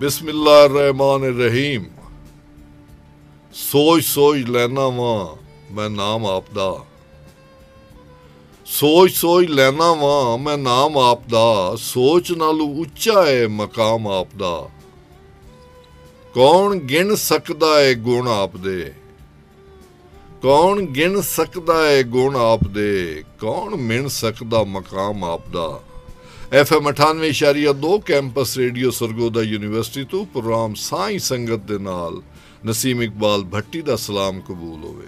ਬਿਸਮਿਲ੍ਲਾਹਿਰ ਰਹੀਮ ਸੋਚ ਸੋਚ ਲੈਣਾ ਵਾਂ ਮੈਂ ਨਾਮ ਆਪਦਾ। ਸੋਚ ਸੋਚ ਲੈਣਾ ਵਾਂ ਮੈਂ ਨਾਮ ਆਪਦਾ। ਸੋਚ ਨਾਲੋਂ ਉੱਚਾ ਹੈ ਮਕਾਮ ਆਪਦਾ। ਕੌਣ ਗਿਣ ਸਕਦਾ ਹੈ ਗੁਣ ਆਪਦੇ? ਕੌਣ ਗਿਣ ਸਕਦਾ ਹੈ ਗੁਣ ਆਪਦੇ? ਕੌਣ ਮਿਣ ਸਕਦਾ ਮਕਾਮ ਆਪਦਾ? FM 98.2 campus radio Sargodha university ਤੋਂ ਪ੍ਰੋਗਰਾਮ ਸਾਈ ਸੰਗਤ ਦੇ ਨਾਲ ਨਸੀਮ ਇਕਬਾਲ ਭੱਟੀ ਦਾ ਸਲਾਮ ਕਬੂਲ ਹੋਵੇ।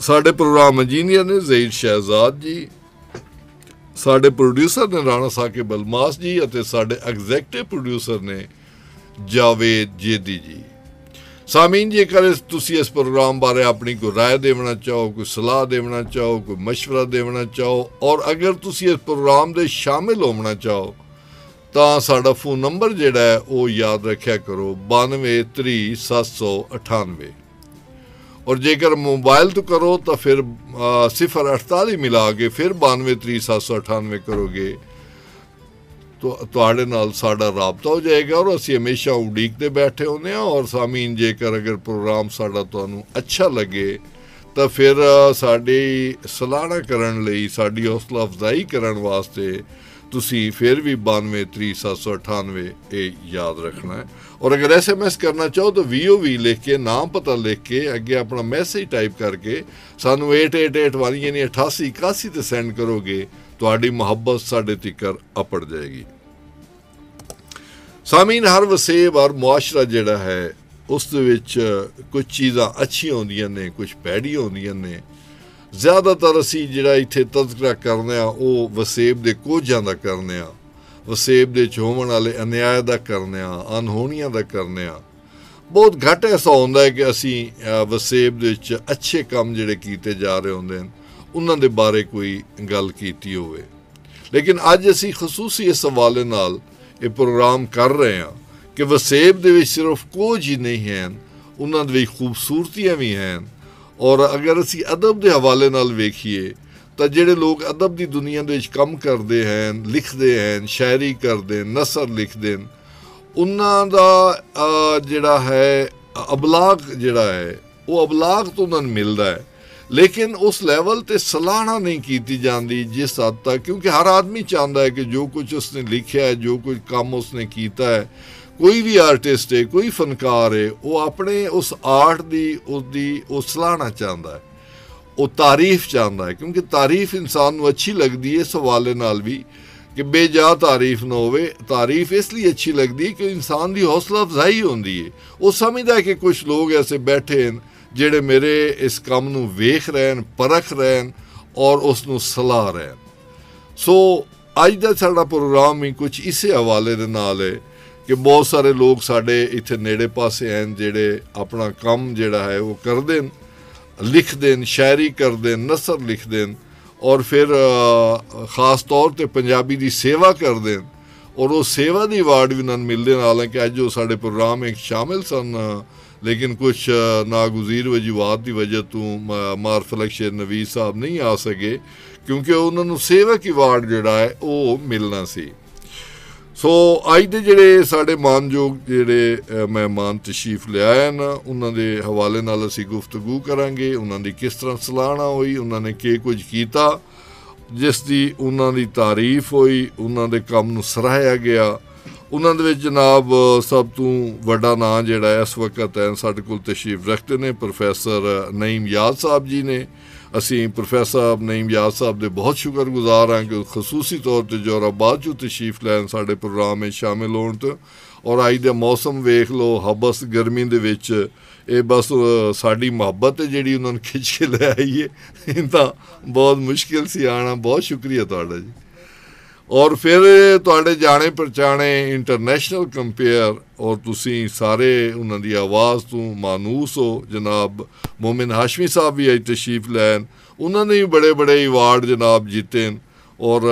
ਸਾਡੇ ਪ੍ਰੋਗਰਾਮ ਇੰਜੀਨੀਅਰ ਨੇ ਜ਼ੈਦ ਸ਼ਹਿਜ਼ਾਦ ਜੀ, ਸਾਡੇ ਪ੍ਰੋਡਿਊਸਰ ਨੇ ਰਾਣਾ ਸਾਕਿਬ ਅਲਮਾਸ ਜੀ ਅਤੇ ਸਾਡੇ ਐਗਜ਼ੈਕਟਿਵ ਪ੍ਰੋਡਿਊਸਰ ਨੇ ਜਾਵੇਦ ਜੇਦੀ ਜੀ। ਸਾਮੀਨ ਜੇਕਰ ਤੁਸੀਂ ਇਸ ਪ੍ਰੋਗਰਾਮ ਬਾਰੇ ਆਪਣੀ ਕੋਈ رائے ਦੇਣਾ ਚਾਹੋ ਕੋਈ ਸਲਾਹ ਦੇਣਾ ਚਾਹੋ ਕੋਈ مشورہ ਦੇਣਾ ਚਾਹੋ ਔਰ ਅਗਰ ਤੁਸੀਂ ਇਸ ਪ੍ਰੋਗਰਾਮ ਦੇ ਸ਼ਾਮਿਲ ਹੋਣਾ ਚਾਹੋ ਤਾਂ ਸਾਡਾ ਫੋਨ ਨੰਬਰ ਜਿਹੜਾ ਹੈ ਉਹ ਯਾਦ ਰੱਖਿਆ ਕਰੋ 923798 ਔਰ ਜੇਕਰ ਮੋਬਾਈਲ ਤੋਂ ਕਰੋ ਤਾਂ ਫਿਰ 048 ਮਿਲਾ ਕੇ ਫਿਰ 923798 ਕਰੋਗੇ ਤੁਹਾਡੇ ਨਾਲ ਸਾਡਾ ਰਾਬਤਾ ਹੋ ਜਾਏਗਾ ਔਰ ਅਸੀਂ ਹਮੇਸ਼ਾ ਉਡੀਕ ਤੇ ਬੈਠੇ ਹੁੰਦੇ ਹਾਂ ਔਰ ਸਾਮੀਨ ਜੇਕਰ ਅਗਰ ਪ੍ਰੋਗਰਾਮ ਸਾਡਾ ਤੁਹਾਨੂੰ ਅੱਛਾ ਲੱਗੇ ਤਾਂ ਫਿਰ ਸਾਡੀ ਸਲਾਹਣਾ ਕਰਨ ਲਈ, ਸਾਡੀ ਹੌਸਲਾ ਅਫਜ਼ਾਈ ਕਰਨ ਵਾਸਤੇ ਤੁਸੀਂ ਫਿਰ ਵੀ 923798 ਇਹ ਯਾਦ ਰੱਖਣਾ ਹੈ। ਔਰ ਅਗਰ ਐਸਐਮਐਸ ਕਰਨਾ ਚਾਹੋ ਤਾਂ ਵੀਓਵੀ ਲਿਖ ਕੇ, ਨਾਮ ਪਤਾ ਲਿਖ ਕੇ, ਅੱਗੇ ਆਪਣਾ ਮੈਸੇਜ ਟਾਈਪ ਕਰਕੇ ਸਾਨੂੰ 888 ਵਾਲੀ ਯਾਨੀ 88 81 ਤੇ ਸੈਂਡ ਕਰੋਗੇ ਤੁਹਾਡੀ ਮੁਹੱਬਤ ਸਾਡੇ ਤੱਕਰ ਅਪੜ ਜਾਏਗੀ। ਸਾਮੀਨ, ਹਰ ਵਸੇਬ ਔਰ ਮੁਆਸ਼ਰਾ ਜਿਹੜਾ ਹੈ, ਉਸ ਦੇ ਵਿੱਚ ਕੁਝ ਚੀਜ਼ਾਂ ਅੱਛੀਆਂ ਹੁੰਦੀਆਂ ਨੇ, ਕੁਝ ਭੈੜੀਆਂ ਹੁੰਦੀਆਂ ਨੇ। ਜ਼ਿਆਦਾਤਰ ਅਸੀਂ ਜਿਹੜਾ ਇੱਥੇ ਤਜ਼ਕਰਾ ਕਰਨੇ ਆ ਉਹ ਵਸੇਬ ਦੇ ਕੋਝਾਂ ਦਾ ਕਰਨੇ ਆ ਵਸੇਬ ਦੇ ਹੋਣ ਵਾਲੇ ਅਨਿਆਇ ਦਾ ਕਰਨੇ ਆ ਅਨਹੋਣੀਆਂ ਦਾ ਕਰਨੇ ਆ ਬਹੁਤ ਘੱਟ ਐਸਾ ਹੁੰਦਾ ਹੈ ਕਿ ਅਸੀਂ ਵਸੇਬ ਦੇ ਵਿੱਚ ਅੱਛੇ ਕੰਮ ਜਿਹੜੇ ਕੀਤੇ ਜਾ ਰਹੇ ਹੁੰਦੇ ਨੇ ਉਹਨਾਂ ਦੇ ਬਾਰੇ ਕੋਈ ਗੱਲ ਕੀਤੀ ਹੋਵੇ। ਲੇਕਿਨ ਅੱਜ ਅਸੀਂ ਖਸੂਸੀ ਇਸ ਹਵਾਲੇ ਨਾਲ ਇਹ ਪ੍ਰੋਗਰਾਮ ਕਰ ਰਹੇ ਹਾਂ ਕਿ ਵਸੇਬ ਦੇ ਵਿੱਚ ਸਿਰਫ ਕੋਝ ਹੀ ਨਹੀਂ ਹੈ ਉਹਨਾਂ ਦੇ ਵਿੱਚ ਖੂਬਸੂਰਤੀਆਂ ਵੀ ਹਨ। ਔਰ ਅਗਰ ਅਸੀਂ ਅਦਬ ਦੇ ਹਵਾਲੇ ਨਾਲ ਵੇਖੀਏ, ਤਾਂ ਜਿਹੜੇ ਲੋਕ ਅਦਬ ਦੀ ਦੁਨੀਆ ਦੇ ਵਿੱਚ ਕੰਮ ਕਰਦੇ ਹਨ, ਲਿਖਦੇ ਹਨ, ਸ਼ਾਇਰੀ ਕਰਦੇ ਨਸਰ ਲਿਖਦੇ ਹਨ, ਉਹਨਾਂ ਦਾ ਜਿਹੜਾ ਹੈ ਅਬਲਾਗ ਜਿਹੜਾ ਹੈ, ਉਹ ਅਬਲਾਗ ਤੋਂ ਉਹਨਾਂ ਨੂੰ ਮਿਲਦਾ ਹੈ। ਲੇਕਿਨ ਉਸ ਲੈਵਲ ਤੇ ਸਲਾਹਣਾ ਨਹੀਂ ਕੀਤੀ ਜਾਂਦੀ ਜਿਸ ਹੱਦ ਤੱਕ, ਕਿਉਂਕਿ ਹਰ ਆਦਮੀ ਚਾਹੁੰਦਾ ਹੈ ਕਿ ਜੋ ਕੁਝ ਉਸਨੇ ਲਿਖਿਆ ਹੈ, ਜੋ ਕੁਝ ਕੰਮ ਉਸਨੇ ਕੀਤਾ ਹੈ, ਕੋਈ ਵੀ ਆਰਟਿਸਟ ਹੈ, ਕੋਈ ਫਨਕਾਰ ਹੈ, ਉਹ ਆਪਣੇ ਉਸ ਆਰਟ ਦੀ ਉਸ ਦੀ ਉਹ ਸਲਾਹਣਾ ਚਾਹੁੰਦਾ ਹੈ, ਉਹ ਤਾਰੀਫ ਚਾਹੁੰਦਾ ਹੈ, ਕਿਉਂਕਿ ਤਾਰੀਫ ਇਨਸਾਨ ਨੂੰ ਅੱਛੀ ਲੱਗਦੀ ਹੈ ਸਵਾਲੇ ਨਾਲ ਵੀ ਕਿ ਬੇਜਾ ਤਾਰੀਫ ਨਾ ਹੋਵੇ, ਤਾਰੀਫ ਇਸ ਲਈ ਅੱਛੀ ਲੱਗਦੀ ਕਿ ਇਨਸਾਨ ਦੀ ਹੌਸਲਾ ਅਫਜ਼ਾਈ ਹੁੰਦੀ ਹੈ। ਉਹ ਸਮਝਦਾ ਹੈ ਕਿ ਕੁਝ ਲੋਕ ਐਸੇ ਬੈਠੇ ਹਨ ਜਿਹੜੇ ਮੇਰੇ ਇਸ ਕੰਮ ਨੂੰ ਵੇਖ ਰਹੇ ਹਨ ਪਰਖ ਰਹੇ ਹਨ ਔਰ ਉਸ ਨੂੰ ਸਲਾਹ ਰਹੇ ਹਨ ਸੋ ਅੱਜ ਦਾ ਸਾਡਾ ਪ੍ਰੋਗਰਾਮ ਹੀ ਕੁਝ ਇਸੇ ਹਵਾਲੇ ਦੇ ਨਾਲ ਹੈ ਕਿ ਬਹੁਤ ਸਾਰੇ ਲੋਕ ਸਾਡੇ ਇੱਥੇ ਨੇੜੇ ਪਾਸੇ ਹਨ ਜਿਹੜੇ ਆਪਣਾ ਕੰਮ ਜਿਹੜਾ ਹੈ ਉਹ ਕਰਦੇ ਨੇ, ਲਿਖਦੇ ਨੇ, ਸ਼ਾਇਰੀ ਕਰਦੇ ਨੇ, ਨਸਰ ਲਿਖਦੇ ਨੇ ਔਰ ਫਿਰ ਖਾਸ ਤੌਰ ਤੇ ਪੰਜਾਬੀ ਦੀ ਸੇਵਾ ਕਰਦੇ ਨੇ। ਔਰ ਉਹ ਸੇਵਾ ਦੀ ਅਵਾਰਡ ਵੀ ਉਹਨਾਂ ਨੂੰ ਮਿਲਦੇ ਨਾਲ ਹਾਲਾਂਕਿ ਅੱਜ ਜੋ ਸਾਡੇ ਪ੍ਰੋਗਰਾਮ ਇੱਕ ਸ਼ਾਮਿਲ ਸਨ ਲੇਕਿਨ ਕੁਝ ਨਾਗੁਜ਼ੀਰ ਵਜੂਵਾਤ ਦੀ ਵਜ੍ਹਾ ਤੋਂ ਮਾਰਫਲਕ ਸ਼ੇਰ ਨਵੀਸ ਸਾਹਿਬ ਨਹੀਂ ਆ ਸਕੇ, ਕਿਉਂਕਿ ਉਹਨਾਂ ਨੂੰ ਸੇਵਕ ਅਵਾਰਡ ਜਿਹੜਾ ਹੈ, ਉਹ ਮਿਲਣਾ ਸੀ। ਸੋ, ਅੱਜ ਦੇ ਜਿਹੜੇ ਸਾਡੇ ਮਾਨਯੋਗ ਜਿਹੜੇ ਮਹਿਮਾਨ ਤਸ਼ਰੀਫ ਲਿਆਏ ਹਨ, ਉਹਨਾਂ ਦੇ ਹਵਾਲੇ ਨਾਲ ਅਸੀਂ ਗੁਫ਼ਤਗੂ ਕਰਾਂਗੇ, ਉਹਨਾਂ ਦੀ ਕਿਸ ਤਰ੍ਹਾਂ ਸਲਾਹਣਾ ਹੋਈ, ਉਹਨਾਂ ਨੇ ਕੀ ਕੁਝ ਕੀਤਾ, ਜਿਸ ਦੀ ਉਹਨਾਂ ਦੀ ਤਾਰੀਫ ਹੋਈ, ਉਹਨਾਂ ਦੇ ਕੰਮ ਨੂੰ ਸਰਾਹਿਆ ਗਿਆ ਉਹਨਾਂ ਦੇ ਵਿੱਚ ਜਨਾਬ, ਸਭ ਤੋਂ ਵੱਡਾ ਨਾਂ ਜਿਹੜਾ ਇਸ ਵਕਤ ਹੈ, ਸਾਡੇ ਕੋਲ ਤਸ਼ਰੀਫ ਰੱਖਦੇ ਨੇ, ਪ੍ਰੋਫੈਸਰ ਨਈਮ ਯਾਦ ਸਾਹਿਬ ਜੀ ਨੇ। ਅਸੀਂ ਪ੍ਰੋਫੈਸਰ ਨਈਮ ਯਾਦ ਸਾਹਿਬ ਦੇ ਬਹੁਤ ਸ਼ੁਕਰਗੁਜ਼ਾਰ ਹਾਂ ਕਿ ਖਸੂਸੀ ਤੌਰ ਤੇ ਜੋਰਾਬਾਦ ਜੋ ਤਸ਼ਰੀਫ ਲੈਣ ਸਾਡੇ ਪ੍ਰੋਗਰਾਮ ਵਿੱਚ ਸ਼ਾਮਿਲ ਹੋਣ ਤੋਂ। ਔਰ ਅੱਜ ਦੇ ਮੌਸਮ ਵੇਖ ਲਓ, ਹਬਸ ਗਰਮੀ ਦੇ ਵਿੱਚ ਇਹ ਬਸ ਸਾਡੀ ਮੁਹੱਬਤ ਹੈ ਜਿਹੜੀ ਉਹਨਾਂ ਨੂੰ ਖਿੱਚ ਕੇ ਲੈ ਆਈਏ। ਹੈ ਤਾਂ ਬਹੁਤ ਮੁਸ਼ਕਿਲ ਸੀ ਆਣਾ ਬਹੁਤ ਸ਼ੁਕਰੀਆ ਤੁਹਾਡਾ ਜੀ। ਔਰ ਫਿਰ ਤੁਹਾਡੇ ਜਾਣੇ ਪਰਚਾਣੇ ਇੰਟਰਨੈਸ਼ਨਲ ਕੰਪੇਅਰ ਔਰ ਤੁਸੀਂ ਸਾਰੇ ਉਹਨਾਂ ਦੀ ਆਵਾਜ਼ ਤੋਂ ਮਾਨੂਸ ਹੋ। ਜਨਾਬ ਮੋਮਨ ਹਾਸ਼ਮੀ ਸਾਹਿਬ ਵੀ ਅੱਜ ਤਸ਼ਰੀਫ ਲੈਣ। ਉਹਨਾਂ ਨੇ ਵੀ ਬੜੇ ਬੜੇ ਅਵਾਰਡ ਜਨਾਬ ਜਿੱਤੇ ਔਰ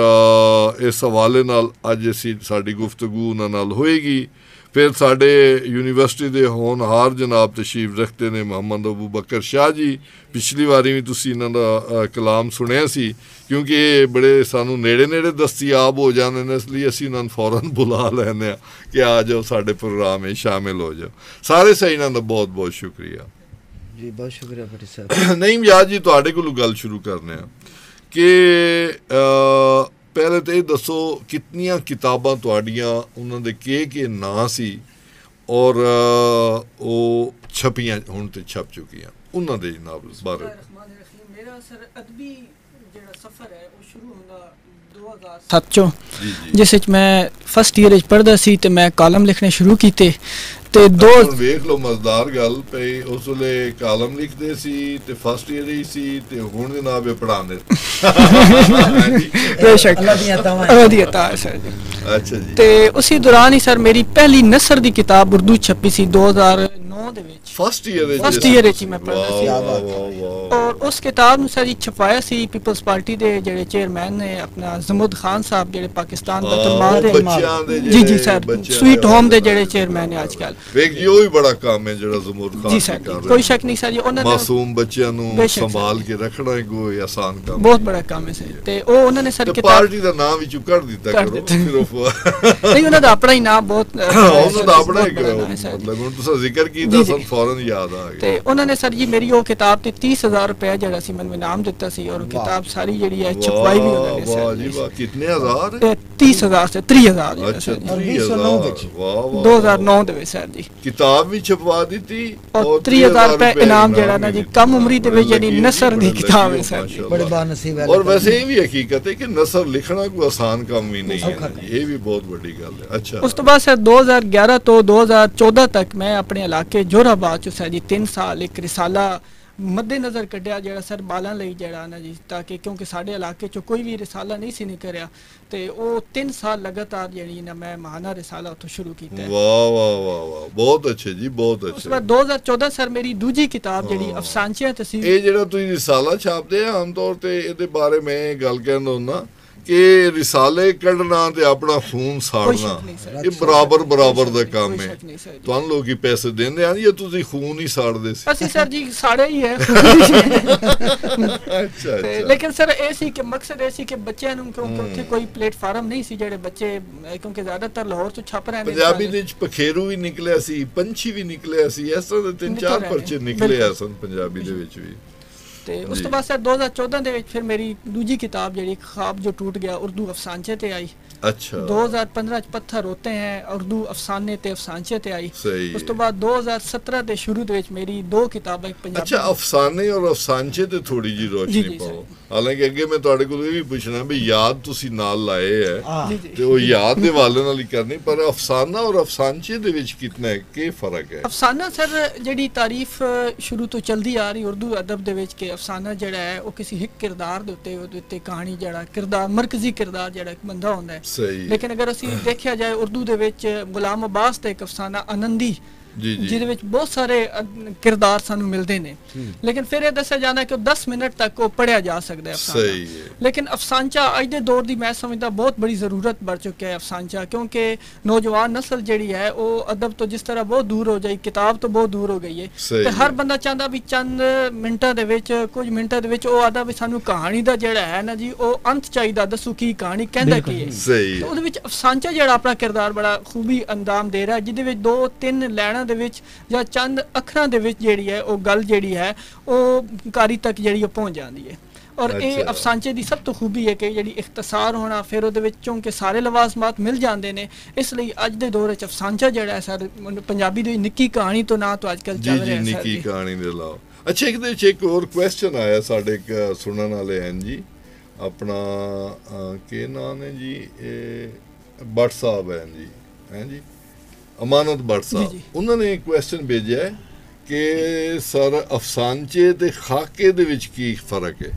ਇਸ ਹਵਾਲੇ ਨਾਲ ਅੱਜ ਅਸੀਂ ਸਾਡੀ ਗੁਫ਼ਤਗੂ ਉਹਨਾਂ ਨਾਲ ਹੋਏਗੀ। ਫਿਰ ਸਾਡੇ ਯੂਨੀਵਰਸਿਟੀ ਦੇ ਹੋਣਹਾਰ ਜਨਾਬ ਤਸ਼ਰੀਫ ਰੱਖਦੇ ਨੇ ਮੁਹੰਮਦ ਅਬੂ ਬਕਰ ਸ਼ਾਹ ਜੀ ਪਿਛਲੀ ਵਾਰੀ ਵੀ ਤੁਸੀਂ ਇਹਨਾਂ ਦਾ ਕਲਾਮ ਸੁਣਿਆ ਸੀ ਕਿਉਂਕਿ ਇਹ ਬੜੇ ਸਾਨੂੰ ਨੇੜੇ ਨੇੜੇ ਦਸਤਿਆਬ ਹੋ ਜਾਂਦੇ ਨੇ ਇਸ ਲਈ ਅਸੀਂ ਉਹਨਾਂ ਨੂੰ ਫੌਰਨ ਬੁਲਾ ਲੈਂਦੇ ਆ ਕਿ ਆ ਜਾਓ ਸਾਡੇ ਪ੍ਰੋਗਰਾਮ ਵਿੱਚ ਸ਼ਾਮਿਲ ਹੋ ਜਾਓ। ਸਾਰੇ ਸਹੀਨਾਂ ਦਾ ਬਹੁਤ ਬਹੁਤ ਸ਼ੁਕਰੀਆ। ਜੀ ਬਹੁਤ ਸ਼ੁਕਰੀਆ ਭੱਟੀ ਸਾਹਿਬ। ਨਹੀਂ ਮਿਆਦ ਜੀ ਤੁਹਾਡੇ ਕੋਲੋਂ ਗੱਲ ਸ਼ੁਰੂ ਕਰਨੇ ਆ ਕਿ ਪਹਿਲੇ ਤੇ ਇਹ ਦੱਸੋ ਕਿੰਨੀਆਂ ਕਿਤਾਬਾਂ ਤੁਹਾਡੀਆਂ ਉਹਨਾਂ ਦੇ ਕੀ ਕੀ ਨਾਂ ਸੀ ਔਰ ਉਹ ਛਪੀਆਂ ਹੁਣ ਤੇ ਛਪ ਚੁੱਕੀਆਂ ਉਹਨਾਂ ਦੇ ਨਾਮ ਬਾਰੇ। ਮੇਰਾ ਸਰ ਅਦਬੀ ਜਿਹੜਾ ਸਫ਼ਰ ਹੈ ਉਹ ਸ਼ੁਰੂ ਹੁੰਦਾ 2007 ਚੋਂ। ਜਿਸ ਵਿੱਚ ਮੈਂ ਫਸਟ ਈਅਰ ਵਿੱਚ ਪੜ੍ਹਦਾ ਸੀ ਤੇ ਮੈਂ ਕਾਲਮ ਲਿਖਣੇ ਸ਼ੁਰੂ ਕੀਤੇ ਤੇ ਦੋ ਵੇਖ ਲਓ ਮਜ਼ਦਾਰ ਗੱਲ ਪਈ ਉਸ ਵੇਲੇ ਕਾਲਮ ਲਿਖਦੇ ਸੀ ਤੇ ਫਸਟ ਈਅਰ ਹੀ ਸੀ ਤੇ ਹੁਣ ਜਨਾਬ ਇਹ ਪੜਾਉਂਦੇ ਬੇਸ਼ੱਕ। ਅੱਲਾ ਦੀਆਂ ਅਤਾਵਾਂ ਅੱਲਾ ਦੀ ਅਤਾ ਹੈ ਸਰ। ਅੱਛਾ ਜੀ। ਤੇ ਉਸੇ ਦੌਰਾਨ ਹੀ ਸਰ ਮੇਰੀ ਪਹਿਲੀ ਨਸਰ ਦੀ ਕਿਤਾਬ ਉਰਦੂ ਛਪੀ ਸੀ 2009 ਦੇ ਵਿੱਚ ਫਸਟ ਈਅਰ ਵਿੱਚ First year ਵਿੱਚ ਮੈਂ ਪੜ੍ਹਦਾ ਸੀ। ਔਰ ਉਸ ਕਿਤਾਬ ਨੂੰ ਸਰ ਛਪਾਇਆ ਸੀ ਪੀਪਲਸ ਪਾਰਟੀ ਦੇ ਜਿਹੜੇ ਚੇਅਰਮੈਨ ਨੇ ਆਪਣਾ ਜ਼ਮੁਦ ਖਾਨ ਸਾਹਿਬ ਜਿਹੜੇ ਪਾਕਿਸਤਾਨ ਦਾ ਉਹ ਦੇ ਦੇ ਜੀ ਜੀ ਸਰ ਸਵੀਟ ਹੋਮ ਦੇ ਜਿਹੜੇ ਚੇਅਰਮੈਨ ਨੇ ਅੱਜ ਕੱਲ ਵੇਖ ਜੀ ਉਹ ਵੀ ਬੜਾ ਕੰਮ ਹੈ ਜਿਹੜਾ ਜ਼ਮੂਰ ਖਾਨ ਜੀ ਸਰ ਕੋਈ। ਸ਼ੱਕ ਨਹੀਂ ਸਰ ਉਹਨਾਂ ਦਾ ਮਾਸੂਮ ਬੱਚਿਆਂ ਨੂੰ। ਸੰਭਾਲ ਕੇ ਰੱਖਣਾ ਕੋਈ ਆਸਾਨ ਕੰਮ ਬਹੁਤ ਬੜਾ ਕੰਮ ਹੈ ਸਰ ਤੇ ਉਹ ਉਹਨਾਂ ਨੇ ਸਰ ਕਿਤਾਬ ਪਾਰਟੀ ਦਾ ਨਾਮ ਵਿੱਚੋਂ ਕੱਢ ਦਿੱਤਾ ਕਰੋ। ਸਿਰਫ ਨਹੀਂ ਉਹਨਾਂ ਦਾ ਆਪਣਾ ਹੀ ਨਾਮ ਬਹੁਤ ਉਹਨਾਂ ਦਾ ਆਪਣਾ ਹੀ ਕਰੋ। ਮਤਲਬ ਹੁਣ ਤੁਸੀਂ ਜ਼ਿਕਰ ਕੀਤਾ ਜੀ, ਜੀ। ਸਾਨੂੰ ਫੌਰਨ ਯਾਦ ਆ ਗਿਆ ਤੇ ਉਹਨਾਂ ਨੇ ਸਰ ਜੀ ਮੇਰੀ ਉਹ ਕਿਤਾਬ ਤੇ 30000 ਰੁਪਏ ਜਿਹੜਾ ਸੀ ਮੈਨੂੰ ਇਨਾਮ ਦਿੱਤਾ ਸੀ ਔਰ ਉਹ ਕਿਤਾਬ ਸਾਰੀ ਜਿਹੜੀ ਹੈ ਛਪਵਾਈ ਵੀ ਉਹਨਾਂ ਨੇ ਵਾਹ ਸਰ ਜੀ ਜੀ। ਵਾਹ ਕਿੰਨੇ ਹਜ਼ਾਰ? ਤੇ 30000 ਸੇ 30000 ਜਿਹੜਾ ਅੱਛਾ ਸਰ ਜੀ। ਔਰ 30000 ਵਿੱਚ। ਵਾਹ ਵਾਹ 2009 ਦੇ ਵਿੱਚ ਸਰ ਜੀ। ਕਿਤਾਬ ਵੀ ਛਪਵਾ ਦਿੱਤੀ ਔਰ 30000 ਰੁਪਏ ਇਨਾਮ ਜਿਹੜਾ ਨਾ ਜੀ ਕਮ ਉਮਰੀ ਦੇ ਵਿੱਚ ਜਿਹੜੀ ਨਸਰ ਦੀ ਕਿਤਾਬ ਹੈ ਸਰ ਜੀ। ਬੜੇ ਬਾਨਸੀਬ ਹੈ ਔਰ ਵੈਸੇ ਇਹ ਵੀ ਹਕੀਕਤ ਹੈ ਕਿ ਨਸਰ ਲਿਖਣਾ ਕੋਈ ਆਸਾਨ ਕੰਮ ਵੀ ਨਹੀਂ ਔਖਾ ਹੈ। ਜੀ। ਇਹ ਵੀ ਬਹੁਤ ਵੱਡੀ ਗੱਲ ਹੈ। ਅੱਛਾ। ਉਸ ਤੋਂ ਬਾਅਦ ਸਰ 2011 ਤੋਂ 2014 ਤੱਕ ਮੈਂ ਆਪਣੇ ਇਲਾਕੇ ਜੋਰਾਬਾਦ ਚ ਸਰ ਜੀ 3 ਸਾਲ ਇੱਕ ਰਿਸਾਲਾ ਮੱਦੇ ਨਜ਼ਰ ਕੱਢਿਆ ਜਿਹੜਾ ਸਰ ਬਾਲਾਂ ਲਈ ਜਿਹੜਾ ਨਾ ਜੀ ਤਾਂ ਕਿ ਕਿਉਂਕਿ ਸਾਡੇ ਇਲਾਕੇ ਚ ਕੋਈ ਵੀ ਰਿਸਾਲਾ ਨਹੀਂ ਸੀ ਨਿਕਲਿਆ ਤੇ ਉਹ 3 ਸਾਲ ਲਗਾਤਾਰ ਜਿਹੜੀ ਨਾ ਮੈਂ ਮਹਾਨਾ ਰਿਸਾਲਾ ਉੱਥੋਂ ਸ਼ੁਰੂ ਕੀਤਾ। ਵਾਹ ਵਾਹ ਵਾਹ ਵਾਹ ਬਹੁਤ ਅੱਛੇ ਜੀ ਬਹੁਤ ਉਸ ਅੱਛੇ। ਬਾਅਦ 2014 ਸਰ ਮੇਰੀ ਦੂਜੀ ਕਿਤਾਬ ਜਿਹੜੀ ਅਫਸਾਨਚੀਆਂ ਤਸਵੀਰ ਇਹ ਜਿਹੜਾ ਤੁਸੀਂ ਰਿਸਾਲਾ ਛਾਪਦੇ ਆ ਆਮ ਤੌਰ ਤੇ ਇਹਦੇ ਬਾਰੇ ਮੈਂ ਗੱਲ ਕਹਿੰਦਾ ਹੁੰਦਾ ਕਿ ਰਿਸਾਲੇ ਕੱਢਣਾ ਤੇ ਆਪਣਾ ਖੂਨ ਸਾੜਨਾ ਇਹ ਬਰਾਬਰ ਬਰਾਬਰ ਦਾ ਕੰਮ ਹੈ। ਤੁਹਾਨੂੰ ਲੋਕੀ ਪੈਸੇ ਦਿੰਦੇ ਆ ਜਾਂ ਤੁਸੀਂ ਖੂਨ ਹੀ ਸਾੜਦੇ ਸੀ। ਅਸੀਂ ਸਰ ਜੀ ਸਾੜੇ ਹੀ ਹੈ। ਅੱਛਾ ਲੇਕਿਨ ਸਰ ਇਹ ਸੀ ਕਿ ਮਕਸਦ ਇਹ ਸੀ ਕਿ ਬੱਚਿਆਂ ਨੂੰ ਕਿਉਂਕਿ ਉੱਥੇ ਕੋਈ ਪਲੇਟਫਾਰਮ ਨਹੀਂ ਸੀ ਜਿਹੜੇ ਬੱਚੇ ਕਿਉਂਕਿ ਜ਼ਿਆਦਾਤਰ ਲਾਹੌਰ ਤੋਂ ਛਪ ਰਹੇ ਨੇ ਪੰਜਾਬੀ ਦੇ ਵਿੱਚ ਪਖੇਰੂ ਵੀ ਨਿਕਲਿਆ ਸੀ ਪੰਛੀ ਵੀ ਨਿਕਲਿਆ ਸੀ ਇਸ ਤਰ੍ਹਾਂ ਦੇ ਤਿੰਨ ਚਾਰ ਪਰਚੇ ਨਿਕਲੇ ਆ। ਸਨ ਪੰਜਾਬੀ ਦੇ ਵਿੱਚ ਵੀ। ਤੇ ਉਸ। ਤੋਂ ਬਾਅਦ ਸਰ 2014 ਦੇ ਵਿੱਚ ਫਿਰ ਮੇਰੀ ਦੂਜੀ ਕਿਤਾਬ ਜਿਹੜੀ ਖਾਬ ਜੋ ਟूट ਗਿਆ ਉਰਦੂ ਅਫਸਾਨਚੇ ਤੇ ਆਈ ਅੱਛਾ 2015 ਚ ਪੱਥਰ ਹੋਤੇ ਹੈ ਉਰਦੂ ਅਫਸਾਨੇ ਤੇ ਅਫਸਾਨਚੇ ਤੇ ਆਈ ਉਸ ਤੋਂ। ਬਾਅਦ 2017 ਦੇ ਸ਼ੁਰੂ ਦੇ ਵਿੱਚ ਮੇਰੀ ਦੋ ਕਿਤਾਬਾਂ ਇੱਕ ਪੰਜਾਬੀ ਅੱਛਾ ਅਫਸਾਨੇ ਔਰ ਅਫਸਾਨਚੇ ਤੇ ਥੋੜੀ ਜੀ ਰੋਸ਼ਨੀ ਪਾਓ। ਹਾਲਾਂਕਿ ਅੱਗੇ ਮੈਂ ਤੁਹਾਡੇ ਕੋਲ ਇਹ ਵੀ ਪੁੱਛਣਾ ਵੀ ਯਾਦ ਤੁਸੀਂ ਨਾਲ ਲਾਏ ਹੈ। ਤੇ ਉਹ ਯਾਦ ਦੇ ਵਾਲੇ ਨਾਲ ਹੀ ਕਰਨੀ ਪਰ ਅਫਸਾਨਾ ਔਰ ਅਫਸਾਨਚੇ ਦੇ ਵਿੱਚ ਕਿੰਨਾ ਕੀ ਫ਼ਰਕ ਹੈ ਅਫਸਾਨਾ ਸਰ ਜਿਹੜੀ ਤਾਰੀਫ ਸ਼ੁਰੂ ਤੋਂ ਚਲਦੀ ਆ ਰਹੀ ਉਰਦੂ ਅਦਬ ਦੇ ਵਿੱਚ ਕਿ ਅਫਸਾਨਾ ਜਿਹੜਾ ਹੈ ਉਹ ਕਿਸੇ ਇੱਕ ਕਿਰਦਾਰ ਦੇ ਉੱਤੇ ਉਹਦੇ ਉੱਤੇ ਕਹਾਣੀ ਜਿਹੜਾ ਕਿਰਦਾਰ ਮਰਕਜ਼ੀ ਕਿਰਦਾਰ ਜਿਹੜਾ ਇੱਕ ਬੰਦਾ ਹੁੰਦਾ ਹੈ ਸਹੀ ਲੇਕਿਨ ਅਗਰ ਅਸੀਂ ਦੇਖਿਆ ਜਾਏ ਉਰਦੂ ਦੇ ਵਿੱਚ ਗੁਲਾਮ ਅਬਾਸ ਦਾ ਇੱਕ ਅਫਸਾਨਾ ਆਨੰਦੀ ਜਿਹਦੇ ਵਿੱਚ ਬਹੁਤ ਸਾਰੇ ਕਿਰਦਾਰ ਸਾਨੂੰ ਮਿਲਦੇ ਨੇ। ਲੇਕਿਨ ਫਿਰ ਇਹ ਦੱਸਿਆ ਜਾਂਦਾ ਕਿ ਉਹ 10 ਮਿੰਟ ਤੱਕ ਉਹ ਪੜਿਆ ਜਾ ਸਕਦਾ ਹੈ ਅਫਸਾਨਾ ਲੇਕਿਨ ਅਫਸਾਨਚਾ ਅੱਜ ਦੇ ਦੌਰ ਦੀ ਮੈਂ ਸਮਝਦਾ ਬਹੁਤ ਬੜੀ ਜ਼ਰੂਰਤ ਬਣ ਚੁੱਕਿਆ ਹੈ ਅਫਸਾਨਚਾ ਕਿਉਂਕਿ ਨੌਜਵਾਨ ਨਸਲ ਜਿਹੜੀ ਹੈ ਉਹ ਅਦਬ ਤੋਂ ਜਿਸ ਤਰ੍ਹਾਂ ਬਹੁਤ ਦੂਰ ਹੋ ਜਾਈ ਕਿਤਾਬ ਤੋਂ ਬਹੁਤ ਦੂਰ ਹੋ ਗਈ ਹੈ। ਤੇ ਹਰ। ਬੰਦਾ ਚਾਹੁੰਦਾ ਵੀ ਚੰਦ ਮਿੰਟਾਂ ਦੇ ਵਿੱਚ ਕੁਝ ਮਿੰਟਾਂ ਦੇ ਵਿੱਚ ਉਹ ਆਦਾ ਵੀ ਸਾਨੂੰ ਕਹਾਣੀ ਦਾ ਜਿਹੜਾ ਹੈ ਨਾ ਜੀ ਉਹ ਅੰਤ ਚਾਹੀਦਾ ਦੱਸੋ ਕੀ ਕਹਾਣੀ ਕਹਿੰਦਾ। ਕੀ ਹੈ। ਸਹੀ ਤੇ ਉਹਦੇ ਵਿੱਚ ਅਫਸਾਨਚਾ ਜਿਹੜਾ ਆਪਣਾ ਕਿਰਦਾਰ ਬੜਾ ਖੂਬੀ ਅੰਦਾਮ ਦੇ ਰਿਹਾ ਜਿਹਦੇ ਵਿੱਚ ਦੋ ਤਿੰਨ ਲੈਣਾਂ ਦੇ ਵਿੱਚ ਜਾਂ ਚੰਦ ਅੱਖਰਾਂ ਦੇ ਵਿੱਚ ਜਿਹੜੀ ਹੈ ਉਹ ਗੱਲ ਜਿਹੜੀ ਹੈ ਉਹ ਕਾਰੀ ਤੱਕ ਜਿਹੜੀ ਉਹ ਪਹੁੰਚ ਜਾਂਦੀ ਹੈ। ਔਰ ਇਹ ਅੱਛਾ। ਅਫਸਾਨਚੇ ਦੀ ਸਭ ਤੋਂ ਖੂਬੀ ਹੈ ਕਿ ਜਿਹੜੀ ਇਖਤਸਾਰ ਹੋਣਾ ਫਿਰ ਉਹਦੇ ਵਿੱਚੋਂ ਕਿ ਸਾਰੇ ਲਵਾਜ਼ਮਾਤ ਮਿਲ ਜਾਂਦੇ ਨੇ। ਇਸ ਲਈ ਅੱਜ ਦੇ ਦੌਰ ਵਿੱਚ ਅਫਸਾਨਚਾ ਜਿਹੜਾ ਹੈ ਸਰ ਪੰਜਾਬੀ ਦੀ ਨਿੱਕੀ ਕਹਾਣੀ ਤੋਂ ਨਾ ਤੋਂ ਅੱਜਕੱਲ ਜੀ ਚੱਲ ਜੀ ਰਿਹਾ ਹੈ ਸਰ ਨਿੱਕੀ ਜੀ। ਕਹਾਣੀ ਦੇ ਲਾਓ। ਅੱਛਾ ਇੱਕ ਦੇ ਵਿੱਚ ਇੱਕ ਹੋਰ ਕੁਐਸਚਨ ਆਇਆ ਸਾਡੇ ਇੱਕ ਸੁਣਨ ਵਾਲੇ ਹਨ ਜੀ। ਆਪਣਾ ਕੀ ਨਾਮ ਹੈ ਜੀ? ਇਹ ਭੱਟ ਸਾਹਿਬ ਹੈ ਜੀ। ਹੈ ਜੀ? ਅਮਾਨਤ ਭੱਟ ਸਾਹਿਬ ਜੀ, ਜੀ। ਉਹਨਾਂ ਨੇ ਕੁਐਸਚਨ ਭੇਜਿਆ ਕਿ ਸਰ ਅਫਸਾਨਚੇ ਤੇ ਖਾਕੇ ਦੇ ਵਿੱਚ ਕੀ ਫ਼ਰਕ ਹੈ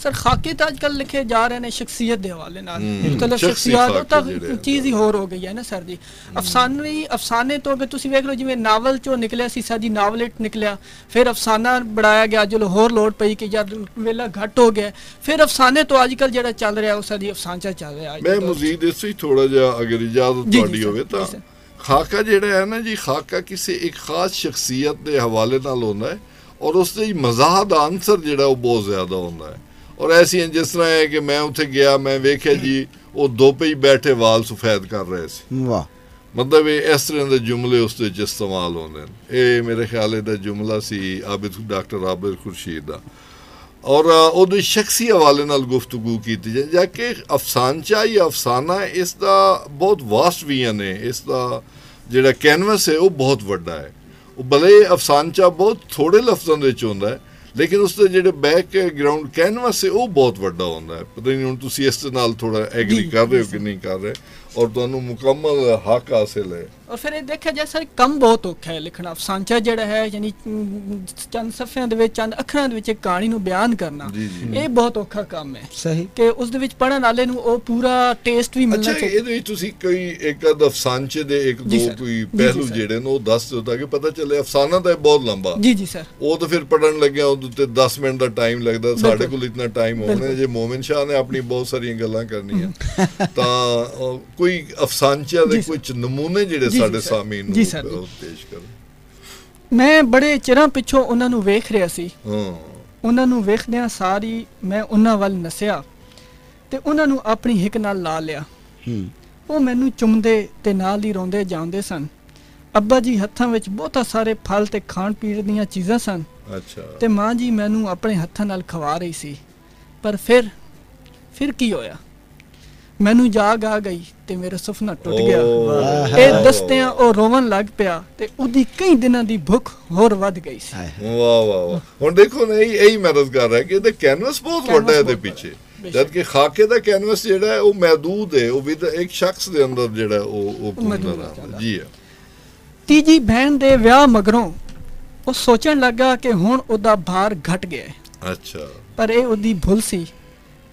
ਸਰ ਖਾਕੇ ਤਾਂ ਅੱਜ ਕੱਲ ਲਿਖੇ ਜਾ ਰਹੇ ਨੇ ਸ਼ਖਸੀਅਤ ਦੇ ਹਵਾਲੇ ਨਾਲ ਸ਼ਖਸੀ ਸ਼ਖਸੀਅਤ ਉਹ ਤਾਂ ਚੀਜ਼ ਹੀ ਹੋਰ ਹੋ ਗਈ ਹੈ ਨਾ ਸਰ ਜੀ ਅਫਸਾਨਵੀ ਅਫਸਾਨੇ ਤੋਂ ਅਗਰ ਤੁਸੀਂ ਵੇਖ ਲਓ ਜਿਵੇਂ ਨਾਵਲ ਚੋਂ ਨਿਕਲਿਆ ਸੀ ਸਾਡੀ ਨਾਵਲੇਟ ਨਿਕਲਿਆ ਫਿਰ ਅਫਸਾਨਾ ਬਣਾਇਆ ਗਿਆ ਜਦੋਂ ਹੋਰ ਲੋੜ ਪਈ ਕਿ ਜਦ ਵੇਲਾ ਘੱਟ ਹੋ ਗਿਆ ਫਿਰ ਅਫਸਾਨੇ ਤੋਂ ਅੱਜ ਕੱਲ ਜਿਹੜਾ ਚੱਲ ਰਿਹਾ ਉਹ ਸਾਡੀ ਅਫਸਾਨਚਾ ਚੱਲ ਰਿਹਾ ਮੈਂ। ਮਜ਼ੀਦ ਇਸ ਵਿੱਚ ਥੋੜਾ ਜਿਹਾ ਅਗਰ ਇਜਾਜ਼ਤ ਜੀ, ਜੀ ਤੁਹਾਡੀ ਹੋਵੇ ਤਾਂ ਜੀ। ਖਾਕਾ ਜਿਹੜਾ ਹੈ ਨਾ ਜੀ ਖਾਕਾ ਕਿਸੇ ਇੱਕ ਖਾਸ ਸ਼ਖਸੀਅਤ ਦੇ ਹਵਾਲੇ ਨਾਲ ਹੁੰਦਾ ਹੈ ਔਰ ਉਸ ਦੇ ਮਜ਼ਾਹ ਦਾ ਅੰਸਰ ਜਿਹੜਾ ਉਹ ਬਹੁਤ ਜ਼ਿਆਦਾ ਹੁੰਦਾ ਹੈ। ਔਰ ਐਸੀ ਜਿਸ ਤਰ੍ਹਾਂ ਹੈ ਕਿ ਮੈਂ ਉੱਥੇ ਗਿਆ ਮੈਂ ਵੇਖਿਆ ਜੀ ਉਹ ਦੋ ਪਈ ਬੈਠੇ ਵਾਲ ਸਫੈਦ ਕਰ ਰਹੇ ਸੀ। ਵਾਹ। ਮਤਲਬ ਇਹ ਇਸ ਤਰ੍ਹਾਂ ਦੇ ਜੁਮਲੇ ਉਸ ਦੇ ਵਿੱਚ ਇਸਤੇਮਾਲ ਹੁੰਦੇ ਨੇ। ਇਹ ਮੇਰੇ ਖਿਆਲ ਇਹ ਦਾ ਜੁਮਲਾ ਸੀ ਆਬਿਦ ਡਾਕਟਰ ਆਬਿਦ ਖੁਰਸ਼ੀਦ ਦਾ। ਔਰ ਉਹਦੇ ਸ਼ਖਸੀ ਹਵਾਲੇ ਨਾਲ ਗੁਫ਼ਤਗੂ ਕੀਤੀ ਜਾਏ ਜਾ ਕਿ ਅਫਸਾਨਚਾ ਜਾਂ ਅਫਸਾਨਾ ਇਸ ਦਾ ਬਹੁਤ ਵਾਸਟ ਵੀ ਨੇ ਇਸ ਦਾ ਜਿਹੜਾ ਕੈਨਵਸ ਹੈ ਉਹ ਬਹੁਤ ਵੱਡਾ ਹੈ। ਉਹ ਭਲੇ ਅਫਸਾਨਚਾ ਬਹੁਤ ਥੋੜੇ ਲਫ਼ਜ਼ਾਂ ਦੇ ਵਿੱਚ ਹੁੰਦਾ ਹੈ ਲੇਕਿਨ ਉਸ ਦੇ ਜਿਹੜੇ ਬੈਕ ਗਰਾਊਂਡ ਕੈਨਵਸ ਹੈ ਉਹ ਬਹੁਤ ਵੱਡਾ ਹੁੰਦਾ ਹੈ। ਪਤਾ ਨਹੀਂ ਹੁਣ ਤੁਸੀਂ ਇਸ ਦੇ ਨਾਲ ਥੋੜਾ ਐਗਰੀ ਕਰ ਰਹੇ ਹੋ ਕਿ ਨਹੀਂ ਕਰ ਰਹੇ ਔਰ ਤੁਹਾਨੂੰ ਮੁਕੰਮਲ ਹੱਕ ਹਾਸਿਲ ਹੈ। ਔਰ ਫਿਰ ਇਹ ਦੇਖਿਆ ਜਾਏ ਸਰ ਕੰਮ ਬਹੁਤ ਔਖਾ ਹੈ ਲਿਖਣਾ। ਅਫਸਾਨਚਾ ਜਿਹੜਾ ਹੈ ਯਾਨੀ ਚੰਦ ਸਫ਼ਿਆਂ ਦੇ ਵਿੱਚ ਚੰਦ ਅੱਖਰਾਂ ਦੇ ਵਿੱਚ ਇੱਕ ਕਹਾਣੀ ਨੂੰ ਬਿਆਨ ਕਰਨਾ ਇਹ ਬਹੁਤ ਔਖਾ ਕੰਮ ਹੈ। ਸਹੀ। ਕਿ ਉਸ ਦੇ ਵਿੱਚ ਪੜਨ ਵਾਲੇ ਨੂੰ ਉਹ ਪੂਰਾ ਟੇਸਟ ਵੀ ਮਿਲਣਾ ਅੱਛਾ ਚਾਹੀਦਾ। ਇਹਦੇ ਵਿੱਚ ਤੁਸੀਂ ਕੋਈ ਇੱਕ ਅਦ ਅਫਸਾਨਚੇ ਦੇ ਇੱਕ ਦੋ ਕੋਈ ਪਹਿਲੂ। ਜਿਹੜੇ ਨੇ ਉਹ ਦੱਸ ਦਿਓ ਤਾਂ ਕਿ ਪਤਾ ਚੱਲੇ ਅਫਸਾਨਾ ਤਾਂ ਬਹੁਤ ਲੰਬਾ। ਜੀ ਜੀ ਸਰ। ਉਹ ਤਾਂ ਫਿਰ ਪੜਨ ਲੱਗਿਆ ਉਹਦੇ ਉੱਤੇ 10 ਮਿੰਟ ਦਾ ਟਾਈਮ ਲੱਗਦਾ। ਸਾਡੇ। ਕੋਲ ਇਤਨਾ ਟਾਈਮ ਹੋਣਾ। ਜੇ ਮੋਮਨ ਸ਼ਾਹ ਨੇ ਆਪਣੀ ਬਹੁਤ ਸਾਰੀਆਂ ਗੱਲਾਂ ਕਰਨੀਆਂ। ਤਾਂ ਕੋਈ ਅਫਸਾਨਚਿਆਂ ਦੇ। ਕੁਝ ਨਮੂਨੇ ਜਿਹੜੇ ਸਾਡੇ। ਸਾਹਮਣੇ ਨੂੰ ਪੇਸ਼ ਕਰੋ। ਮੈਂ ਬੜੇ ਚਿਰਾਂ ਪਿੱਛੋਂ ਉਹਨਾਂ ਨੂੰ ਵੇਖ ਰਿਹਾ ਸੀ। ਹਾਂ। ਉਹਨਾਂ ਨੂੰ ਵੇਖਦਿਆਂ ਸਾਰੀ ਮੈਂ ਉਹਨਾਂ ਵੱਲ ਨਸਿਆ ਤੇ ਉਹਨਾਂ ਨੂੰ ਆਪਣੀ ਹਿੱਕ ਨਾਲ ਲਾ ਲਿਆ। ਹੂੰ। ਉਹ ਮੈਨੂੰ ਚੁੰਮਦੇ ਤੇ ਨਾਲ ਹੀ ਰੋਂਦੇ ਜਾਂਦੇ ਸਨ। ਅੱਬਾ ਜੀ ਹੱਥਾਂ ਵਿੱਚ ਬਹੁਤਾ ਸਾਰੇ ਫਲ ਤੇ ਖਾਣ ਪੀਣ ਦੀਆਂ ਚੀਜ਼ਾਂ ਸਨ। ਅੱਛਾ। ਤੇ ਮਾਂ ਜੀ ਮੈਨੂੰ ਆਪਣੇ ਹੱਥਾਂ ਨਾਲ ਖਵਾ ਰਹੀ ਸੀ। ਪਰ ਫਿਰ ਫਿਰ ਕੀ ਹੋਇਆ? ਮੈਨੂੰ ਜਾਗ ਆ ਗਈ ਤੇ ਮੇਰਾ ਸੁਪਨਾ ਟੁੱਟ ਗਿਆ। ਇਹ ਦਸਤਿਆਂ ਉਹ ਰੋਵਣ ਲੱਗ ਪਿਆ ਤੇ ਉਹਦੀ ਕਈ ਦਿਨਾਂ ਦੀ ਭੁੱਖ ਹੋਰ ਵੱਧ ਗਈ ਸੀ। ਵਾਹ ਵਾਹ ਹੁਣ ਦੇਖੋ ਨਾ ਇਹ ਮਦਦ ਕਰ ਰਿਹਾ ਕਿ ਇਹਦੇ ਕੈਨਵਸ ਬਹੁਤ ਵੱਡਾ ਹੈ ਬਹੁਤ ਪਿੱਛੇ। ਜਦ ਕਿ ਖਾਕੇ ਦਾ ਕੈਨਵਸ ਜਿਹੜਾ ਹੈ ਉਹ ਮਹਦੂਦ ਹੈ ਉਹ ਵੀ ਇੱਕ ਸ਼ਖਸ ਦੇ ਅੰਦਰ ਜਿਹੜਾ ਉਹ ਉਹ ਮਹਦੂਦ ਘੁੰਮਦਾ ਹੈ ਰਹਿੰਦਾ ਜ਼ਿਆਦਾ। ਜੀ ਹਾਂ। ਤੀਜੀ ਭੈਣ ਦੇ ਵਿਆਹ ਮਗਰੋਂ ਉਹ ਸੋਚਣ ਲੱਗਾ ਕਿ ਹੁਣ ਉਹਦਾ ਭਾਰ ਘਟ ਗਿਆ ਹੈ। ਅੱਛਾ। ਪਰ ਇਹ ਉਹਦੀ ਭੁੱਲ ਸੀ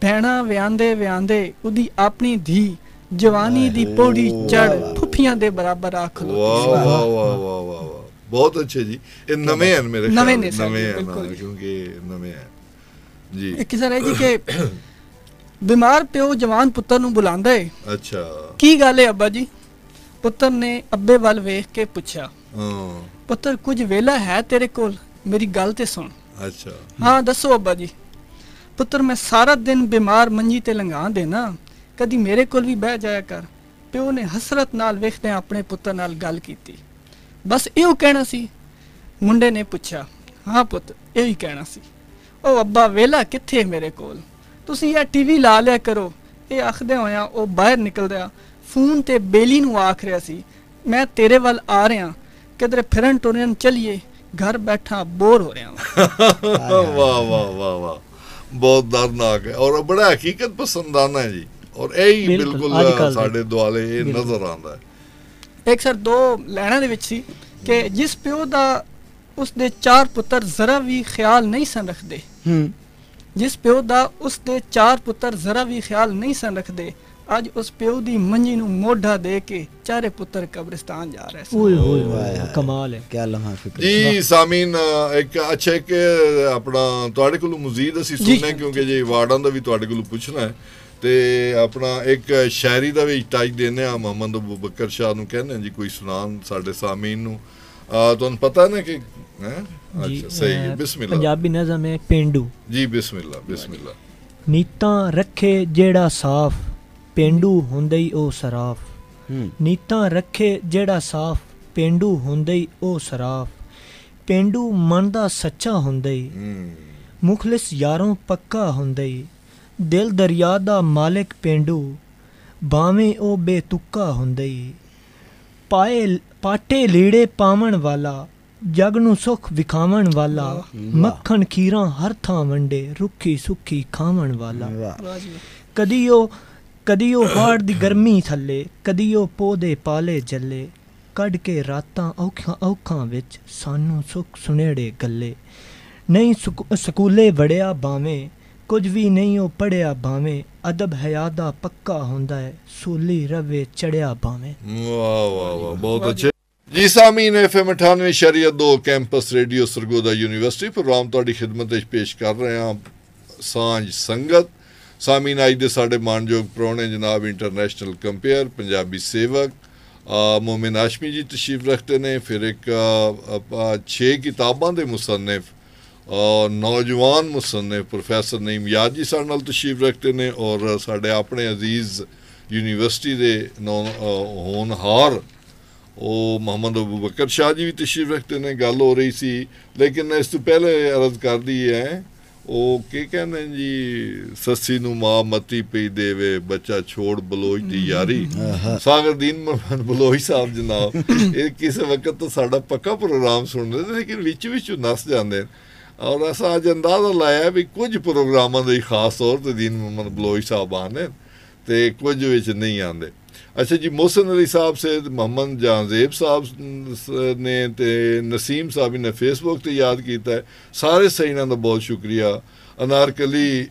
ਭੈਣਾ ਵਿਆਂਦੇ ਵਿਆਂਦੇ ਉਹਦੀ ਆਪਣੀ ਧੀ ਜਵਾਨੀ ਦੀ ਪੌੜੀ ਚੜ ਫੁੱਫੀਆਂ ਦੇ ਬਰਾਬਰ ਆ ਖਲੋਤੀ ਵਾਹ। ਵਾਹ ਵਾਹ ਵਾਹ ਵਾਹ ਬਹੁਤ ਅੱਛੇ ਜੀ। ਇਹ ਨਵੇਂ ਹਨ ਮੇਰੇ ਨਵੇਂ ਨੇ ਸਰ, ਨਵੇਂ ਹਨ। ਕਿਉਂਕਿ ਨਵੇਂ ਹਨ ਜੀ। ਇਹ ਕਿਸਰ ਹੈ ਜੀ ਕਿ ਬਿਮਾਰ ਪਿਓ ਜਵਾਨ ਪੁੱਤਰ ਨੂੰ ਬੁਲਾਉਂਦਾ ਹੈ ਅੱਛਾ। ਕੀ ਗੱਲ ਹੈ ਅੱਬਾ ਜੀ? ਪੁੱਤਰ ਨੇ ਅੱਬੇ ਵੱਲ ਵੇਖ ਕੇ ਪੁੱਛਿਆ ਹਾਂ। ਪੁੱਤਰ ਕੁਝ ਵੇਲਾ ਹੈ ਤੇਰੇ ਕੋਲ? ਮੇਰੀ ਗੱਲ ਤੇ ਸੁਣ। ਅੱਛਾ। ਹਾਂ ਦੱਸੋ ਅੱਬਾ ਜੀ। ਪੁੱਤਰ, ਮੈਂ ਸਾਰਾ ਦਿਨ ਬਿਮਾਰ ਮੰਜੀ ਤੇ ਲੰਘਾ ਦੇਣਾ। ਕਦੀ ਮੇਰੇ ਕੋਲ ਵੀ ਬਹਿ ਜਾਇਆ ਕਰ। ਪਿਓ ਨੇ ਹਸਰਤ ਨਾਲ ਵੇਖਦੇ ਆਪਣੇ ਪੁੱਤਰ ਨਾਲ ਗੱਲ ਕੀਤੀ। ਬਸ ਇਹੋ ਕਹਿਣਾ ਸੀ। ਮੁੰਡੇ ਨੇ ਪੁੱਛਿਆ, ਹਾਂ ਪੁੱਤ, ਇਹ ਹੀ ਕਹਿਣਾ ਸੀ। ਉਹ, ਅੱਬਾ, ਵੇਲਾ ਕਿੱਥੇ ਮੇਰੇ ਕੋਲ? ਤੁਸੀਂ ਇਹ ਟੀਵੀ ਲਾ ਲਿਆ ਕਰੋ। ਇਹ ਆਖਦੇ ਹੋਇਆ ਉਹ ਬਾਹਰ ਨਿਕਲਦਿਆ ਫੋਨ ਤੇ ਬੇਲੀ ਨੂੰ ਆਖ ਰਿਹਾ ਸੀ, ਮੈਂ ਤੇਰੇ ਵੱਲ ਆ ਰਿਹਾ। ਕਿਧਰੇ ਫਿਰਨ ਟੁਰਨ ਚਲੀਏ। ਘਰ ਬੈਠਾ ਬੋਰ ਹੋ ਰਿਹਾ ਵਾਹ ਵਾਹ ਵਾਹ ਵਾਹ। ਬਹੁਤ ਦਰਦਨਾਕ ਹੈ ਔਰ ਬੜਾ ਹਕੀਕਤ ਪਸੰਦਾਨਾ ਹੈ ਜੀ ਔਰ ਇਹ ਹੀ ਬਿਲਕੁਲ। ਸਾਡੇ ਦੁਆਲੇ ਇਹ। ਨਜ਼ਰ ਆਉਂਦਾ ਹੈ ਇੱਕ ਸਰ ਦੋ ਲੈਣਾ ਦੇ ਵਿੱਚ ਸੀ ਕਿ ਜਿਸ ਪਿਓ ਦਾ ਉਸ ਦੇ ਚਾਰ ਪੁੱਤਰ ਜ਼ਰਾ ਵੀ ਖਿਆਲ ਨਹੀਂ ਸਨ ਰੱਖਦੇ ਹੂੰ ਜਿਸ ਪਿਓ ਦਾ ਉਸ ਦੇ ਚਾਰ ਪੁੱਤਰ ਜ਼ਰਾ ਵੀ ਖਿਆਲ ਨਹੀਂ ਸਨ ਰੱਖਦੇ ਅੱਜ ਉਸ ਪਿਓ ਦੀ ਮੰਜੀ ਨੂੰ ਮੋਢਾ ਦੇ ਕੇ ਚਾਰੇ ਪੁੱਤਰ ਕਬਰਿਸਤਾਨ ਜਾ ਰਹੇ ਸਨ। ਓਏ ਹੋਏ ਵਾਹ। ਕਮਾਲ ਹੈ। ਕੀ ਲਮਹਾ ਫਿਕਰ ਜੀ ਸਾਮੀਨ ਇੱਕ ਅੱਛਾ ਇੱਕ ਆਪਣਾ ਤੁਹਾਡੇ ਕੋਲੋਂ ਮਜ਼ੀਦ ਅਸੀਂ। ਸੁਣਨਾ ਕਿਉਂਕਿ ਜੇ ਵਾਰਡਾਂ ਦਾ ਵੀ ਤੁਹਾਡੇ ਕੋਲੋਂ ਪੁੱਛਣਾ ਹੈ ਤੇ ਆਪਣਾ ਇੱਕ ਸ਼ਾਇਰੀ ਦਾ ਵੀ ਟੱਚ ਦੇਨੇ ਆ ਮੁਹੰਮਦ ਅਬੂ ਬਕਰ ਸ਼ਾਹ ਨੂੰ ਕਹਿੰਦੇ ਜੀ ਕੋਈ ਸੁਣਾਨ ਸਾਡੇ ਸਾਮੀਨ ਨੂੰ। ਤੁਹਾਨੂੰ ਪਤਾ ਨਾ ਕਿ ਅੱਛਾ ਸਹੀ ਹੈ ਬਿਸਮਿਲ੍ਲਾ। ਪੰਜਾਬੀ ਨਜ਼ਮ ਹੈ ਪਿੰਡੂ। ਜੀ ਬਿਸਮਿਲ੍ਲਾ ਬਿਸਮਿਲ੍ਲਾ। ਨੀਤਾਂ ਰੱਖੇ ਜਿਹੜਾ ਸਾਫ਼। ਪਿੰਡੂ ਹੁੰਦੇ ਹੀ ਉਹ ਸਰਾਫ। ਨੀਤਾਂ ਰੱਖੇ ਜਿਹੜਾ ਸਾਫ਼ ਪਿੰਡੂ ਹੁੰਦੇ ਹੀ ਉਹ ਸਰਾਫ। ਪਿੰਡੂ ਮਨ ਦਾ ਸੱਚਾ ਹੁੰਦੇ ਹੀ। ਮੁਖਲਿਸ ਯਾਰੋਂ ਪੱਕਾ ਹੁੰਦੇ ਹੀ ਦਿਲ ਦਰਿਆ ਦਾ ਮਾਲਕ ਪਿੰਡੂ। ਬਾਵੇਂ ਉਹ ਬੇਤੁੱਕਾ ਹੁੰਦੇ ਹੀ ਪਾਏ ਪਾਟੇ ਲੀੜੇ ਪਾਵਣ ਵਾਲਾ ਜਗ ਨੂੰ ਸੁਖ ਵਿਖਾਵਣ ਵਾਲਾ। ਮੱਖਣ ਖੀਰਾਂ ਹਰ ਥਾਂ ਵੰਡੇ ਰੁੱਖੀ ਸੁੱਖੀ ਖਾਵਣ ਵਾਲਾ। ਕਦੀ ਉਹ ਕਦੀ ਉਹ ਹਾੜ ਦੀ ਗਰਮੀ ਥੱਲੇ ਕਦੀ ਉਹ ਪੌਦੇ ਪਾਲੇ ਜੱਲੇ, ਕੱਢ ਕੇ ਰਾਤਾਂ ਔਖਾਂ ਔਖਾਂ ਵਿੱਚ ਸਾਨੂੰ ਸੁੱਖ ਸੁਨੇੜੇ ਗੱਲੇ। ਨਹੀਂ ਸਕੂਲੇ ਵੜਿਆ ਬਾਵੇਂ, ਕੁਝ ਵੀ ਨਹੀਂ ਉਹ ਪੜਿਆ ਭਾਵੇਂ ਅਦਬ ਹਯਾ ਦਾ ਪੱਕਾ ਹੁੰਦਾ ਹੈ, ਸੂਲੀ ਰਵੇ ਚੜਿਆ ਭਾਵੇਂ ਵਾਹ ਵਾਹ ਵਾਹ, ਬਹੁਤ ਅੱਛੇ। ਜੀ ਸਾਮੀਨ FM 98.2 campus radio Sargodha university programme ਤੁਹਾਡੀ ਖਿਦਮਤ ਵਿੱਚ ਪੇਸ਼ ਕਰ ਰਹੇ ਹਾਂ। ਸਾਂਝ ਸੰਗਤ। ਸਾਮੀਨ ਅੱਜ ਦੇ ਸਾਡੇ ਮਾਨਯੋਗ ਪ੍ਰਾਹੁਣੇ ਜਨਾਬ ਇੰਟਰਨੈਸ਼ਨਲ ਕੰਪੇਅਰ ਪੰਜਾਬੀ ਸੇਵਕ ਅ, ਮੋਮਿਨ ਆਸ਼ਮੀ ਜੀ ਤਸ਼ਰੀਫ ਰੱਖਦੇ ਨੇ ਫਿਰ ਇੱਕ ਛੇ ਕਿਤਾਬਾਂ ਦੇ ਮੁਸੰਨਿਫ ਨੌਜਵਾਨ ਮੁਸੰਨਫ ਪ੍ਰੋਫੈਸਰ ਨਈਮ ਯਾਦ ਜੀ ਸਾਡੇ ਨਾਲ ਤਸ਼ਰੀਫ ਰੱਖਦੇ ਨੇ ਔਰ ਸਾਡੇ ਆਪਣੇ ਅਜ਼ੀਜ਼ ਯੂਨੀਵਰਸਿਟੀ ਦੇ ਨੌ- ਹੋਣਹਾਰ ਉਹ ਮੁਹੰਮਦ ਅਬੂ ਬਕਰ ਸ਼ਾਹ ਜੀ ਵੀ ਤਸ਼ਰੀਫ ਰੱਖਦੇ ਨੇ ਗੱਲ ਹੋ ਰਹੀ ਸੀ ਲੇਕਿਨ ਇਸ ਤੋਂ ਪਹਿਲੇ ਅਰਜ਼ ਕਰਦੀ ਹੈ ਉਹ ਕੀ ਕਹਿੰਦੇ ਨੇ ਜੀ ਸੱਸੀ ਨੂੰ ਮਾਂ ਮਤੀ ਪਈ ਦੇਵੇ ਬੱਚਾ ਛੋੜ ਬਲੋਚ ਦੀ ਯਾਰੀ। ਸਾਗਰਦੀਨ ਮਹਿਮਦ ਬਲੋਚ ਸਾਹਿਬ ਜਨਾਬ ਇਹ ਕਿਸੇ ਵਕਤ ਤਾਂ ਸਾਡਾ ਪੱਕਾ ਪ੍ਰੋਗਰਾਮ ਸੁਣਦੇ ਨੇ ਲੇਕਿਨ ਵਿੱਚ ਵਿੱਚ ਨਸ ਜਾਂਦੇ ਔਰ ਅਸਾਂ ਅੱਜ ਅੰਦਾਜ਼ਾ ਲਾਇਆ ਵੀ ਕੁਝ ਪ੍ਰੋਗਰਾਮਾਂ ਦੇ ਖਾਸ ਤੌਰ ਤੇ ਦੀਨ ਮੁਹੰਮਦ ਬਲੋਚ ਸਾਹਿਬ ਆਉਂਦੇ ਨੇ ਤੇ ਕੁਝ ਵਿੱਚ ਨਹੀਂ ਆਉਂਦੇ। ਅੱਛਾ ਜੀ ਮੋਹਸਨ ਅਲੀ ਸਾਹਿਬ ਸੈਦ ਮੁਹੰਮਦ ਜਾਨਜ਼ੇਬ ਸਾਹਿਬ ਸ- ਨੇ ਤੇ ਨਸੀਮ ਸਾਹਿਬ ਨੇ ਫੇਸਬੁੱਕ ਤੇ ਯਾਦ ਕੀਤਾ ਹੈ। ਸਾਰੇ ਸਈਨਾਂ ਦਾ ਬਹੁਤ ਸ਼ੁਕਰੀਆ। ਅਨਾਰਕਲੀ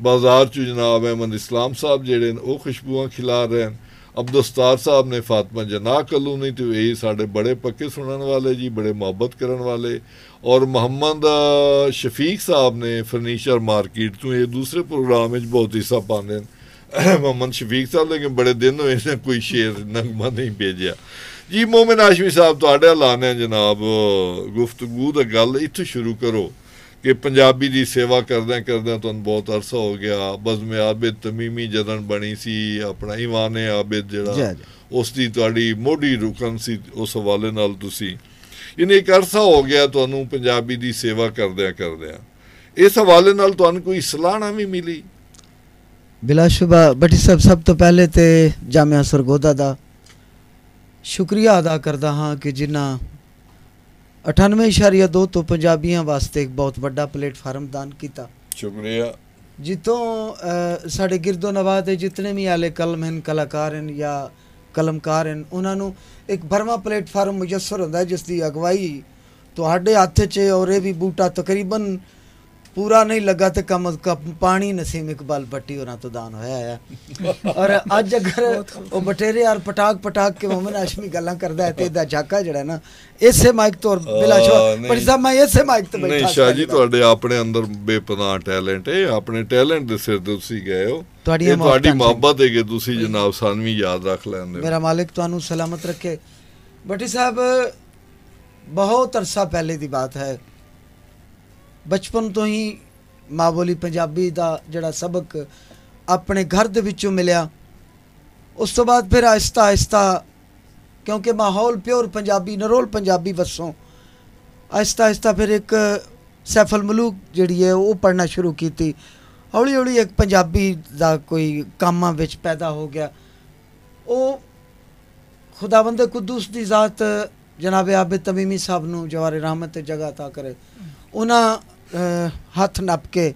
ਬਾਜ਼ਾਰ ਚ ਜਨਾਬ ਅਹਿਮਦ ਇਸਲਾਮ ਸਾਹਿਬ ਜਿਹੜੇ ਨੇ ਉਹ ਖੁਸ਼ਬੂਆਂ ਖਿਲਾ ਰਹੇ ਹਨ। ਅਬਦੁਸਤਾਰ ਸਾਹਿਬ ਨੇ ਫਾਤਮਾ ਜਨਾਹ ਕਲੂਨੀ ਤੇ ਇਹ ਸਾਡੇ ਬੜੇ ਪੱਕੇ ਸੁਣਨ ਵਾਲੇ ਜੀ ਬੜੇ ਮੁਹੱਬਤ ਕਰਨ ਵਾਲੇ। ਔਰ ਮੁਹੰਮਦ ਅ, ਸ਼ਫੀਕ ਸਾਹਿਬ ਨੇ ਫਰਨੀਚਰ ਮਾਰਕੀਟ ਤੋਂ ਇਹ ਦੂਸਰੇ ਪ੍ਰੋਗਰਾਮ ਵਿੱਚ ਬਹੁਤ ਹਿੱਸਾ ਪਾਉਂਦੇ ਨੇ ਮੁਹੰਮਦ ਸ਼ਫੀਕ ਸਾਹਿਬ ਲੇਕਿਨ ਬੜੇ ਦਿਨ ਹੋਏ ਨੇ ਕੋਈ ਸ਼ੇਰ ਨਗਮਾ ਨਹੀਂ ਭੇਜਿਆ। ਜੀ ਮੋਮਨ ਆਸ਼ਮੀ ਸਾਹਿਬ ਤੁਹਾਡੇ ਲਾਣੇ ਜਨਾਬ ਗੁਫ਼ਤਗੂ ਦਾ ਗੱਲ ਇੱਥੋਂ ਸ਼ੁਰੂ ਕਰੋ ਕਿ ਪੰਜਾਬੀ ਦੀ ਸੇਵਾ ਕਰਦਿਆਂ ਕਰਦਿਆਂ ਤੁਹਾਨੂੰ ਬਹੁਤ ਅਰਸਾ ਹੋ ਗਿਆ। ਬਜ਼ਮ ਆਬਿਦ ਤਮੀਮੀ ਜਦਨ ਬਣੀ ਸੀ ਆਪਣਾ ਈਵਾਨ ਆਬਿਦ ਜਿਹੜਾ। ਉਸ ਦੀ ਤੁਹਾਡੀ ਮੋਢੀ ਰੁਕਨ ਸੀ ਉਸ ਹਵਾਲੇ ਨਾਲ ਤੁਸੀਂ। ਇਹਨੇ ਇੱਕ ਅਰਸਾ ਹੋ ਗਿਆ ਤੁਹਾਨੂੰ ਪੰਜਾਬੀ ਦੀ ਸੇਵਾ ਕਰਦਿਆਂ ਕਰਦਿਆਂ। ਇਸ ਹਵਾਲੇ ਨਾਲ ਤੁਹਾਨੂੰ ਕੋਈ ਸਲਾਹਣਾ ਵੀ ਮਿਲੀ? ਬਿਲਾਸ਼ੁਬਾ ਬਟੀ ਸਾਹਿਬ ਸਭ ਤੋਂ ਪਹਿਲੇ ਤੇ ਜਾਮਿਆ ਸਰਗੋਦਾ ਦਾ ਸ਼ੁਕਰੀਆ ਅਦਾ ਕਰਦਾ ਹਾਂ ਕਿ ਜਿਨ੍ਹਾਂ 98.2 ਤੋਂ ਪੰਜਾਬੀਆਂ ਵਾਸਤੇ ਇੱਕ ਬਹੁਤ ਵੱਡਾ ਪਲੇਟਫਾਰਮ ਦਾਨ ਕੀਤਾ ਸ਼ੁਕਰੀਆ ਅ, ਸਾਡੇ ਗਿਰਦੋ ਨਵਾਜ਼ ਦੇ ਜਿਤਨੇ ਵੀ ਆਲੇ ਕਲਮ ਹਨ ਕਲਾਕਾਰ ਹਨ ਜਾਂ ਕਲਮਕਾਰ ਹਨ ਉਹਨਾਂ ਨੂੰ ਇੱਕ ਭਰਵਾਂ ਪਲੇਟਫਾਰਮ ਮੁਯੱਸਰ ਹੁੰਦਾ ਜਿਸ ਦੀ ਅਗਵਾਈ ਤੁਹਾਡੇ ਹੱਥ 'ਚ ਔਰ ਇਹ ਵੀ ਬੂਟਾ ਤਕਰੀਬਨ ਪੂਰਾ ਨਹੀਂ ਲੱਗਾ ਤੇ ਕਮ ਪਾਣੀ ਨਸੀਮ ਇਕਬਾਲ ਭੱਟੀ ਉਹਨਾਂ ਤੋਂ ਦਾਨ ਹੋਇਆ ਹੈ ਔਰ ਅੱਜ ਅਗਰ ਉਹ ਬਟੇਰੇ ਯਾਰ ਪਟਾਕ ਪਟਾਕ ਕੇ ਮਮਨ ਆਸ਼ਮੀ ਗੱਲਾਂ ਕਰਦਾ ਹੈ ਤੇ ਇਹਦਾ ਝਾਕਾ ਜਿਹੜਾ ਨਾ ਇਸੇ ਮਾਈਕ ਤੋਂ ਔਰ ਬਿਲਾ ਨਹੀਂ। ਪਰ ਸਾਹਿਬ ਮੈਂ ਇਸੇ ਮਾਈਕ ਤੇ ਬੈਠਾ ਨਹੀਂ ਸੀ ਸ਼ਾਹ ਜੀ। ਤੁਹਾਡੇ ਆਪਣੇ ਅੰਦਰ ਬੇਪਨਾਹ ਟੈਲੈਂਟ ਹੈ ਆਪਣੇ ਟੈਲੈਂਟ ਦੇ ਸਿਰ ਤੇ ਤੁਸੀਂ ਗਏ ਹੋ। ਤੁਹਾਡੀਆਂ ਇਹ ਤੁਹਾਡੀ ਮੁਹੱਬਤਾਂ ਹੈ ਕਿ ਤੁਸੀਂ ਜਨਾਬ ਸਾਨੂੰ ਵੀ ਯਾਦ ਰੱਖ ਲੈਂਦੇ ਮੇਰਾ ਮਾਲਿਕ ਤੁਹਾਨੂੰ ਸਲਾਮਤ ਰੱਖੇ। ਬਟੀ ਸਾਹਿਬ ਬਹੁਤ ਅਰਸਾ ਪਹਿਲੇ ਦੀ ਬਾਤ ਹੈ। ਬਚਪਨ ਤੋਂ ਹੀ ਮਾਂ ਬੋਲੀ ਪੰਜਾਬੀ ਦਾ ਜਿਹੜਾ ਸਬਕ ਆਪਣੇ ਘਰ ਦੇ ਵਿੱਚੋਂ ਮਿਲਿਆ। ਉਸ ਤੋਂ ਬਾਅਦ ਫਿਰ ਆਹਿਸਤਾ ਆਹਿਸਤਾ ਕਿਉਂਕਿ ਮਾਹੌਲ ਪਿਓਰ ਪੰਜਾਬੀ ਨਰੋਲ ਪੰਜਾਬੀ ਵਸੋਂ ਆਹਿਸਤਾ ਆਹਿਸਤਾ ਫਿਰ ਇੱਕ ਸੈਫਲ ਮਲੂਕ ਜਿਹੜੀ ਹੈ ਉਹ ਪੜ੍ਹਨਾ ਸ਼ੁਰੂ ਕੀਤੀ। ਹੌਲੀ ਹੌਲੀ ਇੱਕ ਪੰਜਾਬੀ ਦਾ ਕੋਈ ਕੰਮਾਂ ਵਿੱਚ ਪੈਦਾ ਹੋ ਗਿਆ। ਉਹ ਖੁਦਾਵੰਦ ਕੁਦੂਸ ਦੀ ਜ਼ਾਤ ਜਨਾਬ ਆਬਿਦ ਤਮੀਮੀ ਸਾਹਿਬ ਨੂੰ ਜਵਾਰੇ ਰਹਿਮਤ ਤੇ ਜਗ੍ਹਾ ਤਾ ਕਰੇ ਉਹਨਾਂ ਹੱਥ ਨੱਪ ਕੇ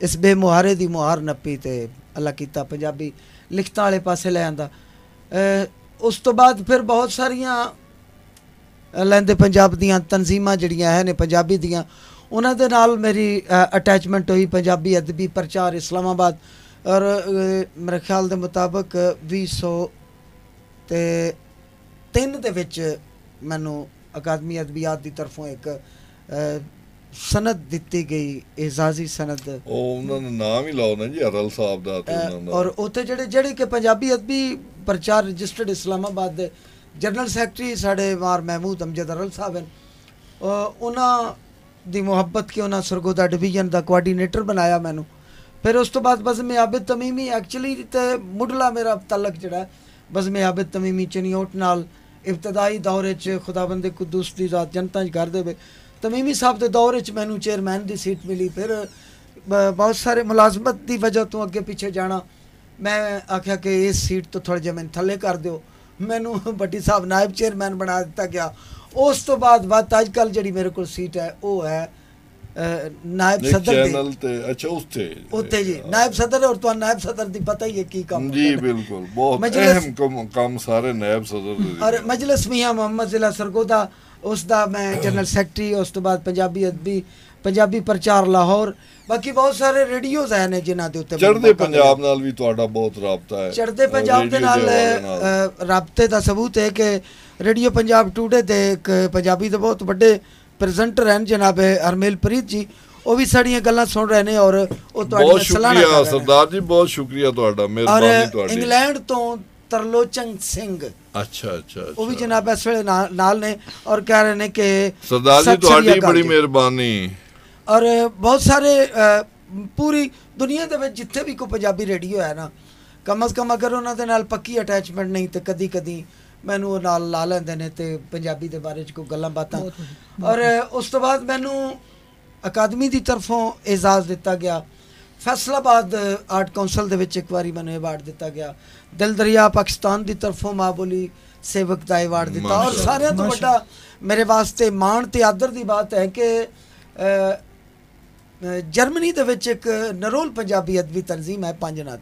ਇਸ ਬੇਮੁਹਾਰੇ ਦੀ ਮੁਹਾਰ ਨੱਪੀ ਤੇ ਅੱਲਾ ਕੀਤਾ ਪੰਜਾਬੀ ਲਿਖਤਾਂ ਵਾਲੇ ਪਾਸੇ ਲੈ ਆਂਦਾ। ਉਸ ਤੋਂ ਬਾਅਦ ਫਿਰ ਬਹੁਤ ਸਾਰੀਆਂ ਲੈਂਦੇ ਪੰਜਾਬ ਦੀਆਂ ਤਨਜ਼ੀਮਾਂ ਜਿਹੜੀਆਂ ਹੈ ਨੇ, ਪੰਜਾਬੀ ਦੀਆਂ, ਉਹਨਾਂ ਦੇ ਨਾਲ ਮੇਰੀ ਅਟੈਚਮੈਂਟ ਹੋਈ ਪੰਜਾਬੀ ਅਦਬੀ ਪ੍ਰਚਾਰ ਇਸਲਾਮਾਬਾਦ ਔਰ ਮੇਰੇ ਖਿਆਲ ਦੇ ਮੁਤਾਬਕ 200 ਤੇ 3 ਦੇ ਵਿੱਚ ਮੈਨੂੰ ਅਕਾਦਮੀ ਅਦਬੀਆਤ ਦੀ ਤਰਫੋਂ ਇੱਕ ਸਨਦ ਦਿੱਤੀ ਗਈ ਇਜਾਜ਼ੀ ਸਨਦ ਉਹ ਉਹਨਾਂ ਦਾ ਨਾਮ ਹੀ ਲਾਓ ਨਾ ਜੀ ਅਰਲ ਸਾਹਿਬ ਦਾ ਤੇ ਉਹਨਾਂ ਦਾ। ਔਰ ਉੱਥੇ ਜਿਹੜੇ ਜਿਹੜੇ ਕਿ ਪੰਜਾਬੀ ਅਦਬੀ ਪ੍ਰਚਾਰ ਰਜਿਸਟਰਡ ਇਸਲਾਮਾਬਾਦ ਦੇ ਜਨਰਲ ਸੈਕਟਰੀ ਸਾਡੇ ਮਾਰ ਮਹਿਮੂਦ ਅਮਜਦ ਅਰਲ ਸਾਹਿਬ ਹਨ। ਉਹਨਾਂ ਦੀ ਮੁਹੱਬਤ ਕਿ ਉਹਨਾਂ ਸਰਗੋਦਾ ਡਿਵੀਜ਼ਨ ਦਾ ਕੋਆਰਡੀਨੇਟਰ ਬਣਾਇਆ ਮੈਨੂੰ। ਫਿਰ ਉਸ ਤੋਂ ਬਾਅਦ ਬਜ਼ਮ ਆਬਿਦ ਤਮੀਮੀ ਐਕਚੁਅਲੀ ਤੇ ਮੁੱਢਲਾ ਮੇਰਾ ਤਲਕ ਜਿਹੜਾ ਹੈ, ਬਜ਼ਮ ਆਬਿਦ ਤਮੀਮੀ ਚਨਿਓਟ ਨਾਲ ਇਬਤਦਾਈ ਦੌਰ 'ਚ ਖੁਦਾਬੰਦ ਕੁਦੂਸ ਦੀ ਜ਼ਾਤ ਜਨਤਾ 'ਚ ਕਰ ਦੇਵੇ ਤਮੀਮੀ ਸਾਹਿਬ ਦੇ ਦੌਰ 'ਚ ਮੈਨੂੰ ਚੇਅਰਮੈਨ ਦੀ ਸੀਟ ਮਿਲੀ ਫਿਰ ਬਹੁਤ ਸਾਰੇ ਮੁਲਾਜ਼ਮਤ ਦੀ ਵਜ੍ਹਾ ਤੋਂ ਅੱਗੇ ਪਿੱਛੇ ਜਾਣਾ। ਮੈਂ ਆਖਿਆ ਕਿ ਇਸ ਸੀਟ ਤੋਂ ਥੋੜਾ ਜਿਹਾ ਮੈਨੂੰ ਥੱਲੇ ਕਰ ਦਿਓ। ਮੈਨੂੰ ਬੱਟੀ ਸਾਹਿਬ ਨਾਇਬ ਚੇਅਰਮੈਨ ਬਣਾ ਦਿੱਤਾ ਗਿਆ। ਉਸ ਤੋਂ ਬਾਅਦ ਬਾਤ ਅੱਜ ਕੱਲ ਜਿਹੜੀ ਮੇਰੇ ਕੋਲ ਸੀਟ ਹੈ ਉਹ ਹੈ ਨਾਇਬ ਸਦਰ ਦੇ। ਚੈਨਲ ਤੇ ਅੱਛਾ ਉੱਥੇ। ਉੱਤੇ ਜੀ। ਨਾਇਬ ਸਦਰ ਔਰ ਤੁਹਾਨੂੰ ਨਾਇਬ ਸਦਰ ਦੀ ਪਤਾ ਹੀ ਹੈ ਕੀ ਕੰਮ ਜੀ। ਬਿਲਕੁਲ। ਬਹੁਤ ਅਹਿਮ ਕੰਮ- ਕੰਮ ਸਾਰੇ ਨਾਇਬ ਸਦਰ ਦੇ ਔਰ ਮਜਲਿਸ ਮੀਆਂ ਮੁਹੰਮਦ ਜ਼ਿਲ੍ਹਾ ਸਰਗੋਦਾ ਉਸ ਦਾ ਮੈਂ ਜਨਰਲ ਸੈਕਟਰੀ ਉਸ ਤੋਂ ਬਾਅਦ ਪੰਜਾਬੀ ਅਦਬੀ ਪੰਜਾਬੀ ਪ੍ਰਚਾਰ ਲਾਹੌਰ ਬਾਕੀ ਬਹੁਤ ਸਾਰੇ ਰੇਡੀਓਜ਼ ਹੈ ਨੇ ਜਿਨ੍ਹਾਂ ਦੇ ਉੱਤੇ ਚੜ੍ਹਦੇ ਪੰਜਾਬ ਨਾਲ ਵੀ ਤੁਹਾਡਾ ਬਹੁਤ ਰਾਬਤਾ ਹੈ। ਚੜ੍ਹਦੇ ਪੰਜਾਬ ਦੇ ਨਾਲ ਰਾਬਤੇ ਦਾ ਸਬੂਤ ਹੈ ਕਿ ਰੇਡੀਓ ਪੰਜਾਬ ਟੂਡੇ ਦੇ ਇੱਕ ਪੰਜਾਬੀ ਦੇ ਬਹੁਤ ਵੱਡੇ ਪ੍ਰੈਜ਼ੈਂਟਰ ਹਨ ਜਨਾਬ ਹਰਮੇਲ ਪ੍ਰੀਤ ਜੀ। ਉਹ ਵੀ ਸਾਡੀਆਂ ਗੱਲਾਂ ਸੁਣ ਰਹੇ ਨੇ ਔਰ ਉਹ ਬਹੁਤ ਤੁਹਾਡੀ ਸਲਾਹਨਾ ਕਰ ਸ਼ੁਕਰੀਆ ਸਰਦਾਰ ਜੀ ਬਹੁਤ ਸ਼ੁਕਰੀਆ ਤੁਹਾਡਾ ਮਿਹਰਬਾਨੀ ਤੁਹਾਡੀ। ਇੰਗਲੈਂਡ ਤੋਂ ਤਰਲੋਚਨ ਸਿੰਘ। ਅੱਛਾ ਅੱਛਾ ਉਹ ਵੀ। ਜਨਾਬ ਇਸ ਵੇਲੇ ਨਾਲ ਨੇ ਔਰ ਕਹਿ ਰਹੇ ਨੇ ਕਿ ਸਰਦਾਰ ਜੀ ਤੁਹਾਡੀ ਬੜੀ। ਮਿਹਰਬਾਨੀ। ਔਰ ਬਹੁਤ ਸਾਰੇ ਪੂਰੀ ਦੁਨੀਆ ਦੇ ਵਿੱਚ ਜਿੱਥੇ ਵੀ ਕੋਈ ਪੰਜਾਬੀ ਰੇਡੀਓ ਹੈ ਨਾ ਕਮ ਅਜ਼ ਕਮ ਅਗਰ ਉਹਨਾਂ ਦੇ ਨਾਲ ਪੱਕੀ ਅਟੈਚਮੈਂਟ ਨਹੀਂ ਤੇ ਕਦੀ ਕਦੀ ਮੈਨੂੰ ਉਹ ਨਾਲ ਲਾ ਲੈਂਦੇ ਨੇ ਤੇ ਪੰਜਾਬੀ ਦੇ ਬਾਰੇ ਚ ਕੋਈ ਗੱਲਾਂ ਬਾਤਾਂ। ਔਰ ਉਸ ਤੋਂ ਬਾਅਦ ਮੈਨੂੰ ਅਕਾਦਮੀ ਦੀ ਤਰਫੋਂ ਇਜਾਜ਼ ਦਿੱਤਾ ਗਿਆ। ਫੈਸਲਾਬਾਦ ਆਰਟ ਕਾਉਂਸਲ ਦੇ ਵਿੱਚ ਇੱਕ ਵਾਰੀ ਮੈਨੂੰ ਅਵਾਰਡ ਦਿੱਤਾ ਗਿਆ। ਦਿਲ ਦਰਿਆ ਪਾਕਿਸਤਾਨ ਦੀ ਤਰਫੋਂ ਮਾਂ ਬੋਲੀ ਸੇਵਕ ਦਾ ਅਵਾਰਡ ਦਿੱਤਾ। ਔਰ। ਸਾਰਿਆਂ ਤੋਂ ਵੱਡਾ ਮੇਰੇ ਵਾਸਤੇ ਮਾਣ ਤੇ ਆਦਰ ਦੀ ਬਾਤ ਹੈ ਕਿ ਜਰਮਨੀ ਦੇ ਵਿੱਚ ਇੱਕ ਨਰੋਲ ਪੰਜਾਬੀ ਅਦਬੀ ਤਨਜ਼ੀਮ ਹੈ ਪੰਜਨਾਦ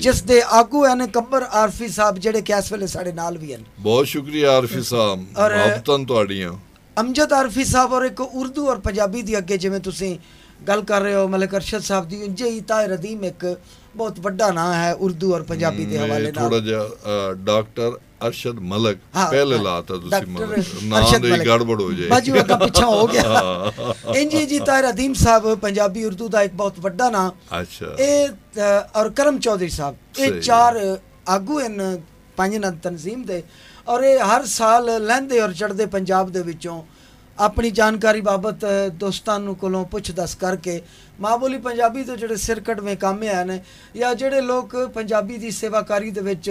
ਜਿਸ ਦੇ ਆਗੂ ਹਨ ਕੰਬਰ ਆਰਫੀ ਸਾਹਿਬ ਜਿਹੜੇ ਕਿ ਇਸ ਵੇਲੇ ਸਾਡੇ ਨਾਲ ਵੀ ਹਨ। ਬਹੁਤ ਸ਼ੁਕਰੀਆ ਆਰਫੀ ਸਾਹਿਬ। ਮੁਹੱਬਤਾਂ ਤੁਹਾਡੀਆਂ। ਅਮਜਦ ਆਰਫੀ ਸਾਹਿਬ ਔਰ ਇੱਕ ਉਰਦੂ ਔਰ ਪੰਜਾਬੀ ਦੀ ਅੱਗੇ ਜਿਵੇਂ ਤੁਸੀਂ ਗੱਲ ਕਰ ਰਹੇ ਹੋ ਮਲਕ ਅਰਸ਼ਦ ਸਾਹਿਬ ਦੀ ਇੰਜੇ ਹੀ ਤਾਹਿਰ ਰਦੀਮ ਇੱਕ ਬਹੁਤ ਵੱਡਾ ਨਾਂ ਹੈ ਉਰਦੂ ਔਰ ਪੰਜਾਬੀ ਦੇ ਹਵਾਲੇ ਨਾਲ। ਥੋੜਾ ਜਿਹਾ ਡਾਕਟਰ ਅਰਸ਼ਦ ਮਲਕ ਪਹਿਲੇ ਲਾਤਾ ਤੁਸੀਂ ਨਾਮ ਦੇ। ਗੜਬੜ ਹੋ ਜਾਏ ਬਾਜੂ ਅੱਗਾ ਪਿੱਛਾ ਹੋ ਗਿਆ। ਇੰਜੀ ਜੀ ਤਾਹਿਰ ਰਦੀਮ ਸਾਹਿਬ ਪੰਜਾਬੀ ਉਰਦੂ ਦਾ ਇੱਕ ਬਹੁਤ ਵੱਡਾ ਨਾਂ। ਅੱਛਾ। ਇਹ ਔਰ ਕਰਮ ਚੌਧਰੀ ਸਾਹਿਬ ਇਹ। ਚਾਰ ਆਗੂ ਹਨ ਪੰਜ ਨੰਦ ਤਨਜ਼ੀਮ ਦੇ। ਔਰ ਇਹ ਹਰ ਸਾਲ ਲਹਿੰਦੇ ਔਰ ਚੜ੍ਹਦੇ ਪੰਜਾਬ ਦੇ ਵਿੱਚੋਂ ਆਪਣੀ ਜਾਣਕਾਰੀ ਬਾਬਤ ਦੋਸਤਾਂ ਨੂੰ ਕੋਲੋਂ ਪੁੱਛ ਦੱਸ ਕਰਕੇ ਮਾਂ ਬੋਲੀ ਪੰਜਾਬੀ ਤੋਂ ਜਿਹੜੇ ਸਿਰਕਟਵੇਂ ਕੰਮ ਆਏ ਨੇ ਜਾਂ ਜਿਹੜੇ ਲੋਕ ਪੰਜਾਬੀ ਦੀ ਸੇਵਾਕਾਰੀ ਦੇ ਵਿੱਚ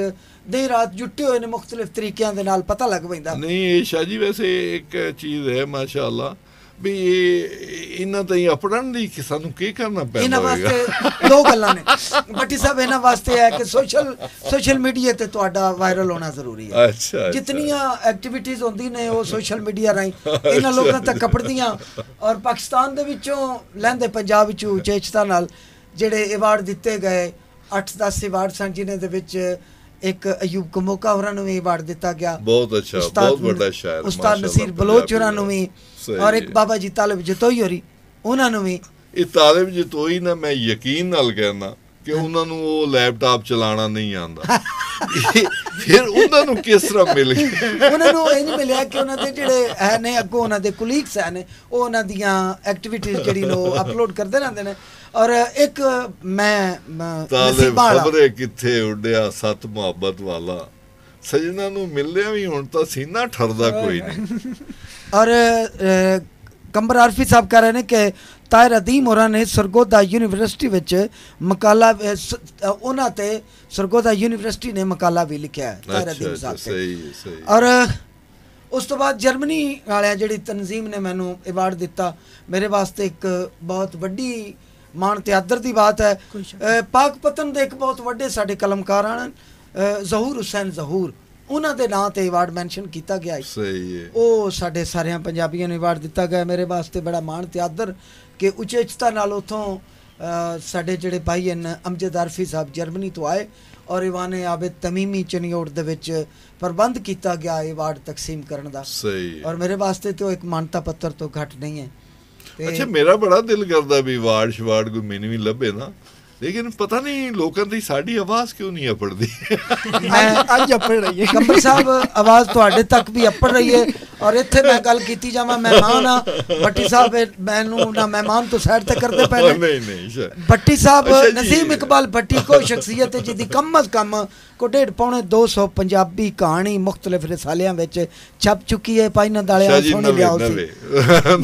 ਦਿਨ ਰਾਤ ਜੁਟੇ ਹੋਏ ਨੇ ਮੁxtਲਿਫ ਤਰੀਕਿਆਂ ਦੇ ਨਾਲ ਪਤਾ ਲੱਗ ਪੈਂਦਾ। ਨਹੀਂ, ਇਹ ਸ਼ਾਹ ਜੀ, ਵੈਸੇ ਇੱਕ ਚੀਜ਼ ਹੈ, ਮਾਸ਼ਾਅੱਲਾ ਵੀ ਇਹ ਇਹਨਾਂ ਤਾਈਂ ਅਪੜਨ ਦੀ ਕਿ ਸਾਨੂੰ ਕੀ ਕਰਨਾ ਪੈਂਦਾ ਇਹਨਾਂ ਵਾਸਤੇ ਦੋ ਗੱਲਾਂ ਨੇ। ਬੱਟੀ ਸਾਹਿਬ ਇਹਨਾਂ ਵਾਸਤੇ ਹੈ ਕਿ ਸੋਸ਼ਲ ਸੋਸ਼ਲ ਮੀਡੀਆ ਤੇ ਤੁਹਾਡਾ ਵਾਇਰਲ ਹੋਣਾ ਜ਼ਰੂਰੀ ਹੈ। ਅੱਛਾ। ਜਿਤਨੀਆਂ ਐਕਟੀਵਿਟੀਜ਼ ਹੁੰਦੀ ਨੇ ਉਹ ਸੋਸ਼ਲ ਮੀਡੀਆ ਰਾਹੀਂ ਇਹਨਾਂ ਲੋਕਾਂ ਤੱਕ ਕਪੜਦੀਆਂ ਔਰ ਪਾਕਿਸਤਾਨ ਦੇ ਵਿੱਚੋਂ ਲਹਿੰਦੇ ਪੰਜਾਬ ਵਿੱਚੋਂ ਉਚੇਚਤਾ ਨਾਲ ਜਿਹੜੇ ਅਵਾਰਡ ਦਿੱਤੇ ਗਏ 8-10 ਅਵਾਰਡ ਸਨ ਜਿਨ੍ਹਾਂ ਦੇ ਵਿੱਚ ਇੱਕ ਅਯੂਬ ਕਮੋਕਾ ਹੋਰਾਂ ਨੂੰ ਵੀ ਅਵਾਰਡ ਦਿੱਤਾ ਗਿਆ ਬਹੁਤ ਅੱਛਾ ਬਹੁਤ ਵੱਡਾ ਸ਼ਾਇਰ ਉਸਤਾਦ ਨਸੀਰ ਬਲੋਚ ਹੋਰਾਂ ਨੂੰ ਵੀ ਔਰ ਇੱਕ। ਬਾਬਾ ਜੀ ਤਾਲਿਬ ਜਤੋਈ ਹੋਰੀ ਉਹਨਾਂ ਨੂੰ ਵੀ ਇਹ ਤਾਲਿਬ ਜਤੋਈ ਨਾ ਮੈਂ ਯਕੀਨ ਨਾਲ ਕਹਿਣਾ ਕਿ ਉਹਨਾਂ ਨੂੰ ਉਹ ਲੈਪਟਾਪ ਚਲਾਉਣਾ ਨਹੀਂ ਆਉਂਦਾ। ਫਿਰ ਉਹਨਾਂ ਨੂੰ ਕਿਸ ਤਰ੍ਹਾਂ ਮਿਲ ਗਿਆ ਉਹਨਾਂ ਨੂੰ ਇਹ ਨਹੀਂ ਮਿਲਿਆ ਕਿ ਉਹਨਾਂ ਦੇ ਜਿਹੜੇ ਹੈ ਨੇ ਅੱਗੋਂ ਉਹਨਾਂ ਦੇ ਕੁਲੀਗਸ ਹੈ ਨੇ ਉਹ ਉਹਨਾਂ ਦੀਆਂ ਐਕਟੀਵਿਟੀਜ਼ ਜਿਹੜੀ ਨੂੰ ਅਪਲੋਡ ਕਰਦੇ ਰਹਿੰਦੇ ਨੇ। ਔਰ ਇੱਕ ਮੈਂ ਨਸੀਬਾਂ ਖਬਰੇ ਕਿੱਥੇ ਉੱਡਿਆ ਸਤ ਮੁਹੱਬਤ ਵਾਲਾ। ਸਜਣਾ ਨੂੰ ਮਿਲਦਿਆਂ ਵੀ ਹੁਣ ਤਾਂ ਸੀਨਾ ਠਰਦਾ ਕੋਈ ਨਹੀਂ। ਔਰ ਕੰਬਰ ਆਰਫੀ ਸਾਹਿਬ ਕਹ ਰਹੇ ਨੇ ਕਿ ਤਾਹਿਰ ਅਦੀਮ ਹੋਰਾਂ ਨੇ ਸਰਗੋਦਾ ਯੂਨੀਵਰਸਿਟੀ ਵਿੱਚ ਮਕਾਲਾ ਉਹਨਾਂ ਤੇ ਸਰਗੋਦਾ ਯੂਨੀਵਰਸਿਟੀ ਨੇ ਮਕਾਲਾ ਵੀ ਲਿਖਿਆ ਹੈ ਅੱਛਾ ਅਦੀਮ ਸਾਹਿਬ ਤੇ। ਸਹੀ। ਔਰ ਉਸ ਤੋਂ ਬਾਅਦ ਜਰਮਨੀ ਵਾਲਿਆਂ ਜਿਹੜੀ ਤਨਜ਼ੀਮ ਨੇ ਮੈਨੂੰ ਅਵਾਰਡ ਦਿੱਤਾ ਮੇਰੇ ਵਾਸਤੇ ਇੱਕ ਬਹੁਤ ਵੱਡੀ ਮਾਣ ਤੇ ਆਦਰ ਦੀ ਬਾਤ ਹੈ। ਕੋਈ ਸ਼ੱਕ ਅ, ਪਾਕ ਪਤਨ ਦੇ ਇੱਕ ਬਹੁਤ ਵੱਡੇ ਸਾਡੇ ਕਲਮਕਾਰ ਹਨ ਜ਼ਹੂਰ ਹੁਸੈਨ ਜ਼ਹੂਰ। ਉਹਨਾਂ ਦੇ ਨਾਂ ਤੇ ਅਵਾਰਡ ਮੈਂਸ਼ਨ ਕੀਤਾ ਗਿਆ ਹੈ। ਸਹੀ ਹੈ। ਉਹ ਸਾਡੇ ਸਾਰਿਆਂ ਪੰਜਾਬੀਆਂ ਨੂੰ ਅਵਾਰਡ ਦਿੱਤਾ ਗਿਆ। ਮੇਰੇ ਵਾਸਤੇ ਬੜਾ ਮਾਣ ਤੇ ਆਦਰ ਕਿ ਉਚੇਚਤਾ ਨਾਲ ਉਥੋਂ ਸਾਡੇ ਜਿਹੜੇ ਭਾਈ ਹਨ ਅਮਜਦ ਆਰਫੀ ਸਾਹਿਬ ਜਰਮਨੀ ਤੋਂ ਆਏ ਔਰ ਇਵਾਨੇ ਆਬਦ ਤਮੀਮੀ ਚਨਿਓੜ ਦੇ ਵਿੱਚ ਪ੍ਰਬੰਧ ਕੀਤਾ ਗਿਆ ਇਹ ਅਵਾਰਡ ਤਕਸੀਮ ਕਰਨ ਦਾ। ਸਹੀ। ਔਰ ਮੇਰੇ ਵਾਸਤੇ ਤੇ ਉਹ ਇੱਕ ਮਾਨਤਾ ਪੱਤਰ ਤੋਂ ਘੱਟ ਨਹੀਂ ਹੈ। ਅੱਛਾ ਮੇਰਾ ਬੜਾ ਦਿਲ ਕਰਦਾ ਵੀ ਵਾਰਡ ਸ਼ਵਾਰਡ ਕੋਈ ਮੈਨੂੰ ਵੀ ਲੱਭੇ ਨਾ। ਲੇਕਿਨ ਪਤਾ ਨਹੀਂ ਲੋਕਾਂ ਦੀ ਸਾਡੀ ਆਵਾਜ਼ ਕਿਉਂ ਨਹੀਂ ਅਪੜਦੀ? ਮੈਂ ਅੱਜ ਅਪੜ ਰਹੀ ਹੈ। ਕੰਬਲ ਸਾਹਿਬ ਆਵਾਜ਼ ਤੁਹਾਡੇ ਤੱਕ ਵੀ ਅਪੜ ਰਹੀ ਹੈ ਔਰ ਇੱਥੇ ਮੈਂ ਗੱਲ ਕੀਤੀ ਜਾਵਾਂ ਮਹਿਮਾਨ ਆ। ਬੱਟੀ ਸਾਹਿਬ ਮੈਨੂੰ ਨਾ ਮਹਿਮਾਨ ਤੋਂ ਸਾਈਡ ਤੇ ਕਰਦੇ ਪਏ ਨਹੀਂ ਨਹੀਂ ਬੱਟੀ ਸਾਹਿਬ ਨਸੀਮ ਇਕਬਾਲ ਬੱਟੀ ਕੋ ਸ਼ਖਸੀਅਤ ਹੈ ਜਿਹਦੀ ਕਮ ਅਜ਼ ਕਮ ਕੋ ਡੇਢ ਪੌਣੇ 200 ਪੰਜਾਬੀ ਕਹਾਣੀ ਮੁxtਲਿਫ ਰਸਾਲਿਆਂ ਵਿੱਚ ਛਪ ਚੁੱਕੀ ਹੈ। ਭਾਈ ਨੰਦਾਲਿਆ ਸੋਹਣੀ ਲਿਆਓ ਸੀ।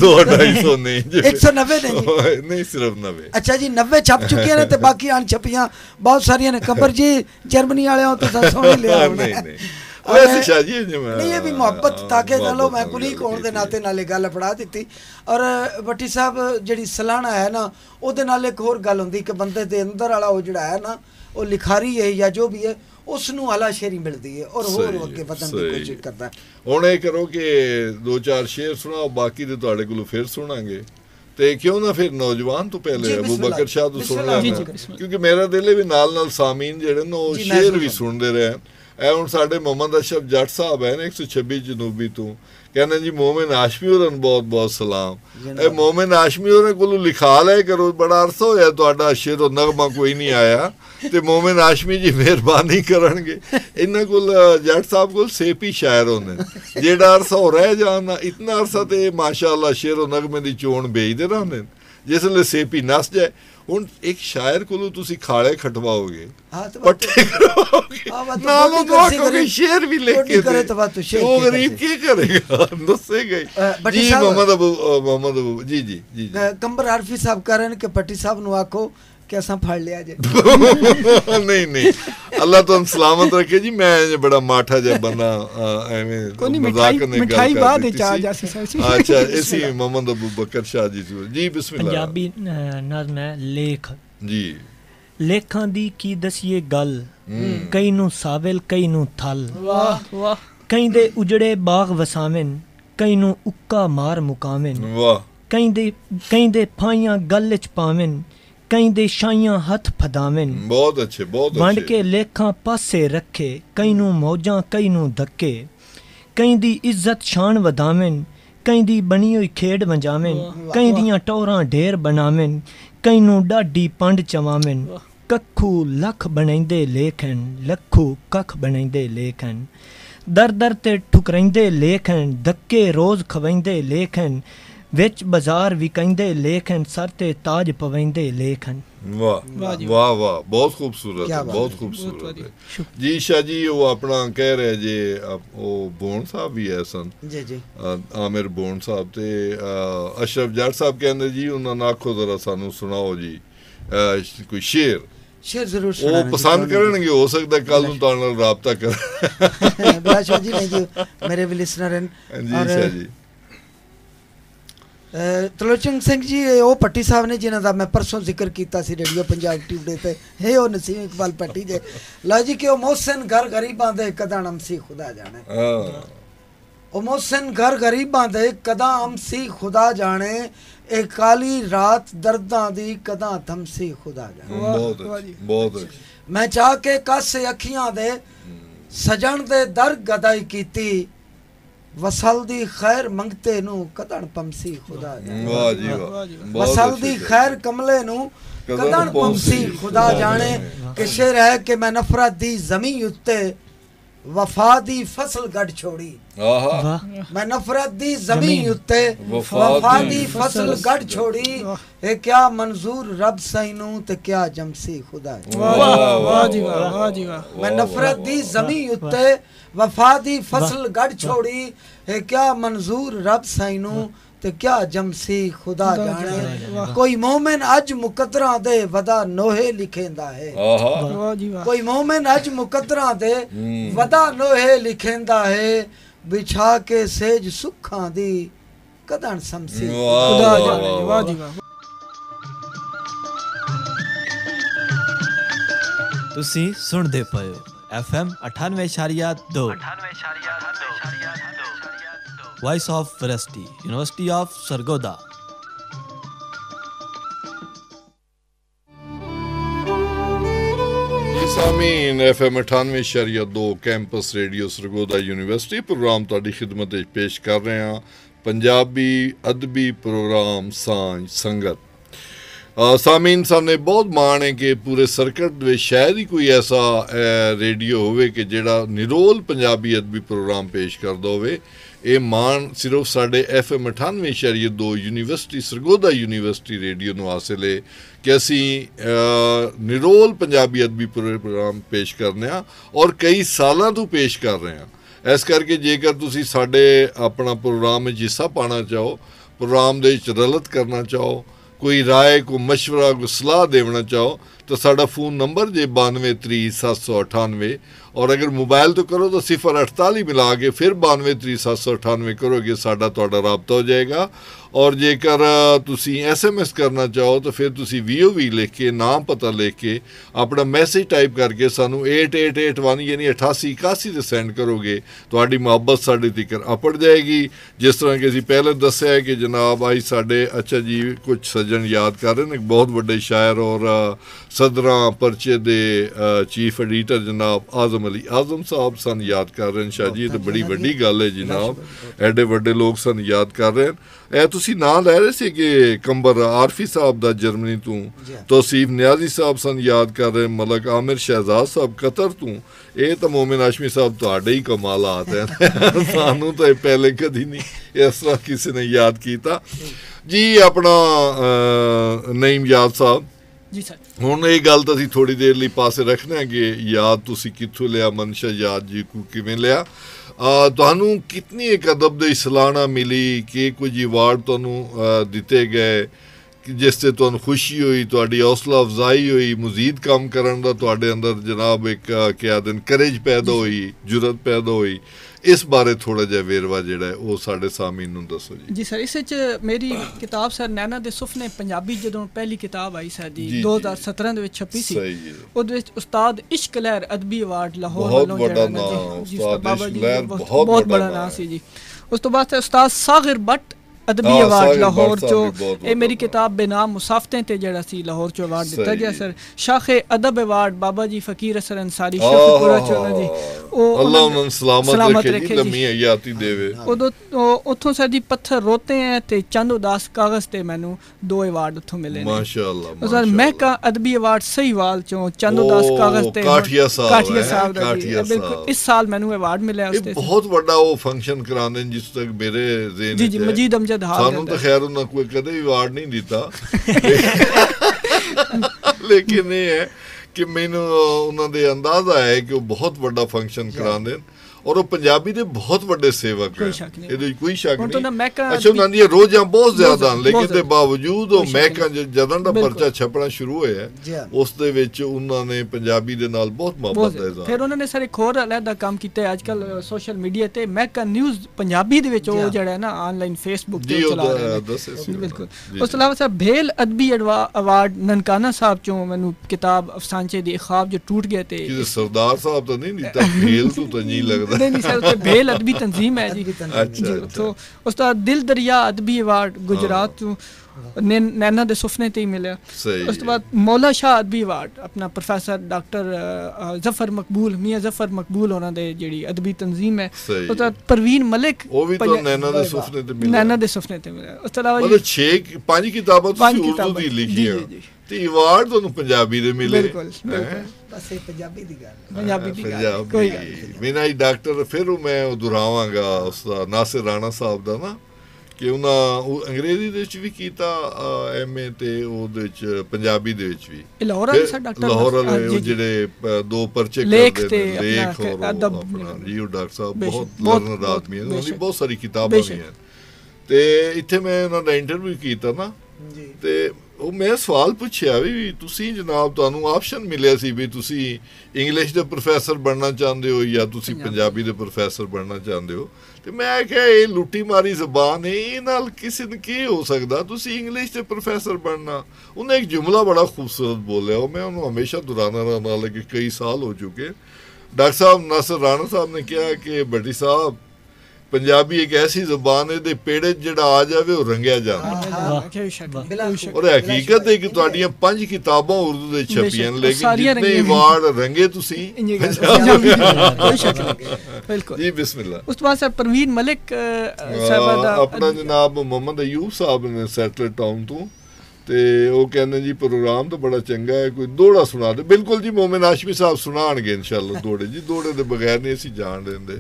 250 ਨਹੀਂ 190 ਨਹੀਂ ਨਹੀਂ ਸਿਰਫ 90 ਅੱਛਾ ਜੀ 90 ਛਪ ਚੁੱਕੀਆਂ ਨੇ ਤੇ ਬਾਕੀ ਅਣ ਛਪੀਆਂ ਬਹੁਤ ਸਾਰੀਆਂ ਨੇ। ਕੰਬਰ ਜੀ ਜਰਮਨੀ ਵਾਲਿਆਂ ਤੋਂ ਸੋਹਣੀ ਲਿਆਓ ਨਹੀਂ ਨਹੀਂ। ਨਹੀਂ ਇਹ ਵੀ ਮੁਹੱਬਤ ਤਾਂ ਕਿ ਚਲੋ ਮੈਂ ਕੁਲੀ ਕੋਣ ਦੇ ਨਾਤੇ ਨਾਲੇ ਗੱਲ ਫੜਾ ਦਿੱਤੀ। ਔਰ ਵੱਟੀ ਸਾਹਿਬ ਜਿਹੜੀ ਸਲਾਣਾ ਹੈ ਨਾ ਉਹਦੇ ਨਾਲ ਇੱਕ ਹੋਰ ਗੱਲ ਹੁੰਦੀ। ਕਿ ਬੰਦੇ ਦੇ ਅੰਦਰ ਵਾਲਾ ਉਹ ਜਿਹੜਾ ਹੈ ਨਾ ਉਹ ਲਿਖਾਰੀ ਹੈ ਜਾਂ ਜੋ ਵੀ ਹੈ ਉਸ ਨੂੰ ਆਲਾ ਸ਼ੇਰੀ ਮਿਲਦੀ ਹੈ ਔਰ ਹੋਰ ਅੱਗੇ ਵਧਣ ਦੀ ਕੋਸ਼ਿਸ਼। ਕਰਦਾ ਹੁਣ ਇਹ ਕਰੋ ਕਿ ਦੋ ਚਾਰ ਸ਼ੇਰ ਸੁਣਾਓ ਬਾਕੀ ਤੇ ਤੁਹਾਡੇ ਕੋਲੋਂ ਫਿਰ ਸੁਣਾਂਗੇ ਤੇ ਕਿਉਂ ਨਾ ਫਿਰ ਨੌਜਵਾਨ ਤੋਂ ਪਹਿਲੇ ਅਬੂ। ਬਕਰ ਸ਼ਾਹ ਤੋਂ ਸੁਣ ਲੈਣਾ। ਕਿਉਂਕਿ ਮੇਰਾ ਦਿਲ ਵੀ ਨਾਲ ਨਾਲ ਸਾਮੀਨ ਜਿਹੜੇ ਨੇ ਉਹ ਸ਼ੇਰ ਵੀ। ਸੁਣਦੇ ਰਹੇ ਐ ਹੁਣ ਸਾਡੇ ਮੁਹੰਮਦ ਅਸ਼ਰਫ ਜੱਟ ਸਾਹਿਬ ਹੈ ਨੇ 126 ਜਨੂਬੀ ਤੋਂ। ਕਹਿੰਦੇ ਜੀ ਮੋਮਨ ਆਸ਼ਮੀ ਹੋਰਾਂ ਬਹੁਤ ਬਹੁਤ ਸਲਾਮ। ਇਹ ਮੋਮਨ ਆਸ਼ਮੀ ਹੋਰਾਂ ਕੋਲੋਂ ਲਿਖਾ ਲਿਆ ਕਰੋ ਬੜਾ ਅਰਸਾ ਹੋਇਆ ਤੁਹਾਡਾ ਸ਼ੇਰੋ ਨਗਮਾ ਕੋਈ ਨਹੀਂ ਆਇਆ। ਤੇ ਮੋਮਨ ਆਸ਼ਮੀ ਜੀ ਮਿਹਰਬਾਨੀ ਕਰਨਗੇ। ਇਹਨਾਂ ਕੋਲ ਜੱਟ ਸਾਹਿਬ ਕੋਲ ਸੇਪੀ ਸ਼ਾਇਰ ਹੁੰਦੇ ਜਿਹੜਾ ਅਰਸਾ ਹੋ ਰਹਿ ਜਾਣਾ ਇਤਨਾ ਅਰਸਾ ਤੇ ਮਾਸ਼ਾਅੱਲਾ ਸ਼ੇਰੋ ਨਗਮੇ ਦੀ ਚੋਣ ਵੇਚਦੇ ਰਹਿੰਦੇ ਜਿਸ ਵੇਲੇ ਸੇਪੀ ਨਸ ਜਾਏ ਹੁਣ ਇੱਕ ਸ਼ਾਇਰ ਕੋਲੋਂ ਤੁਸੀਂ ਖਾਲੇ ਖਟਵਾਓਗੇ ਹਾਂ ਤੇ ਪੱਟੇ ਕਰੋਗੇ ਨਾਲ ਉਹ ਕਰੇ- ਸ਼ੇਰ ਵੀ ਬੋਡੀ ਕੇ ਕਰੇ। ਤਾਂ ਬਾਤ ਸ਼ੇਰ ਉਹ ਗਰੀਬ। ਕੀ ਕਰੇਗਾ ਦੱਸੇਗਾ ਜੀ ਮੁਹੰਮਦ ਅਬੂ ਮੁਹੰਮਦ ਅਬੂ ਜੀ ਜੀ ਜੀ ਕੰਬਰ ਆਰਫੀ ਸਾਹਿਬ ਕਰਨ ਕਿ ਪੱਟੀ ਸਾਹਿਬ ਨੂੰ ਆਖੋ ਅਸਾਂ ਫੜ ਲਿਆ ਜੇ। ਨਹੀਂ ਨਹੀਂ। ਅੱਲਾਹ ਤੁਹਾਨੂੰ ਸਲਾਮਤ ਰੱਖੇ ਜੀ ਮੈਂ ਬੜਾ ਮਾਠਾ ਜਿਹਾ ਬੰਦਾ ਐਵੇਂ ਮਜ਼ਾਕ ਮਿਠਾਈ ਨਾਲ ਗੱਲ ਮਿਠਾਈ ਬਾਅਦ ਦਿੱਤੀ ਵਿੱਚ ਆ ਸੀ। ਜਾਸੀ ਸਰ ਜੀ। ਅੱਛਾ ਇਸੀ ਮੁਹੰਮਦ ਅਬੂ ਬਕਰ ਸ਼ਾਹ ਜੀ ਜੀ ਬਿਸਮਿਲ੍ਲਾ। ਪੰਜਾਬੀ ਨਜ਼ਮ ਹੈ ਲੇਖ। ਜੀ। ਲੇਖਾਂ ਦੀ ਕੀ ਦਸੀਏ ਗੱਲ। ਕਈ ਨੂੰ ਸਾਵਲ ਕਈ ਨੂੰ ਥਲ। ਵਾਹ ਵਾਹ। ਕਈ ਦੇ ਉਜੜੇ ਬਾਗ ਵਸਾਵਨ ਕਈ ਨੂੰ ਉੱਕਾ ਮਾਰ ਮੁਕਾਵਨ। ਵਾਹ। ਕਈ ਦੇ ਕਈ ਦੇ ਫਾਈਆਂ ਗੱਲ ਚ ਪਾਵਨ। ਕਈ ਦੇ ਛਾਈਆਂ ਹੱਥ ਫਦਾਵਨ ਬਹੁਤ ਅੱਛੇ ਬਹੁਤ ਵੰਡ ਅੱਛੇ। ਕੇ ਲੇਖਾਂ ਪਾਸੇ ਰੱਖੇ ਕਈ ਨੂੰ ਮੌਜਾਂ ਕਈ ਨੂੰ ਧੱਕੇ। ਕਈ ਦੀ ਇੱਜ਼ਤ ਸ਼ਾਨ ਵਧਾਵਨ ਕਈ ਦੀ ਬਣੀ ਹੋਈ ਖੇਡ ਵੰਜਾਵਨ ਕਈ। ਦੀਆਂ ਟੋਰਾਂ ਢੇਰ ਬਣਾਵਨ ਕਈ ਨੂੰ ਡਾਡੀ ਪੰਡ ਚਵਾਵਨ। ਕੱਖੂ ਲੱਖ ਬਣਾਉਂਦੇ ਲੇਖਣ ਲੱਖੂ ਕੱਖ ਬਣਾਉਂਦੇ ਲੇਖਣ। ਦਰ ਦਰ ਤੇ ਠੁਕਰਾਉਂਦੇ ਲੇਖਣ ਧੱਕੇ ਰੋਜ਼ ਖਵਾਉਂਦੇ ਲੇਖਣ। ਵਿੱਚ ਬਾਜ਼ਾਰ ਵਿਕਾਉਂਦੇ ਲੇਖਣ ਸਰ ਤੇ ਤਾਜ ਪਵਾਉਂਦੇ ਲੇਖਣ ਵਾਹ ਵਾਹ ਵਾਹ ਵਾਹ ਬਹੁਤ ਖੂਬਸੂਰਤ ਹੈ ਬਹੁਤ। ਖੂਬਸੂਰਤ। ਹੈ। ਜੀ ਸ਼ਾਹ ਜੀ ਉਹ ਆਪਣਾ ਕਹਿ ਰਹੇ ਜੇ ਉਹ ਬੋਨ ਸਾਹਿਬ ਵੀ ਐ ਸਨ। ਜੀ ਜੀ। ਆਮਿਰ ਬੋਨ ਸਾਹਿਬ ਤੇ ਅਸ਼ਰਫ ਜੱਟ ਸਾਹਿਬ ਕਹਿੰਦੇ ਜੀ ਉਹਨਾਂ ਨੂੰ ਆਖੋ ਜ਼ਰਾ ਸਾਨੂੰ ਸੁਣਾਓ ਜੀ। ਸ਼- ਕੋਈ ਸ਼ੇਰ। ਸ਼ੇਰ ਜ਼ਰੂਰ ਉਹ ਸੁਣਾਣਾ ਪਸੰਦ ਕਰਨਗੇ ਹੋ ਸਕਦਾ ਕੱਲ ਨੂੰ ਤੁਹਾਡੇ ਨਾਲ ਰਾਬਤਾ ਕਰ ਬਲਾਸ਼ਾ ਜੀ ਨਹੀਂ ਜੀ ਮੇਰੇ ਵੀ ਲਿਸਨਰ ਹਨ। ਜੀ ਸ਼ਾਹ ਜੀ। ਤਲੋਚਨ ਸਿੰਘ ਜੀ ਉਹ ਪੱਟੀ ਸਾਹਿਬ ਨੇ ਜਿਨ੍ਹਾਂ ਦਾ ਮੈਂ ਪਰਸੋਂ ਜ਼ਿਕਰ ਕੀਤਾ ਸੀ ਰੇਡੀਓ ਪੰਜਾਬ ਟਿਊਡੇ ਤੇ। ਇਹ ਉਹ ਨਸੀਮ ਇਕਬਾਲ ਪੱਟੀ ਜੇ ਲਓ ਜੀ ਕਿ ਉਹ ਮੋਹਸਨ ਘਰ ਗਰੀਬਾਂ ਦੇ ਕਦਾਂ ਅਮਸੀ ਖੁਦਾ ਜਾਣੇ। ਹਾਂ। ਉਹ ਮੋਹਸਨ ਘਰ ਗਰੀਬਾਂ ਦੇ ਕਦਾਂ ਅਮਸੀ ਖੁਦਾ ਜਾਣੇ। ਇਹ ਕਾਲੀ ਰਾਤ ਦਰਦਾਂ ਦੀ ਕਦਾਂ ਥਮਸੀ ਖੁਦਾ ਜਾਣੇ। ਬਹੁਤ। ਮੈਂ ਚਾਹ ਕੇ ਕਾਸੇ ਅੱਖੀਆਂ ਦੇ ਸਜਣ ਦੇ ਦਰ ਗਦਾਈ ਕੀਤੀ। ਵਸਲ ਦੀ ਖੈਰ ਮੰਗਤੇ ਨੂੰ ਕਦਣ ਪੰਸੀ ਖੁਦਾ ਜਾਣੇ ਵਾਹ ਜੀ ਵਾਹ ਵਾਹ ਜੀ, ਵਾਹ। ਬਹੁਤ ਵਸਲ ਅੱਛੇ ਦੀ ਸ਼ੇਰ। ਖੈਰ ਕਮਲੇ ਨੂੰ ਕਦਣ ਕਦਣ ਪੰਸੀ ਪੰਸੀ ਖੁਦਾ ਖੁਦਾ ਵਫਾ ਦੀ ਫਸਲ ਗੱਡ ਛੋੜੀ। ਆਹਾ। ਮੈਂ ਨਫ਼ਰਤ ਦੀ ਜ਼ਮੀਨ ਉੱਤੇ ਵਫਾ ਦੀ ਫਸਲ ਗੱਡ ਛੋੜੀ। ਇਹ ਕਿਆ ਮਨਜ਼ੂਰ ਰੱਬ ਸਈ ਨੂੰ ਤੇ ਕਿਆ ਜਮਸੀ ਖੁਦਾ। ਵਾਹ ਵਾਹ ਜੀ ਵਾਹ ਵਾਹ ਜੀ ਵਾਹ। ਮੈਂ ਨਫ਼ਰਤ ਦੀ ਜ਼ਮੀਨ ਉੱਤੇ ਵਫਾ ਦੀ ਫਸਲ ਗੱਡ ਛੋੜੀ। ਇਹ ਕਿਆ ਮਨਜ਼ੂਰ ਰੱਬ ਸਾਈ ਨੂੰ ਤੇ ਕਿਆ ਜਮਸੀ ਖੁਦਾ ਖੁਦਾ ਜਾਣੇ? ਜਾਣੇ। ਕੋਈ ਮੂਮਿਨ ਅੱਜ ਮੁਕੱਦਰਾਂ ਦੇ ਵਦਾ ਨੋਹੇ ਲਿਖੇਂਦਾ ਹੈ। ਆਹਾ। ਵਾਹ ਜੀ ਵਾਹ। ਕੋਈ ਮੂਮਿਨ ਅੱਜ ਮੁਕੱਦਰਾਂ ਦੇ ਹੂੰ। ਵਦਾ ਨੋਹੇ ਲਿਖੇਂਦਾ ਹੈ ਵਿਛਾ ਕੇ ਸੇਜ ਸੁੱਖਾਂ ਦੀ ਕਦਣ ਸਮਸੀ। ਵਾਹ, ਖੁਦਾ ਵਾਹ, ਜਾਣੇ ਵਾਹ, ਜੀ, ਵਾਹ ਜੀ ਵਾਹ। ਤੁਸੀਂ ਸੁਣਦੇ ਪਏ ਹੋ FM 98.2 voice of variety university of Sargodha ਸਾਮੀਨ FM 98.2 campus radio Sargodha university programme ਤੁਹਾਡੀ ਖਿਦਮਤ ਵਿੱਚ ਪੇਸ਼ ਕਰ ਰਹੇ ਹਾਂ ਪੰਜਾਬੀ ਅਦਬੀ ਪ੍ਰੋਗਰਾਮ ਸਾਂਝ ਸੰਗਤ। ਸਾਮੀਨ, ਸਾਹਮਣੇ ਬਹੁਤ ਮਾਣ ਹੈ ਕਿ ਪੂਰੇ ਸਰਕਟ ਵਿੱਚ ਸ਼ਾਇਦ ਹੀ ਕੋਈ ਐਸਾ ਰੇਡੀਓ ਹੋਵੇ ਕਿ ਜਿਹੜਾ ਨਿਰੋਲ ਪੰਜਾਬੀ ਅਦਬੀ ਪ੍ਰੋਗਰਾਮ ਪੇਸ਼ ਕਰਦਾ ਹੋਵੇ। ਇਹ ਮਾਣ ਸਿਰਫ ਸਾਡੇ FM 98.2 university Sargodha university radio ਨੂੰ ਹਾਸਿਲ ਹੈ ਕਿ ਅਸੀਂ ਅ, ਨਿਰੋਲ ਪੰਜਾਬੀ ਅਦਬੀ ਪ੍ਰੋ- ਪ੍ਰੋਗਰਾਮ ਪੇਸ਼ ਕਰਨੇ ਆ ਔਰ ਕਈ ਸਾਲਾਂ ਤੋਂ ਪੇਸ਼ ਕਰ ਰਹੇ ਹਾਂ ਇਸ ਕਰਕੇ ਜੇਕਰ ਤੁਸੀਂ ਸਾਡੇ ਆਪਣਾ ਪ੍ਰੋਗਰਾਮ ਵਿੱਚ ਹਿੱਸਾ ਪਾਣਾ ਚਾਹੋ ਪ੍ਰੋਗਰਾਮ ਦੇ ਵਿੱਚ ਰਲਤ ਕਰਨਾ ਚਾਹੋ ਕੋਈ ਰਾਏ ਕੋ مشورہ ਕੋ ਸਲਾਹ ਦੇਣਾ ਚਾਹੋ ਤਾਂ ਸਾਡਾ ਫੋਨ ਨੰਬਰ ਜੇ 923798 ਔਰ ਅਗਰ ਮੋਬਾਈਲ ਤੋਂ ਕਰੋ ਤਾਂ 048 ਮਿਲਾ ਕੇ ਫਿਰ 923798 ਕਰੋਗੇ ਸਾਡਾ ਤੁਹਾਡਾ ਰਾਬਤਾ ਹੋ ਜਾਏਗਾ। ਔਰ ਜੇਕਰ ਅ, ਤੁਸੀਂ ਐਸਐਮਐਸ ਕਰਨਾ ਚਾਹੋ ਤਾਂ ਫਿਰ ਤੁਸੀਂ ਵੀਓਵੀ ਲਿਖ ਕੇ ਨਾਮ ਪਤਾ ਲਿਖ ਕੇ ਆਪਣਾ ਮੈਸੇਜ ਟਾਈਪ ਕਰਕੇ ਸਾਨੂੰ 8881 ਯਾਨੀ 8881 ਤੇ ਸੈਂਡ ਕਰੋਗੇ ਤੁਹਾਡੀ ਮੁਹੱਬਤ ਸਾਡੇ ਤੱਕ ਅਪੜ ਜਾਏਗੀ। ਜਿਸ ਤਰ੍ਹਾਂ ਕਿ ਅਸੀਂ ਪਹਿਲਾਂ ਦੱਸਿਆ ਹੈ ਕਿ ਜਨਾਬ ਆਈ ਸਾਡੇ ਅੱਛਾ ਜੀ ਕੁਝ ਸੱਜਣ ਯਾਦ ਕਰ ਰਹੇ ਨੇ ਇੱਕ ਬਹੁਤ ਵੱਡੇ ਸ਼ਾਇਰ ਔਰ ਸਦਰਾਂ ਪਰਚੇ ਦੇ ਚੀਫ ਐਡੀਟਰ ਜਨਾਬ ਆਜ਼ਮ ਅਲੀ ਆਜ਼ਮ ਸਾਹਿਬ ਸਨ ਯਾਦ ਕਰ ਰਹੇ ਨੇ ਸ਼ਾਹ ਜੀ ਇਹ ਤਾਂ ਬੜੀ ਵੱਡੀ ਗੱਲ ਹੈ ਜਨਾਬ। ਐਡੇ ਵੱਡੇ ਲੋਕ ਸਨ ਯਾਦ ਕਰ ਰਹੇ ਇਹ ਤੁਸੀਂ ਨਾਂ ਲੈ ਰਹੇ ਸੀ ਕਿ ਕੰਬਰ ਆਰਫੀ ਸਾਹਿਬ ਦਾ ਜਰਮਨੀ ਤੋਂ। ਤੋਸੀਫ ਨਿਆਜ਼ੀ ਸਾਹਿਬ ਸਨ ਯਾਦ ਕਰ ਰਹੇ ਮਲਕ ਆਮਿਰ ਸ਼ਹਿਜ਼ਾਦ ਸਾਹਿਬ ਕਤਰ ਤੋਂ? ਇਹ ਤਾਂ ਮੋਮਿਨ ਹਾਸ਼ਮੀ ਸਾਹਿਬ ਤੁਹਾਡੇ ਹੀ ਕਮਾਲਾਤ ਹੈ। ਸਾਨੂੰ ਤਾਂ ਇਹ ਪਹਿਲੇ ਕਦੀ ਨਹੀਂ ਇਸ ਤਰ੍ਹਾਂ ਕਿਸੇ ਨੇ ਯਾਦ ਕੀਤਾ। ਜੀ। ਆਪਣਾ ਨਈਮ ਯਾਦ ਸਾਹਿਬ। ਜੀ ਸਰ। ਹੁਣ ਇਹ ਗੱਲ ਤਾਂ ਅਸੀਂ ਥੋੜੀ ਦੇਰ ਲਈ ਪਾਸੇ ਰੱਖਣਾ ਹੈ ਕਿ ਯਾਦ ਤੁਸੀਂ ਕਿੱਥੋਂ ਲਿਆ, ਮਨਸ਼ਾ ਯਾਦ ਜੀ ਕੋ ਕਿਵੇਂ ਲਿਆ। ਤੁਹਾਨੂੰ ਕਿਤਨੀ ਇੱਕ ਅਦਬ ਦੀ ਸਲਾਹਣਾ ਮਿਲੀ ਕਿ ਕੁਝ ਅਵਾਰਡ ਤੁਹਾਨੂੰ ਦਿੱਤੇ ਗਏ? ਜਿਸ ਤੇ ਤੁਹਾਨੂੰ ਖੁਸ਼ੀ ਹੋਈ ਤੁਹਾਡੀ ਹੌਸਲਾ ਅਫਜ਼ਾਈ ਹੋਈ ਮਜ਼ੀਦ ਕੰਮ ਕਰਨ ਦਾ ਤੁਹਾਡੇ ਅੰਦਰ ਜਨਾਬ ਇੱਕ ਕਿਆ ਦਿਨ ਕਰੇਜ ਪੈਦਾ ਹੋਈ ਜੁਰਤ ਪੈਦਾ ਹੋਈ ਇਸ ਬਾਰੇ ਥੋੜਾ ਜਿਹਾ ਵੇਰਵਾ ਜਿਹੜਾ ਹੈ ਉਹ ਸਾਡੇ ਸਾਮੀਨ ਨੂੰ ਦੱਸੋ ਜੀ। ਜੀ ਸਰ ਇਸ ਵਿੱਚ ਮੇਰੀ ਕਿਤਾਬ ਸਰ ਨੈਣਾ ਦੇ ਸੁਪਨੇ ਪੰਜਾਬੀ ਜਦੋਂ ਪਹਿਲੀ ਕਿਤਾਬ ਆਈ ਸਰ ਜੀ, ਜੀ ਜੀ। 2017 ਦੇ ਵਿੱਚ ਛਪੀ ਸੀ। ਉਹਦੇ ਵਿੱਚ ਉਸਤਾਦ ਇਸ਼ਕ ਲਹਿਰ ਅਦਬੀ ਅਵਾਰਡ ਲਾਹੌਰ ਬਹੁਤ ਵੱਲੋਂ ਵੱਡਾ ਜਿਹੜਾ ਨਾਮ, ਉਸਤਾਦ ਇਸ਼ਕ ਲਹਿਰ ਬਹੁਤ- ਬੜਾ ਨਾਮ। ਸੀ ਜੀ। ਉਸ ਤੋਂ ਬਾਅਦ ਉਸਤਾਦ ਸਾਗਰ ਬੱਟ ਅਦਬੀ ਹਾਂ, ਅਵਾਰਡ ਸਾਗਰ ਲਾਹੌਰ ਬੱਟ ਸਾਹਿਬ ਚੋਂ ਵੀ ਬਹੁਤ ਇਹ ਮੇਰੀ ਵੱਡਾ ਕਿਤਾਬ ਬੇਨਾਮ ਮੁਸਾਫਤੇ ਤੇ ਜਿਹੜਾ ਸੀ ਲਾਹੌਰ ਚੋਂ ਅਵਾਰਡ ਦਿੱਤਾ ਸਹੀ ਗਿਆ ਹੈ। ਸਰ ਸ਼ਾਖੇ ਅਦਬ ਅਵਾਰਡ ਬਾਬਾ ਜੀ ਫਕੀਰ ਅਸਰ ਅੰਸਾਰੀ ਆਹ, ਸ਼ਫੀਪੁਰਾ ਚੋਂ ਨਾ ਜੀ ਉਹ ਅੱਲਾਹ ਉਹਨਾਂ ਉਹਨਾਂ ਨੂੰ ਸਲਾਮਤ ਸਲਾਮਤ ਰੱਖੇ ਜੀ ਰੱਖੇ ਜੀ। ਲੰਮੀ ਹਯਾਤੀ ਦੇਵੇ ਉਦੋਂ ਉਹ- ਉੱਥੋਂ ਸਰ ਜੀ ਪੱਥਰ ਰੋਤੇ ਹੈ ਤੇ ਚੰਦ ਉਦਾਸ ਕਾਗਜ਼ ਤੇ ਮੈਨੂੰ ਦੋ ਅਵਾਰਡ ਉੱਥੋਂ ਮਿਲੇ ਨੇ ਮਾਸ਼ਾਅੱਲਾ ਉਹ ਸਰ ਮਹਿਕਾ ਅਦਬੀ ਅਵਾਰਡ ਸਹੀਵਾਲ ਚੋਂ ਚੰਦ ਉਦਾਸ ਓ, ਕਾਗਜ਼ ਤੇ ਕਾਠੀਆ ਸਾਹਿਬ ਕਾਠੀਆ ਹੈ, ਸਾਹਿਬ ਦਾ ਜੀ ਕਾਠੀਆ ਇਹ ਬਿਲਕੁਲ ਸਾਹਿਬ। ਇਸ ਸਾਲ ਮੈਨੂੰ ਅਵਾਰਡ ਮਿਲਿਆ ਉਸ ਇਹ ਤੇ ਬਹੁਤ ਵੱਡਾ ਉਹ ਫੰਕਸ਼ਨ ਕਰਾਉਂਦੇ ਨੇ ਜਿਸ ਤੱਕ ਮੇਰੇ ਜ਼ਿਹਨ ਜੀ ਵਿੱਚ ਜੀ ਹੈ। ਮਜੀਦ ਅਮਜਦ ਹਾਲ ਸਾਨੂੰ ਤਾਂ ਖੈਰ ਉਹਨਾਂ ਕੋਈ ਕਦੇ ਵੀ ਅਵਾਰਡ ਨਹੀਂ ਦਿੱਤਾ। ਲੇਕਿਨ ਇਹ ਹੈ ਕਿ ਮੈਨੂੰ ਉਹਨਾਂ ਦੇ ਅੰਦਾਜ਼ਾ ਹੈ ਕਿ ਉਹ ਬਹੁਤ ਵੱਡਾ ਫੰਕਸ਼ਨ ਕਰਾਉਂਦੇ ਨੇ ਔਰ ਉਹ ਪੰਜਾਬੀ ਦੇ ਬਹੁਤ ਵੱਡੇ ਸੇਵਕ ਹੈ। ਇਹਦੇ ਵਿੱਚ ਕੋਈ ਸ਼ੱਕ ਹੁਣ ਤਾਂ ਨਾ ਨਹੀਂ ਮਹਿਕਾ ਅੱਛਾ ਉਹਨਾਂ ਦੀਆਂ ਰੋਜ਼ਾਂ ਬਹੁਤ ਜ਼ਿਆਦਾ ਹਨ ਲੇਕਿਨ। ਦੇ ਬਾਵਜੂਦ ਉਹ ਮਹਿਕਾਂ ਜਦੋਂ ਦਾ। ਪਰਚਾ ਛਪਣਾ ਸ਼ੁਰੂ ਹੋਇਆ। ਉਸ ਦੇ ਵਿੱਚ ਉਹਨਾਂ ਨੇ ਪੰਜਾਬੀ ਦੇ ਨਾਲ ਬਹੁਤ ਮੁਹੱਬਤ ਦਾ ਇਜ਼ਹਾਰ ਫਿਰ ਉਹਨਾਂ ਨੇ ਸਰ ਹੋਰ ਅਲੱਗਾ ਕੰਮ ਕੀਤਾ ਹੈ ਅੱਜ ਕੱਲ ਸੋਸ਼ਲ ਮੀਡੀਆ ਤੇ ਮੈਕਾ ਨਿਊਜ਼ ਪੰਜਾਬੀ ਦੇ ਵਿੱਚ ਉਹ। ਜਿਹੜਾ ਹੈ ਨਾ ਆਨਲਾਈਨ ਫੇਸਬੁੱਕ ਤੇ ਚਲਾ ਰਹੇ ਨੇ ਬਿਲਕੁਲ ਉਸ ਤੋਂ। ਇਲਾਵਾ ਸਰ ਭੇਲ ਅਦਬੀ ਅਵਾਰਡ ਨਨਕਾਣਾ ਸਾਹਿਬ ਚੋਂ ਮੈਨੂੰ ਕਿਤਾਬ ਅਫਸਾਂਚੇ ਦੀ ਖਾਬ ਜੋ ਟੂਟ ਗਏ ਤੇ ਸਰਦਾਰ ਸਾਹਿਬ ਤਾਂ ਨਹੀਂ ਦਿੱਤਾ ਖੇਲ ਤੋਂ ਤਾਂ ਨਹੀਂ ਲੱਗਦਾ ਨਹੀਂ ਨਹੀਂ ਸਰ ਉੱਥੇ ਭੇਲ ਅਦਬੀ ਤਨਜ਼ੀਮ ਹੈ ਜੀ ਅਦਬੀ ਤਨਜ਼ੀਮ। ਅੱਛਾ, ਜੀ, ਅੱਛਾ। ਉੱਥੋਂ ਉਸ ਤੋਂ ਬਾਅਦ ਦਿਲ ਦਰਿਆ ਅਦਬੀ ਅਵਾਰਡ ਗੁਜਰਾਤ ਤੋਂ ਨੈਨ- ਨੈਣਾ ਦੇ ਸੁਪਨੇ ਤੇ ਹੀ ਮਿਲਿਆ ਸਹੀ ਉਸ ਤੋਂ ਬਾਅਦ ਮੌਲਾ ਸ਼ਾਹ ਅਦਬੀ ਅਵਾਰਡ ਆਪਣਾ ਪ੍ਰੋਫੈਸਰ ਡਾਕਟਰ ਅ, ਅ, ਜ਼ਫਰ ਮਕਬੂਲ ਮੀਆਂ ਜ਼ਫਰ ਮਕਬੂਲ ਉਹਨਾਂ ਦੇ ਜਿਹੜੀ ਅਦਬੀ ਤਨਜ਼ੀਮ ਹੈ ਸਹੀ ਉਸ ਤੋਂ ਬਾਅਦ ਪਰਵੀਨ ਮਲਿਕ ਉਹ ਵੀ ਤਾਂ ਪੰਜਾ- ਨੈਣਾ ਦੇ ਸੁਪਨੇ ਤੇ ਮਿਲਿਆ ਨੈਣਾ ਦੇ ਸੁਪਨੇ ਤੇ ਮਿਲਿਆ ਉਸ ਤੋਂ ਇਲਾਵਾ ਮਤਲਬ ਜੀ 6 ਪੰਜ ਕਿਤਾਬਾਂ ਪੰਜ ਤੁਸੀਂ ਉਰਦੂ ਕਿਤਾਬਾਂ, ਦੀ ਜੀ, ਲਿਖੀਆਂ ਜੀ, ਜੀ। ਤੇ ਅਵਾਰਡ ਤੁਹਾਨੂੰ ਪੰਜਾਬੀ ਦੇ ਮਿਲੇ ਬਿਲਕੁਲ? ਬਸ ਇਹ ਪੰਜਾਬੀ ਦੀ ਗੱਲ ਹੈ। ਪੰਜਾਬੀ ਦੀ ਗੱਲ ਕੋਈ ਗੱਲ ਨਹੀਂ ਮੇਰਾ ਹੀ ਡਾਕਟਰ ਫਿਰ ਉਹ ਮੈਂ ਉਹ ਦੁਹਰਾਵਾਂਗਾ ਉਸ ਦਾ ਨਾਸਿਰ ਰਾਣਾ ਸਾਹਿਬ ਦਾ ਨਾ ਕਿ ਉਹਨਾਂ ਉਹ ਅੰਗਰੇਜ਼ੀ ਦੇ ਵਿੱਚ ਵੀ ਕੀਤਾ ਐਮਏ ਤੇ ਉਹਦੇ ਵਿੱਚ ਪੰਜਾਬੀ ਦੇ ਵਿੱਚ ਵੀ ਲਾਹੌਰ ਵਾਲੇ ਸਰ ਡਾਕਟਰ ਲਾਹੌਰ ਵਾਲੇ। ਜਿਹੜੇ ਦੋ ਪਰਚੇ ਕਰਦੇ ਨੇ ਲੇਖ ਔਰ ਅਦਬ। ਜੀ ਉਹ ਡਾਕਟਰ ਸਾਹਿਬ ਬਹੁਤ ਲਰਨਰ ਆਦਮੀ ਹੈ ਉਹਨਾਂ ਦੀ। ਬਹੁਤ ਸਾਰੀ ਕਿਤਾਬਾਂ ਵੀ। ਹਨ ਤੇ ਇੱਥੇ ਮੈਂ ਉਹਨਾਂ ਦਾ ਇੰਟਰਵਿਊ ਕੀਤਾ ਨਾ ਜੀ ਤੇ ਉਹ ਮੈਂ ਸਵਾਲ ਪੁੱਛਿਆ ਵੀ ਤੁਸੀਂ ਜਨਾਬ ਤੁਹਾਨੂੰ ਆਪਸ਼ਨ ਮਿਲਿਆ ਸੀ ਵੀ ਤੁਸੀਂ ਇੰਗਲਿਸ਼ ਦੇ ਪ੍ਰੋਫੈਸਰ ਬਣਨਾ ਚਾਹੁੰਦੇ ਹੋ ਜਾਂ ਤੁਸੀਂ ਪੰਜਾਬੀ। ਦੇ ਪ੍ਰੋਫੈਸਰ ਬਣਨਾ ਚਾਹੁੰਦੇ ਹੋ? ਤੇ ਮੈਂ ਕਿਹਾ ਇਹ ਲੁੱਟੀ ਮਾਰੀ ਜ਼ਬਾਨ ਹੈ ਇਹ ਨਾਲ ਕਿਸੇ ਨੂੰ ਕੀ ਹੋ ਸਕਦਾ? ਤੁਸੀਂ ਇੰਗਲਿਸ਼ ਦੇ ਪ੍ਰੋਫੈਸਰ ਬਣਨਾ। ਉਹਨੇ ਇੱਕ ਜੁਮਲਾ ਬੜਾ ਖੂਬਸੂਰਤ ਬੋਲਿਆ। ਉਹ ਮੈਂ ਉਹਨੂੰ ਹਮੇਸ਼ਾ ਦੁਹਰਾਉਣਾ ਰਹਿਣਾ ਲੱਗੇ ਕਈ ਸਾਲ ਹੋ ਚੁੱਕੇ। ਡਾਕਟਰ ਸਾਹਿਬ ਨਾਸਰ ਰਾਣਾ ਸਾਹਿਬ ਨੇ ਕਿਹਾ ਕਿ ਬੱਡੀ ਸਾਹਿਬ ਪੰਜਾਬੀ ਇੱਕ ਐਸੀ ਜ਼ੁਬਾਨ ਹੈ ਦੇ ਪੇੜੇ ਜਿਹੜਾ ਆ ਜਾਵੇ ਉਹ ਰੰਗਿਆ ਜਾਂਦਾ ਔਰ ਹਕੀਕਤ ਹੈ ਕਿ ਤੁਹਾਡੀਆਂ ਪੰਜ ਕਿਤਾਬਾਂ ਉਰਦੂ ਦੇ ਛਪੀਆਂ ਲੇਕਿਨ ਜਿੰਨੇ ਵਾਰਡ ਰੰਗੇ ਤੁਸੀਂ ਬਿਲਕੁਲ ਜੀ ਬਿਸਮਿਲ੍ਲਾ। ਉਸ ਤੋਂ ਬਾਅਦ ਸਰ ਪ੍ਰਵੀਨ ਮਲਿਕ ਅ, ਸਾਹਿਬਾ ਦਾ ਆਪਣਾ ਜਨਾਬ ਮੁਹੰਮਦ ਅਯੂਬ ਸਾਹਿਬ ਨੇ ਸੈਟਲ ਟਾਊਨ ਤੋਂ ਤੇ ਉਹ ਕਹਿੰਦੇ ਜੀ ਪ੍ਰੋਗਰਾਮ ਤਾਂ ਬੜਾ ਚੰਗਾ ਹੈ ਕੋਈ ਦੋੜਾ ਸੁਣਾ ਦੇ। ਬਿਲਕੁਲ ਜੀ ਮੋਮਨ ਹਾਸ਼ਮੀ ਸਾਹਿਬ ਸੁਣਾਣਗੇ ਇਨਸ਼ਾਅੱਲਾ ਦੋੜੇ। ਜੀ ਦੋੜੇ ਦੇ ਬਗੈਰ ਨਹੀਂ ਅਸੀਂ ਜਾਣ ਦਿੰਦੇ।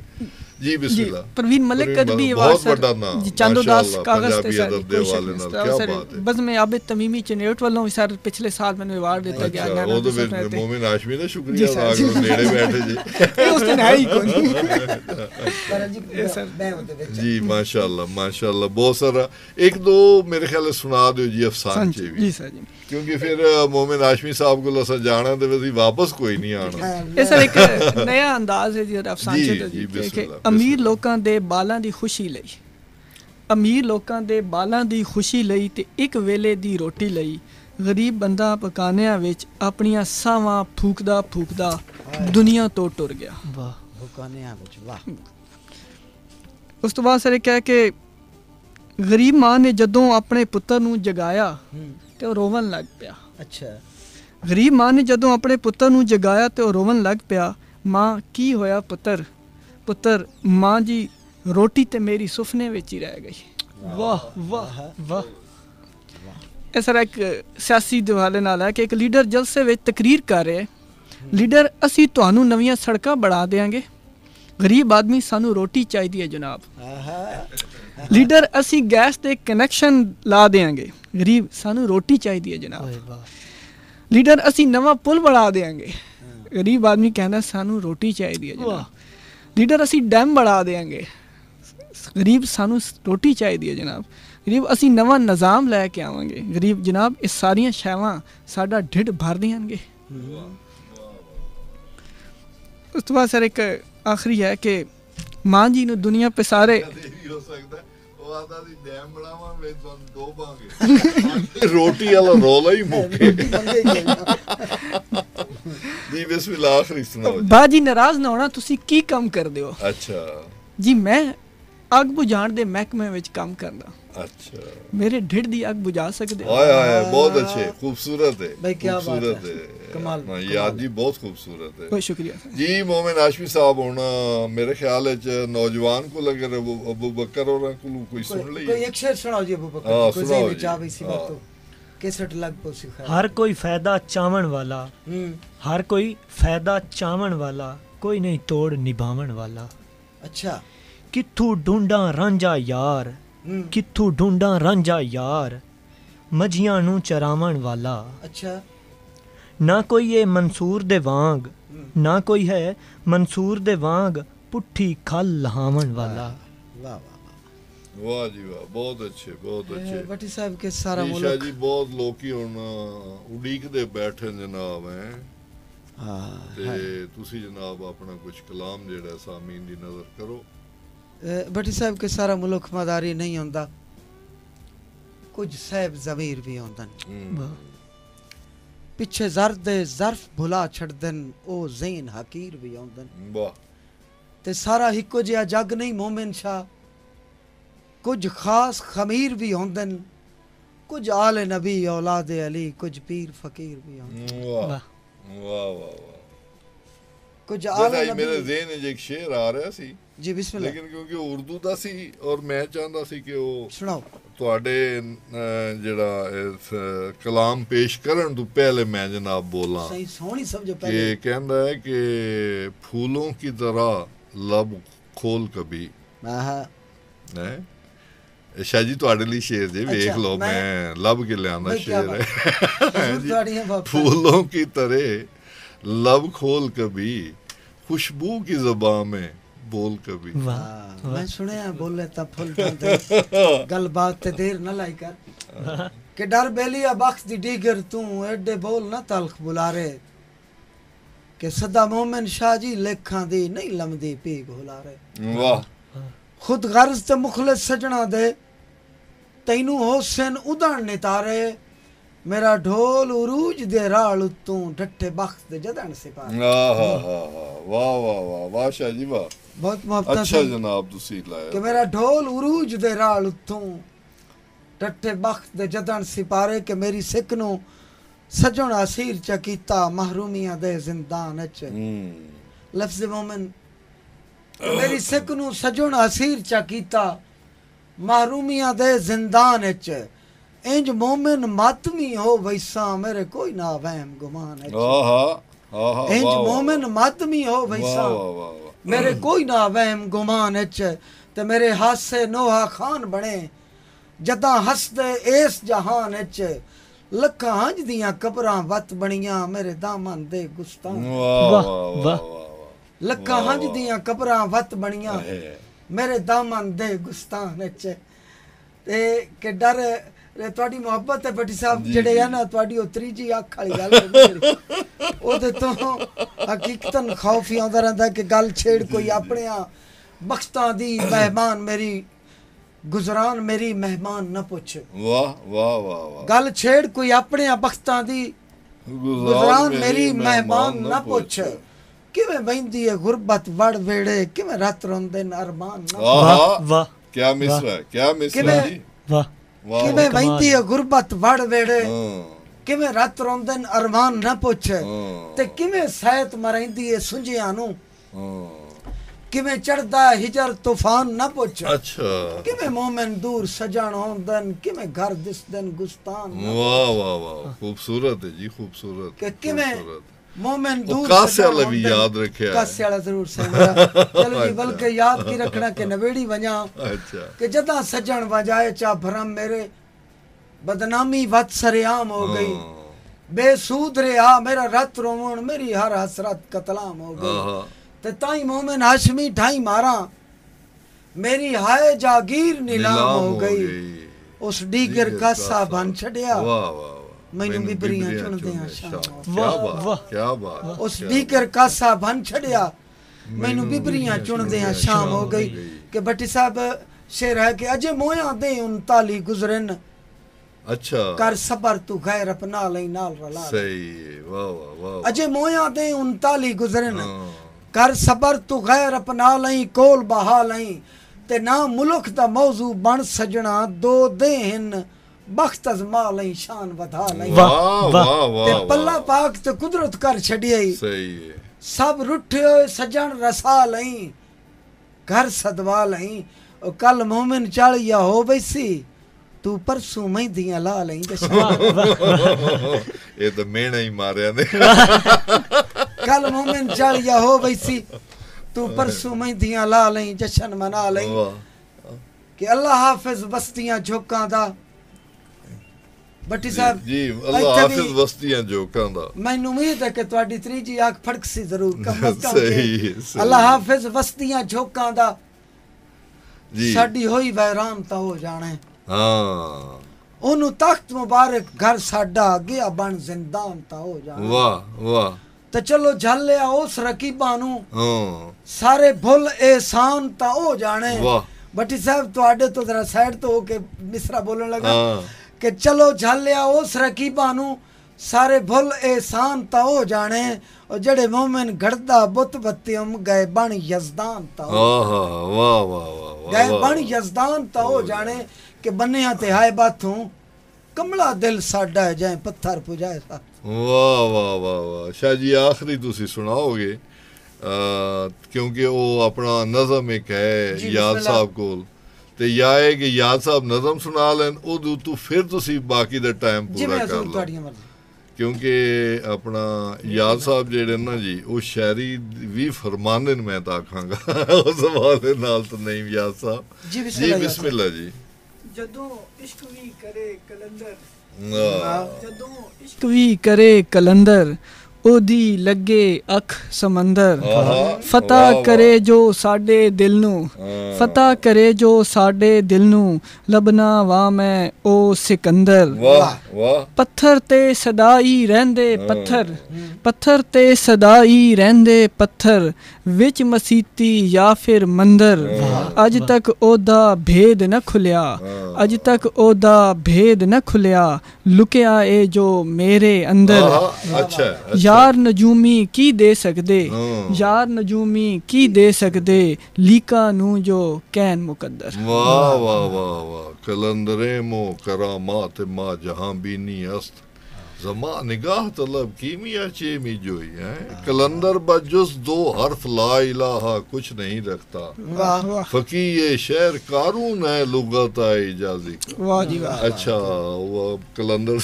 ਜੀ ਬਿਸਮਿਲ੍ਲਾ। ਪ੍ਰਵੀਨ ਮਲਿਕ ਅਦਬੀ ਆਵਾਜ਼ ਸਰ। ਜੀ ਚਾਂਦੋ ਦਾਸ ਕਾਗਜ਼ ਤੇ ਸਰ ਬਸ ਮੈਂ ਆਬਿਦ ਤਮੀਮੀ ਚਨੇਟ ਵੱਲੋਂ ਸਰ ਪਿਛਲੇ ਸਾਲ ਮੈਨੂੰ ਅਵਾਰਡ ਦਿੱਤਾ ਗਿਆ ਨਾ ਉਹ ਤਾਂ। ਮੋਮਿਨ ਆਸ਼ਮੀ ਦਾ ਸ਼ੁਕਰੀਆ ਆਵਾਜ਼ ਨੂੰ ਨੇੜੇ ਬੈਠੇ ਜੀ। ਉਸ ਦਿਨ ਹੈ ਹੀ ਕੋਈ ਸਰ। ਜੀ ਮਾਸ਼ਾਅੱਲਾ ਮਾਸ਼ਾਅੱਲਾ ਬਹੁਤ ਸਾਰਾ। ਇੱਕ ਦੋ ਮੇਰੇ ਖਿਆਲ ਸੁਣਾ ਦਿਓ ਜੀ ਅਫਸਾਨ ਚ ਵੀ। ਜੀ ਸਰ ਜੀ। ਕਿਉਂਕਿ ਫਿਰ ਮੋਮਿਨ ਆਸ਼ਮੀ ਸਾਹਿਬ ਕੋਲ ਅਸਾਂ ਜਾਣਾ ਤੇ ਅਸੀਂ ਵਾਪਸ ਕੋਈ ਨਹੀਂ ਆਣਾ ਇਹ ਸਰ ਇੱਕ ਨਵਾਂ ਅੰਦਾਜ਼ ਹੈ ਜੀ ਅਫਸਾਨੇ ਜੀ, ਦਾ ਜੀ, ਕਿ- ਅਮੀਰ। ਲੋਕਾਂ ਦੇ ਬਾਲਾਂ ਦੀ ਖੁਸ਼ੀ ਲਈ ਅਮੀਰ ਲੋਕਾਂ ਦੇ ਬਾਲਾਂ ਦੀ ਖੁਸ਼ੀ ਲਈ ਤੇ ਇੱਕ ਵੇਲੇ ਦੀ ਰੋਟੀ ਲਈ ਗਰੀਬ ਬੰਦਾ ਪਕਾਨਿਆਂ ਵਿੱਚ ਆਪਣੀਆਂ ਸਾਵਾਂ ਫੂਕਦਾ ਫੂਕਦਾ ਦੁਨੀਆ ਤੋਂ ਟੁਰ ਗਿਆ। ਵਾਹ ਹੁਕਾਨਿਆਂ ਵਿੱਚ ਵਾਹ। ਉਸ ਤੋਂ ਬਾਅਦ ਸਰ ਇਹ ਕਹਿ ਕਿ ਗਰੀਬ ਮਾਂ ਨੇ ਜਦੋਂ ਆਪਣੇ ਪੁੱਤਰ ਨੂੰ ਜਗਾਇਆ ਹੂੰ। ਤੇ ਉਹ ਰੋਵਣ ਲੱਗ ਪਿਆ। ਅੱਛਾ। ਗਰੀਬ ਮਾਂ ਨੇ ਜਦੋਂ ਆਪਣੇ ਪੁੱਤਰ ਨੂੰ ਜਗਾਇਆ ਤੇ ਉਹ ਰੋਵਣ ਲੱਗ ਪਿਆ ਮਾਂ ਕੀ ਹੋਇਆ ਪੁੱਤਰ? ਪੁੱਤਰ ਮਾਂ ਜੀ ਰੋਟੀ ਤੇ ਮੇਰੀ ਸੁਪਨੇ ਵਿੱਚ ਹੀ ਰਹਿ ਗਈ। ਵਾਹ ਵਾਹ ਵਾਹ ਇਹ ਸਾਰਾ ਇੱਕ ਸਿਆਸੀ ਦਿਵਾਲੇ ਨਾਲ ਹੈ ਕਿ ਇੱਕ ਲੀਡਰ ਜਲਸੇ ਵਿੱਚ ਤਕਰੀਰ ਕਰ ਰਿਹਾ ਹੈ। ਲੀਡਰ ਅਸੀਂ ਤੁਹਾਨੂੰ ਨਵੀਆਂ ਸੜਕਾਂ ਬਣਾ ਦੇਾਂਗੇ ਗਰੀਬ ਆਦਮੀ ਸਾਨੂੰ ਰੋਟੀ ਚਾਹੀਦੀ ਹੈ ਜਨਾਬ। ਆਹਾ। ਲੀਡਰ ਅਸੀਂ ਗੈਸ ਦੇ ਕਨੈਕਸ਼ਨ ਲਾ ਦੇਾਂਗੇ ਗਰੀਬ ਸਾਨੂੰ ਰੋਟੀ ਚਾਹੀਦੀ ਹੈ ਜਨਾਬ। ਓਏ ਵਾਹ। ਲੀਡਰ ਅਸੀਂ ਨਵਾਂ ਪੁਲ ਬਣਾ ਦੇਾਂਗੇ ਗਰੀਬ ਆਦਮੀ ਕਹਿੰਦਾ ਸਾਨੂੰ ਰੋਟੀ ਚਾਹੀਦੀ ਹੈ ਜਨਾਬ। ਲੀਡਰ ਅਸੀਂ ਡੈਮ ਬਣਾ ਦੇਾਂਗੇ ਗਰੀਬ ਸਾਨੂੰ ਰੋਟੀ ਚਾਹੀਦੀ ਹੈ ਜਨਾਬ। ਗਰੀਬ ਅਸੀਂ ਨਵਾਂ ਨਿਜ਼ਾਮ ਲੈ ਕੇ ਆਵਾਂਗੇ। ਗਰੀਬ ਜਨਾਬ ਇਹ ਸਾਰੀਆਂ ਸ਼ੈਵਾਂ ਸਾਡਾ ਢਿੱਡ ਭਰ ਦੇਣਗੇ। ਉਸ ਤੋਂ ਬਾਅਦ ਸਰ ਇੱਕ ਆਖਰੀ ਹੈ ਕਿ ਮਾਂ ਜੀ ਨੂੰ ਦੁਨੀਆ ਪਸਾਰੇ ਇਹ ਵੀ ਹੋ ਸਕਦਾ। ਦੀ ਡੈਮ ਤੁਹਾਨੂੰ ਰੋਟੀ ਵਾਲਾ ਰੋਲਾ ਹੀ ਮੁੱਕੇ। ਜੀ ਬਿਸਮਿਲ੍ਲਾ ਆਖਰੀ ਸੁਣਾਓ ਜੀ। ਬਾਜੀ ਨਾਰਾਜ਼ ਨਾ ਹੋਣਾ ਤੁਸੀਂ ਕੀ ਕੰਮ ਕਰਦੇ ਹੋ? ਅੱਛਾ। ਜੀ ਮੈਂ ਅੱਗ ਬੁਝਾਉਣ ਦੇ ਮਹਿਕਮੇ ਵਿੱਚ ਕੰਮ ਕਰਦਾ। ਅੱਛਾ ਮੇਰੇ ਢਿੱਡ ਦੀ ਅੱਗ ਬੁਝਾ ਸਕਦੇ ਹੋ ਆਏ ਆਏ ਬਹੁਤ ਅੱਛੇ ਖੂਬਸੂਰਤ ਹੈ ਭਾਈ, ਕਿਆ ਬਾਤ ਖੂਬਸੂਰਤ ਹੈ। ਹੈ ਕਮਾਲ, ਹਾਂ, ਕਮਾਲ। ਯਾਦ ਜੀ ਬਹੁਤ ਖੂਬਸੂਰਤ ਹੈ ਬਹੁਤ ਸ਼ੁਕਰੀਆ ਸਰ ਜੀ ਮੋਮਨ ਆਸ਼ਮੀ ਸਾਹਿਬ ਹੁਣ ਮੇਰੇ ਖਿਆਲ ਵਿੱਚ ਨੌਜਵਾਨ ਕੋਲ ਅਗਰ ਅਬੂ ਅਬੂ ਬਕਰ ਹੋਰਾਂ ਕੋਲ ਕੋਈ ਸੁਣ ਕੋਈ ਲਈ ਕੋਈ ਇੱਕ ਸ਼ੇਰ ਸੁਣਾਓ ਜੀ ਅਬੂ ਬਕਰ ਹਾਂ, ਕੋਈ ਸੁਣਾਓ ਜ਼ੇਨ ਜੀ। ਚਾਹ ਵੀ ਸੀ ਹਾਂ। ਵਕਤੋਂ ਕੇਸਟ ਲੱਗ ਪੋ ਸੀ ਖੈਰ ਹਰ ਕੋਈ ਫਾਇਦਾ ਚਾਵਣ ਵਾਲਾ ਹੂੰ ਹਰ ਕੋਈ ਫਾਇਦਾ ਚਾਵਣ ਕਿੱਥੋਂ ਢੂੰਡਾਂ ਰਾਂਝਾ ਯਾਰ ਮੱਝੀਆਂ ਨੂੰ ਚਰਾਵਣ ਵਾਲਾ। ਅੱਛਾ। ਨਾ ਕੋਈ ਇਹ ਮਨਸੂਰ ਦੇ ਵਾਂਗ। ਨਾ ਕੋਈ ਹੈ ਮਨਸੂਰ ਦੇ ਵਾਂਗ ਪੁੱਠੀ ਖਲ ਲਹਾਵਣ ਵਾਲਾ। ਵਾਹ ਵਾਹ ਵਾਹ ਜੀ ਵਾਹ ਬਹੁਤ ਅੱਛੇ ਬਹੁਤ ਵਾਹ ਅੱਛੇ। ਬਟੀ ਸਾਹਿਬ ਕੇ ਸਾਰਾ ਈਸ਼ਾ ਮੁਲਕ ਜੀ ਬਹੁਤ ਲੋਕੀ ਹੁਣ ਉਡੀਕਦੇ ਬੈਠੇ ਨੇ ਜਨਾਬ ਹੈ। ਹਾਂ ਤੇ ਤੁਸੀਂ ਜਨਾਬ ਆਪਣਾ ਕੁਝ ਕਲਾਮ ਜਿਹੜਾ ਸਾਮੀਨ ਦੀ ਨਜ਼ਰ ਕਰੋ। ਅਹ ਬਟੀ ਸਾਹਿਬ ਕੇ ਸਾਰਾ ਮੁਲਕ ਮਦਾਰੀ ਨਹੀਂ ਹੁੰਦਾ। ਕੁਝ ਸਹਿਬ ਜ਼ਮੀਰ ਵੀ ਹੁੰਦਨ। ਹਮ, ਵਾਹ। ਪਿੱਛੇ ਜ਼ਰ ਦੇ ਜ਼ਰਫ ਭੁਲਾ ਛੱਡਦਨ ਉਹ ਜ਼ੈਨ ਹਕੀਰ ਵੀ ਹੁੰਦਨ ਵਾਹ। ਤੇ ਸਾਰਾ ਇੱਕੋ ਜਿਹਾ ਜੱਗ ਨਹੀਂ ਮੋਮਨ ਸ਼ਾ ਕੁਝ ਖਾਸ ਖਮੀਰ ਵੀ ਹੁੰਦਨ ਕੁਝ ਆਲ ਨਬੀ ਔਲਾਦ ਅਲੀ ਕੁਝ ਪੀਰ ਫਕੀਰ ਕੁਝ ਆ ਜਿਹੜਾ ਇਹ ਮੇਰੇ ਜ਼ਿਹਨ 'ਚ ਇੱਕ ਸ਼ੇਰ ਆ ਰਿਹਾ ਸੀ। ਜੀ ਬਿਸਮਿਲ੍ਲਾ। ਲੇਕਿਨ ਕਿਉਂਕਿ ਉਰਦੂ ਦਾ ਸੀ ਔਰ ਮੈਂ ਚਾਹੁੰਦਾ ਸੀ ਕਿ ਉਹ ਸੁਣਾਓ। ਤੁਹਾਡੇ ਜਿਹੜਾ ਇਸ ਕਲਾਮ ਪੇਸ਼ ਕਰਨ ਤੋਂ ਪਹਿਲੇ ਮੈਂ ਜਨਾਬ ਬੋਲਾਂ। ਸਹੀ ਸੋਹਣੀ ਸਮਝੋ ਪਹਿਲੇ। ਇਹ ਕਹਿੰਦਾ ਹੈ ਕਿ ਫੂਲੋਂ ਕੀ ਤਰ੍ਹਾਂ ਲਬ ਖੋਲ ਕਭੀ ਆਹਾ। ਹੈ? ਸ਼ਾਹ ਜੀ ਤੁਹਾਡੇ ਲਈ ਸ਼ੇਰ ਜੇ ਵੇਖ ਲਓ ਮੈਂ ਲੱਭ ਕੇ ਲਿਆਂਦਾ ਸ਼ੇਰ। ਹੈ ਫੂਲੋਂ ਕੀ ਤਰੇ लब खोल कभी खुशबू की जुबान में बोल कभी ਵਾਹ ਹਾਂ, ਮੈਂ ਸੁਣਿਆ ਬੋਲੇ ਤਾਂ ਫੁੱਲ ਜਾਂਦੇ ਗੱਲਬਾਤ ਤੇ ਦੇਰ ਨਾ ਲਾਈ ਕਰ ਕਿ ਡਰ ਬੇਲੀਆ ਬਖਸ਼ ਦੀ ਡੀਗਰ ਤੂੰ ਐਡੇ ਬੋਲ ਨਾ ਤਲਖ ਬੁਲਾਰੇ ਕਿ ਸਦਾ ਮੋਮਨ ਸ਼ਾਹ ਜੀ ਲੇਖਾਂ ਦੀ ਨਹੀਂ ਲੰਮਦੀ ਪੀਗ ਹੁਲਾਰੇ ਵਾਹ ਖੁਦ ਗਰਜ਼ ਤੇ ਮੁਖਲਸ ਸਜਣਾ ਦੇ ਤੈਨੂੰ ਹੁਸਨ ਉਦਣ ਨਿਤਾਰੇ ਮੇਰਾ ਢੋਲ ਉਰੂਜ ਦੇ ਰਾਲ ਉਤੋਂ ਡੱਟੇ ਬਖਤ ਦੇ ਜਦਣ ਸਿਪਾਰੇ ਆਹ ਹਾ ਹਾ ਵਾਹ ਵਾਹ ਵਾਹ ਵਾਹ ਸ਼ਾਹ ਜੀ ਵਾਹ ਬਹੁਤ ਮੁਹੱਬਤਾਂ ਅੱਛਾ ਸੇ ਜਨਾਬ ਤੁਸੀਂ ਕਿ ਲਾਇਆ ਮੇਰਾ ਢੋਲ ਉਰੂਜ ਦੇ ਰਾਲ ਉਤੋਂ ਟੱਟੇ ਬਖਤ ਦੇ ਜਦਣ ਸਿਪਾਰੇ ਕਿ ਮੇਰੀ ਸਿੱਖ ਨੂੰ ਸਜਣ ਅਸੀਰ ਚ ਕੀਤਾ ਮਹਰੂਮੀਆਂ ਦੇ ਜ਼ਿੰਦਾਨ ਚ ਹੂੰ ਲਫ਼ਜ਼ ਮੋਮਨ ਕਿ ਮੇਰੀ ਸਿੱਖ ਨੂੰ ਸਜਣ ਅਸੀਰ ਚ ਕੀਤਾ ਮਹਰੂਮੀਆਂ ਦੇ ਜ਼ਿੰਦਾਨ ਚ ਇੰਜ ਮੋਮਨ ਮਾਤਮੀ ਹੋ ਵੈਸਾ ਮੇਰੇ ਕੋਈ ਨਾ ਵਹਿਮ ਗੁਮਾਨ ਚ ਆਹਾ ਆਹਾ ਇੰਜ ਮੋਮਨ ਮਾਤਮੀ ਹੋ ਵੈਸਾ ਮੇਰੇ ਕੋਈ ਨਾ ਵਹਿਮ ਗੁਮਾਨ ਵਿੱਚ ਤੇ ਮੇਰੇ ਹਾਸੇ ਨੋਹਾ ਖਾਨ ਬਣੇ। ਜਦਾਂ ਹੱਸਦੇ ਇਸ ਜਹਾਨ ਵਿੱਚ ਲੱਖਾਂ ਹੰਝ ਦੀਆਂ ਕਬਰਾਂ ਵਤ ਬਣੀਆਂ ਮੇਰੇ ਦਾਮਨ ਦੇ ਗੁਸਤਾਨ ਵਾਹ ਵਾਹ, ਲੱਖਾਂ ਹੰਝ ਦੀਆਂ ਕਬਰਾਂ ਵਤ ਬਣੀਆਂ ਹੈ। ਮੇਰੇ ਦਾਮਨ ਦੇ ਗੁਸਤਾਨ ਵਿੱਚ ਤੇ ਕਿ ਡਰ ਤੁਹਾਡੀ ਮੁਹੱਬਤ ਹੈ ਬਟੀ ਸਾਹਿਬ ਜਿਹੜੇ ਆ ਨਾ ਤੁਹਾਡੀ ਉਹ ਤੀਜੀ ਅੱਖ ਵਾਲੀ ਗੱਲ। ਉਹਦੇ ਤੋਂ ਹਕੀਕਤਨ ਖੌਫ ਹੀ ਆਉਂਦਾ ਰਹਿੰਦਾ ਕਿ ਗੱਲ ਛੇੜ ਕੋਈ ਆਪਣਿਆਂ ਬਖਤਾਂ ਦੀ ਮਹਿਮਾਨ ਮੇਰੀ ਗੁਜ਼ਰਾਨ ਮੇਰੀ ਮਹਿਮਾਨ ਨਾ ਪੁੱਛ। ਵਾਹ ਵਾਹ ਵਾਹ ਵਾਹ। ਗੱਲ ਛੇੜ ਕੋਈ ਆਪਣਿਆਂ ਬਖਤਾਂ ਦੀ ਗੁਜ਼ਰਾਨ ਮੇਰੀ ਮਹਿਮਾਨ ਨਾ ਪੁੱਛ। ਕਿਵੇਂ ਬੈਂਦੀ ਹੈ ਗੁਰਬਤ ਵੜ ਵੇੜੇ ਕਿਵੇਂ ਰਤ ਰੋਂਦੇ ਨੇ ਅਰਮਾਨ ਨਾ ਵਾਹ ਵਾਹ ਕੀ ਮਿਸਰਾ ਹੈ ਕੀ ਮਿਸਰਾ ਜੀ? ਵਾਹ। ਕਿਵੇਂ। ਬੈਂਦੀ ਹੈ ਗੁਰਬਤ ਵੜ ਵੇੜੇ। ਕਿਵੇਂ ਰਤ ਰੋਂਦੇ ਨੇ ਅਰਮਾਨ ਨਾ ਪੁੱਛ। ਤੇ ਕਿਵੇਂ ਸਹਿਤ ਮਰੈਂਦੀ ਏ ਸੁੰਝਿਆਂ ਨੂੰ। ਕਿਵੇਂ ਚੜਦਾ ਹਿਜਰ ਤੂਫਾਨ ਨਾ ਪੁੱਛ। ਅੱਛਾ। ਕਿਵੇਂ ਮੂਮਨ ਦੂਰ ਸਜਣ ਹੁੰਦਨ ਕਿਵੇਂ ਘਰ ਦਿਸਦਨ ਗੁਸਤਾਨ ਵਾਹ ਵਾਹ ਵਾਹ। ਖੂਬਸੂਰਤ ਹੈ ਜੀ ਖੂਬਸੂਰਤ ਕਿਵੇਂ ਖੂਬਸੂਰਤ। ਮੂਮਨ ਉਹ ਦੂਰ ਕਾਸੇ ਸਜਣ ਵਾਲਾ ਵੀ ਹੁੰਦਨ। ਯਾਦ ਰੱਖਿਆ ਹੈ। ਕਾਸੇ ਵਾਲਾ ਜ਼ਰੂਰ ਸਮਝਿਆ ਚਲੋ ਜੀ ਬਲਕਿ ਯਾਦ ਕੀ ਰੱਖਣਾ ਕਿ ਨਵੇੜੀ ਵਜਾ ਅੱਛਾ ਕਿ ਜਦਾਂ ਸਜਣ ਵਜਾਏ ਚਾ ਭਰਮ ਮੇਰੇ ਬਦਨਾਮੀ ਵਤ ਸਰਿਆਮ ਹੋ ਗਈ ਹਾਂ। ਬੇਸੂਦ ਰਿਹਾ ਮੇਰਾ ਰਤ ਰੋਵਣ ਮੇਰੀ ਹਰ ਹਸਰਤ ਕਤਲਾਮ ਹੋ ਗਈ ਆਹਾ। ਤੇ ਤਾਈ ਮੂਮਨ ਹਾਸ਼ਮੀ ਢਾਈ ਮਾਰਾਂ ਮੇਰੀ ਹਾਏ ਜਾਗੀਰ ਨੀਲਾਮ ਹੋ ਗਈ ਉਸ ਡੀਗਰ ਮੈਨੂੰ ਵੀ ਬਰੀਆਂ ਬਿਬਰੀਆਂ ਚੁਣਦੇ ਆ ਸ਼ਾਮ। ਵਾਹ, ਵਾਹ। ਕੀ ਬਾਤ ਉਸ ਡੀਗਰ ਕਾਸਾ ਬਣ ਛੜਿਆ ਮੈਨੂੰ ਬਿਬਰੀਆਂ ਬਿਬਰੀਆਂ ਚੁਣਦੇ ਆ ਸ਼ਾਮ ਹੋ ਗਈ। ਕਿ ਬੱਟੀ ਸਾਹਿਬ ਸ਼ੇਰ ਹੈ ਕਿ ਅਜੇ ਮੋਇਆ ਦੇ 39 ਗੁਜ਼ਰਨ। ਅੱਛਾ। ਕਰ ਸਬਰ ਤੂੰ ਗੈਰ ਅਪਨਾ ਲਈ ਨਾਲ ਰਲਾ। ਸਹੀ ਵਾਹ ਵਾਹ ਵਾਹ ਅਜੇ ਮੋਇਆ ਦੇ 39 ਗੁਜ਼ਰਨ। ਕਰ ਸਬਰ ਤੂੰ ਗੈਰ ਅਪਨਾ ਲਈ ਕੋਲ ਬਹਾ ਲਈ। ਤੇ ਨਾ ਮੁਲਕ ਦਾ ਮੌਜੂ ਬਣ ਸਜਣਾ ਦੋ ਦੇਹਨ। ਬਖਤ ਅਜ਼ਮਾ ਲਈ ਸ਼ਾਨ ਵਧਾ ਲਈ। ਵਾਹ, ਵਾਹ ਵਾਹ। ਤੇ ਪੱਲਾ ਪਾਕ ਤੇ ਕੁਦਰਤ ਕਰ ਛੜਿਆਈ ਸਹੀ ਹੈ ਸਭ ਰੁੱਠੇ ਹੋਏ ਸਜਣ ਰਸਾ ਲਈ ਘਰ ਸਦਵਾ ਲਈ। ਉਹ ਕੱਲ ਮੂਮਨ ਚਾਲੀਆ ਹੋ ਬੈਸੀ ਤੂੰ ਪਰਸੂ ਮਹਿੰਦੀਆਂ ਲਾ ਲਈ ਜਸ਼ਨ ਇਹ ਤਾਂ ਮੇਣਾ ਹੀ ਮਾਰਿਆ ਨੇ। ਕੱਲ ਮੂਮਨ ਚਾਲੀਆ ਹੋ ਬੈਸੀ ਤੂੰ ਪਰਸੂ ਮਹਿੰਦੀਆਂ ਲਾ ਲਈ ਜਸ਼ਨ ਮਨਾ ਲਈ। ਵਾਹ। ਕਿ ਅੱਲਾ ਹਾਫਿਜ਼ ਬਸਤੀਆਂ ਝੋਕਾਂ ਦਾ ਬੱਟੀ ਸਾਹਿਬ ਜੀ ਅੱਲਾ ਇੱਥੇ ਹਾਫਿਜ਼ ਵਸਤੀਆਂ ਜੋਕਾਂ ਦਾ। ਮੈਨੂੰ ਉਮੀਦ ਹੈ ਕਿ ਤੁਹਾਡੀ ਤੀਜੀ ਅੱਖ ਫੜਕ ਸੀ ਜ਼ਰੂਰ ਕਮ ਕਮ ਸਹੀ, ਕਿ ਸਹੀ। ਅੱਲਾ ਹਾਫਿਜ਼ ਬਸਤੀਆਂ ਝੋਕਾਂ ਦਾ। ਜੀ। ਸਾਡੀ ਹੋਈ ਵੈਰਾਨ ਤਾਂ ਹੋ ਜਾਣਾ। ਹੈ। ਉਹਨੂੰ ਤਖਤ ਮੁਬਾਰਕ ਘਰ ਸਾਡਾ ਗਿਆ ਬਣ ਜ਼ਿੰਦਾਨ ਤਾਂ ਹੋ ਜਾਣਾ। ਵਾਹ ਵਾਹ। ਤੇ ਚਲੋ ਝੱਲਿਆ ਉਸ ਰਕੀਬਾਂ ਨੂੰ। ਹਾਂ। ਸਾਰੇ ਭੁੱਲ ਇਹਸਾਨ ਤਾਂ ਹੋ ਜਾਣੇ। ਵਾਹ। ਬੱਟੀ ਸਾਹਿਬ ਤੁਹਾਡੇ ਤੋਂ ਜ਼ਰਾ ਸਾਈਡ ਤੋਂ ਹੋ ਕੇ ਮਿਸਰਾ ਬੋਲਣ ਲੱਗਾ। ਹਾਂ। ਕਿ ਚਲੋ ਝੱਲਿਆ ਉਸ ਰਕੀਬਾਂ ਨੂੰ ਸਾਰੇ ਭੁੱਲ ਇਹਸਾਨ ਤਾਂ ਹੋ ਜਾਣੇ ਉਹ ਜਿਹੜੇ ਮੂਮਨ ਘੜਦਾ ਬੁੱਤ ਬੱਤਿਮ ਗਏ ਬਣ ਯਜ਼ਦਾਨ ਤਾਂ ਹੋ ਆਹਾ ਵਾਹ ਵਾਹ ਵਾਹ ਗਏ। ਬਣ ਯਜ਼ਦਾਨ ਤਾਂ ਹੋ ਜਾਣੇ ਕਿ ਬੰਨਿਆਂ ਤੇ ਹਾਏ ਬਾਥੋਂ ਕਮਲਾ ਦਿਲ ਸਾਡਾ ਹੈ ਜੈ ਪੱਥਰ ਪੁਜਾਏ ਸਾ ਵਾਹ ਵਾਹ ਵਾਹ ਵਾਹ ਸ਼ਾਹ ਜੀ ਆਖਰੀ ਤੁਸੀਂ ਸੁਣਾਓਗੇ ਕਿਉਂਕਿ ਉਹ ਆਪਣਾ ਨਜ਼ਮ ਇੱਕ ਹੈ ਯਾਦ। ਸਾਹਿਬ ਕੋਲ ਤੇ ਜਾਂ ਹੈ ਕਿ ਯਾਦ ਸਾਹਿਬ ਨਜ਼ਮ ਸੁਣਾ ਲੈਣ ਉਹਦੇ ਤੋਂ ਫਿਰ ਤੁਸੀਂ ਬਾਕੀ ਦਾ ਟਾਈਮ ਪੂਰਾ ਕਰ ਲਓ। ਕਿਉਂਕਿ ਆਪਣਾ ਯਾਦ ਸਾਹਿਬ ਜਿਹੜੇ ਨਾ ਜੀ ਉਹ ਸ਼ਾਇਰੀ ਵੀ ਫਰਮਾਨਨ ਮੈਂ ਤਾਂ ਆਖਾਂਗਾ। ਉਸ ਹਵਾਲੇ ਨਾਲ ਤਾਂ ਨਹੀਂ ਯਾਦ ਸਾਹਿਬ। ਜੀ, ਬਿਸਮਿਲ੍ਲਾ ਜੀ। ਜਦੋਂ ਇਸ਼ਕ ਵੀ ਕਰੇ ਕਲੰਦਰ। ਜਦੋਂ ਇਸ਼ਕ ਵੀ ਕਰੇ ਕਲੰਦਰ ਉਹਦੀ ਲੱਗੇ ਅੱਖ ਸਮੰਦਰ। ਵਾਹ। ਕਰੇ ਜੋ ਸਾਡੇ ਦਿਲ ਨੂੰ। ਹਾਂ। ਫਤਹ ਕਰੇ ਜੋ ਸਾਡੇ ਦਿਲ ਨੂੰ। ਲਬਨਾ ਵਾ ਮੈਂ ਉਹ ਸਿਕੰਦਰ। ਵਾਹ ਵਾਹ। ਪੱਥਰ ਤੇ ਸਦਾਈ ਰਹਿੰਦੇ ਪੱਥਰ। ਪੱਥਰ ਤੇ ਸਦਾਈ ਰਹਿੰਦੇ ਪੱਥਰ। ਵਿੱਚ ਮਸੀਤੀ ਜਾਂ ਫਿਰ ਮੰਦਰ। ਅੱਜ ਤੱਕ ਉਹਦਾ ਭੇਦ ਨਾ ਖੁੱਲਿਆ। ਅੱਜ ਤੱਕ ਉਹਦਾ ਭੇਦ ਨਾ ਖੁੱਲਿਆ। ਲੁਕਿਆ ਏ ਜੋ ਮੇਰੇ ਅੰਦਰ ਆਹਾ, ਅੱਛਾ ਅੱਛਾ। ਯਾਰ ਨਜੂਮੀ ਕੀ ਦੇ ਸਕਦੇ ਹਾਂ। ਯਾਰ ਨਜੂਮੀ ਕੀ ਦੇ ਸਕਦੇ ਲੀਕਾ ਨੂੰ ਜੋ ਕਹਿਣ ਮੁਕੱਦਰ ਵਾਹ ਵਾਹ ਵਾਹ ਵਾਹ ਕਲੰਦਰੇ ਮੋ ਕਰਾਮਾਤ ਮਾ ਜਹਾਂ जमा निगाह तलब कीमिया चेमी जोई है? कलंदर बजुस दो हर्फ ला इलाहा कुछ नहीं रखता। फकी ये शहर कारून है लुगत है इजाजी। अच्छा वो कलंदर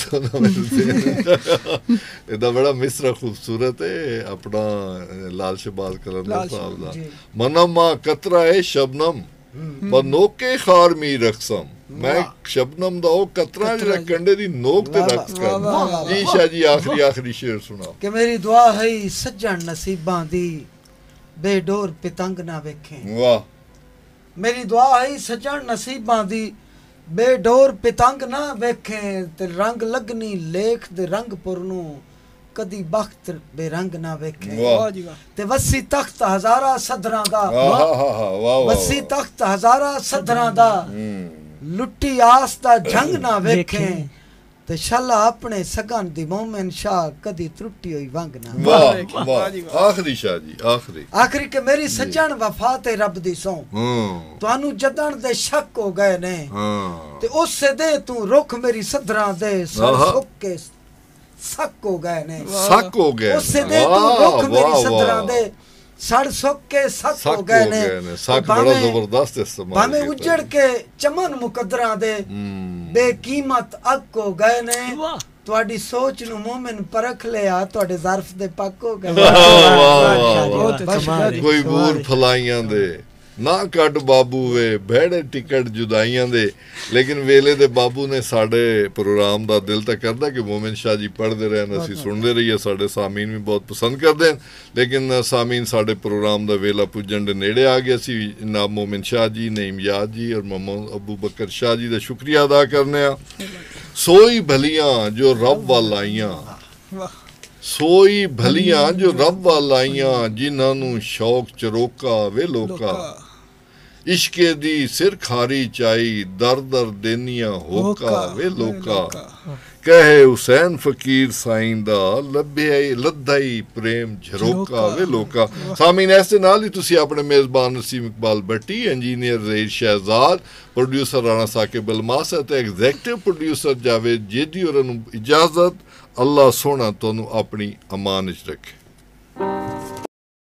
ਇਹਦਾ ਬੜਾ ਮਿਸਰਾ ਖੂਬਸੂਰਤ ਹੈ ਆਪਣਾ ਲਾਲ ਸ਼ਬਾਜ਼ ਕਲੰਦਰ ਸਾਹਿਬ ਦਾ ਮਨਮਾ ਕਤਰਾ ਹੈ ਸ਼ਬਨਮ ਪਰ ਨੋਕੇ ਖਾਰ ਮੀ ਰਕਸਮ ਮੈਂ ਸ਼ਬਨਮ ਦਾ ਉਹ ਕਤਰਾ ਜਿਹੜਾ ਕੰਡੇ ਦੀ ਨੋਕ ਤੇ ਰਕਸ ਵਾਹ, ਵਾਹ, ਕਰ ਵਾਹ, ਜੀ ਸ਼ਾਹ ਜੀ ਆਖਰੀ ਆਖਰੀ ਸ਼ੇਰ ਸੁਣਾਓ। ਕਿ ਮੇਰੀ ਦੁਆ ਹੈ ਸੱਜਣ ਨਸੀਬਾਂ ਦੀ ਬੇਡੋਰ ਪਤੰਗ ਨਾ ਵੇਖੇ। ਵਾਹ। ਮੇਰੀ ਦੁਆ ਹੈ ਸੱਜਣ ਨਸੀਬਾਂ ਦੀ ਬੇਡੋਰ ਪਤੰਗ ਨਾ ਵੇਖੇ। ਤੇ ਰੰਗ ਲੱਗਣੀ ਲੇਖ ਦੇ ਰੰਗ ਪੁਰ ਨੂੰ ਕਦੀ ਬਖਤ ਬੇਰੰਗ ਨਾ ਵੇਖੇ। ਵਾਹ। ਵਾਹ ਜੀ ਵਾਹ। ਤੇ ਵਸੀ ਤਖਤ ਹਜ਼ਾਰਾਂ ਸਦਰਾਂ ਦਾ। ਆਹ ਹਾ ਹਾ ਹਾ ਵਾਹ ਵਾਹ। ਵਸੀ ਤਖਤ ਹਜ਼ਾਰਾਂ ਸਦਰਾਂ ਦਾ। ਲੁੱਟੀ ਆਸ ਦਾ ਜੰਗ ਨਾ ਵੇਖੇ। ਤੇ ਸ਼ਾਲਾ ਆਪਣੇ ਸਗਨ ਦੀ ਮੂਮਨ ਸ਼ਾਹ ਕਦੀ ਤਰੁੱਟੀ ਹੋਈ ਵੰਗ ਨਾ ਵਾਹ ਵਾਹ ਵਾਹ। ਆਖਰੀ ਸ਼ਾਹ ਜੀ ਆਖਰੀ। ਆਖਰੀ ਕਿ ਮੇਰੀ ਸੱਜਣ ਵਫਾ ਤੇ ਰੱਬ ਦੀ ਸੌ ਹੂੰ। ਤੁਹਾਨੂੰ ਜਦਣ ਦੇ ਸ਼ੱਕ ਹੋ ਗਏ ਨੇ। ਹਾਂ। ਤੇ ਉਸੇ ਦੇ ਤੂੰ ਰੁੱਖ ਮੇਰੀ ਸਦਰਾਂ ਦੇ ਸਰ। ਸੁੱਕ ਕੇ ਸੱਕ ਹੋ ਗਏ ਨੇ। ਸੱਕ ਹੋ ਗਏ ਉਸੇ ਦੇ ਤੂੰ ਰੁੱਖ ਮੇਰੀ ਵਾਹ। ਦੇ ਸੜ ਸੁੱਕ ਕੇ ਸੱਕ ਹੋ ਗਏ ਨੇ। ਸੱਕ ਬੜਾ ਜ਼ਬਰਦਸਤ ਇਸਤੇਮਾਲ ਭਾਵੇਂ ਉਜੜ ਕੇ ਚਮਨ ਮੁਕੱਦਰਾਂ ਦੇ ਬੇਕੀਮਤ ਅੱਕ ਹੋ ਗਏ ਨੇ। ਤੁਹਾਡੀ ਸੋਚ ਨੂੰ ਮੂਮਨ ਪਰਖ ਲਿਆ ਤੁਹਾਡੇ ਜ਼ਰਫ ਦੇ ਪੱਕ ਹੋ ਗਏ ਵਾਹ, ਵਾਹ। ਕੋਈ ਬੂਰ ਫਲਾਈਆਂ ਦੇ। ਨਾ ਕੱਢ ਬਾਬੂ ਵੇ ਭੈੜੇ ਟਿਕਟ ਜੁਦਾਈਆਂ ਦੇ। ਲੇਕਿਨ ਵੇਲੇ ਦੇ ਬਾਬੂ ਨੇ ਸਾਡੇ ਪ੍ਰੋਗਰਾਮ ਦਾ ਦਿਲ ਤਾਂ ਕਰਦਾ ਕਿ ਮੋਮਨ ਸ਼ਾਹ ਜੀ ਪੜ੍ਹਦੇ ਰਹਿਣ ਅਸੀਂ ਸੁਣਦੇ ਰਹੀਏ ਸਾਡੇ ਸਾਮੀਨ ਵੀ ਬਹੁਤ ਪਸੰਦ ਕਰਦੇ ਹਨ। ਲੇਕਿਨ ਸਾਮੀਨ ਸਾਡੇ ਪ੍ਰੋਗਰਾਮ ਦਾ ਵੇਲਾ ਪੁੱਜਣ ਦੇ ਨੇੜੇ ਆ ਗਿਆ ਸੀ। ਜਨਾਬ ਮੋਮਨ ਸ਼ਾਹ ਜੀ ਨਈਮ ਯਾਦ ਜੀ ਔਰ ਮੁਹੰਮਦ ਅਬੂ ਬਕਰ ਸ਼ਾਹ ਜੀ ਦਾ ਸ਼ੁਕਰੀਆ ਅਦਾ ਕਰਨੇ ਆ। ਸੋਈ ਭਲੀਆਂ ਜੋ ਰੱਬ ਵੱਲ ਆਈਆਂ ਵਾਹ। ਸੋਈ ਭਲੀਆਂ ਜੋ ਰੱਬ ਵੱਲ ਆਈਆਂ ਜਿਨ੍ਹਾਂ ਨੂੰ ਸ਼ੌਕ ਚਰੋਕਾ ਵੇ ਲੋਕਾ। ਇਸ਼ਕੇ ਦੀ ਸਿਰ ਖਾਰੀ ਚਾਈ ਦਰ ਦਰ ਦੇਨੀਆਂ ਹੋਕਾ ਵੇ ਲੋਕਾ। ਕਹੇ ਹੁਸੈਨ ਫਕੀਰ ਸਾਈਂ ਦਾ ਲੱਭਿਆ ਲੱਧਾਈ ਪ੍ਰੇਮ ਝਰੋਕਾ ਵੇ ਲੋਕਾ। ਸਾਮੀਨ ਇਸ ਦੇ ਨਾਲ ਹੀ ਤੁਸੀਂ ਆਪਣੇ ਮੇਜ਼ਬਾਨ ਨਸੀਮ ਇਕਬਾਲ ਬੱਟੀ ਇੰਜੀਨੀਅਰ ਜ਼ਹੀਰ ਸ਼ਹਿਜ਼ਾਦ ਪ੍ਰੋਡਿਊਸਰ ਰਾਣਾ ਸਾਕਿਬ ਅਲਮਾਸ ਅਤੇ ਐਗਜ਼ੈਕਟਿਵ ਪ੍ਰੋਡਿਊਸਰ ਜਾਵੇਦ ਜੇਦੀ ਹੋਰਾਂ ਨੂੰ ਇਜਾਜ਼ਤ। ਅੱਲਾ ਸੋਹਣਾ ਤੁਹਾਨੂੰ ਆਪਣੀ ਅਮਾਨ ਵਿੱਚ ਰੱਖੇ।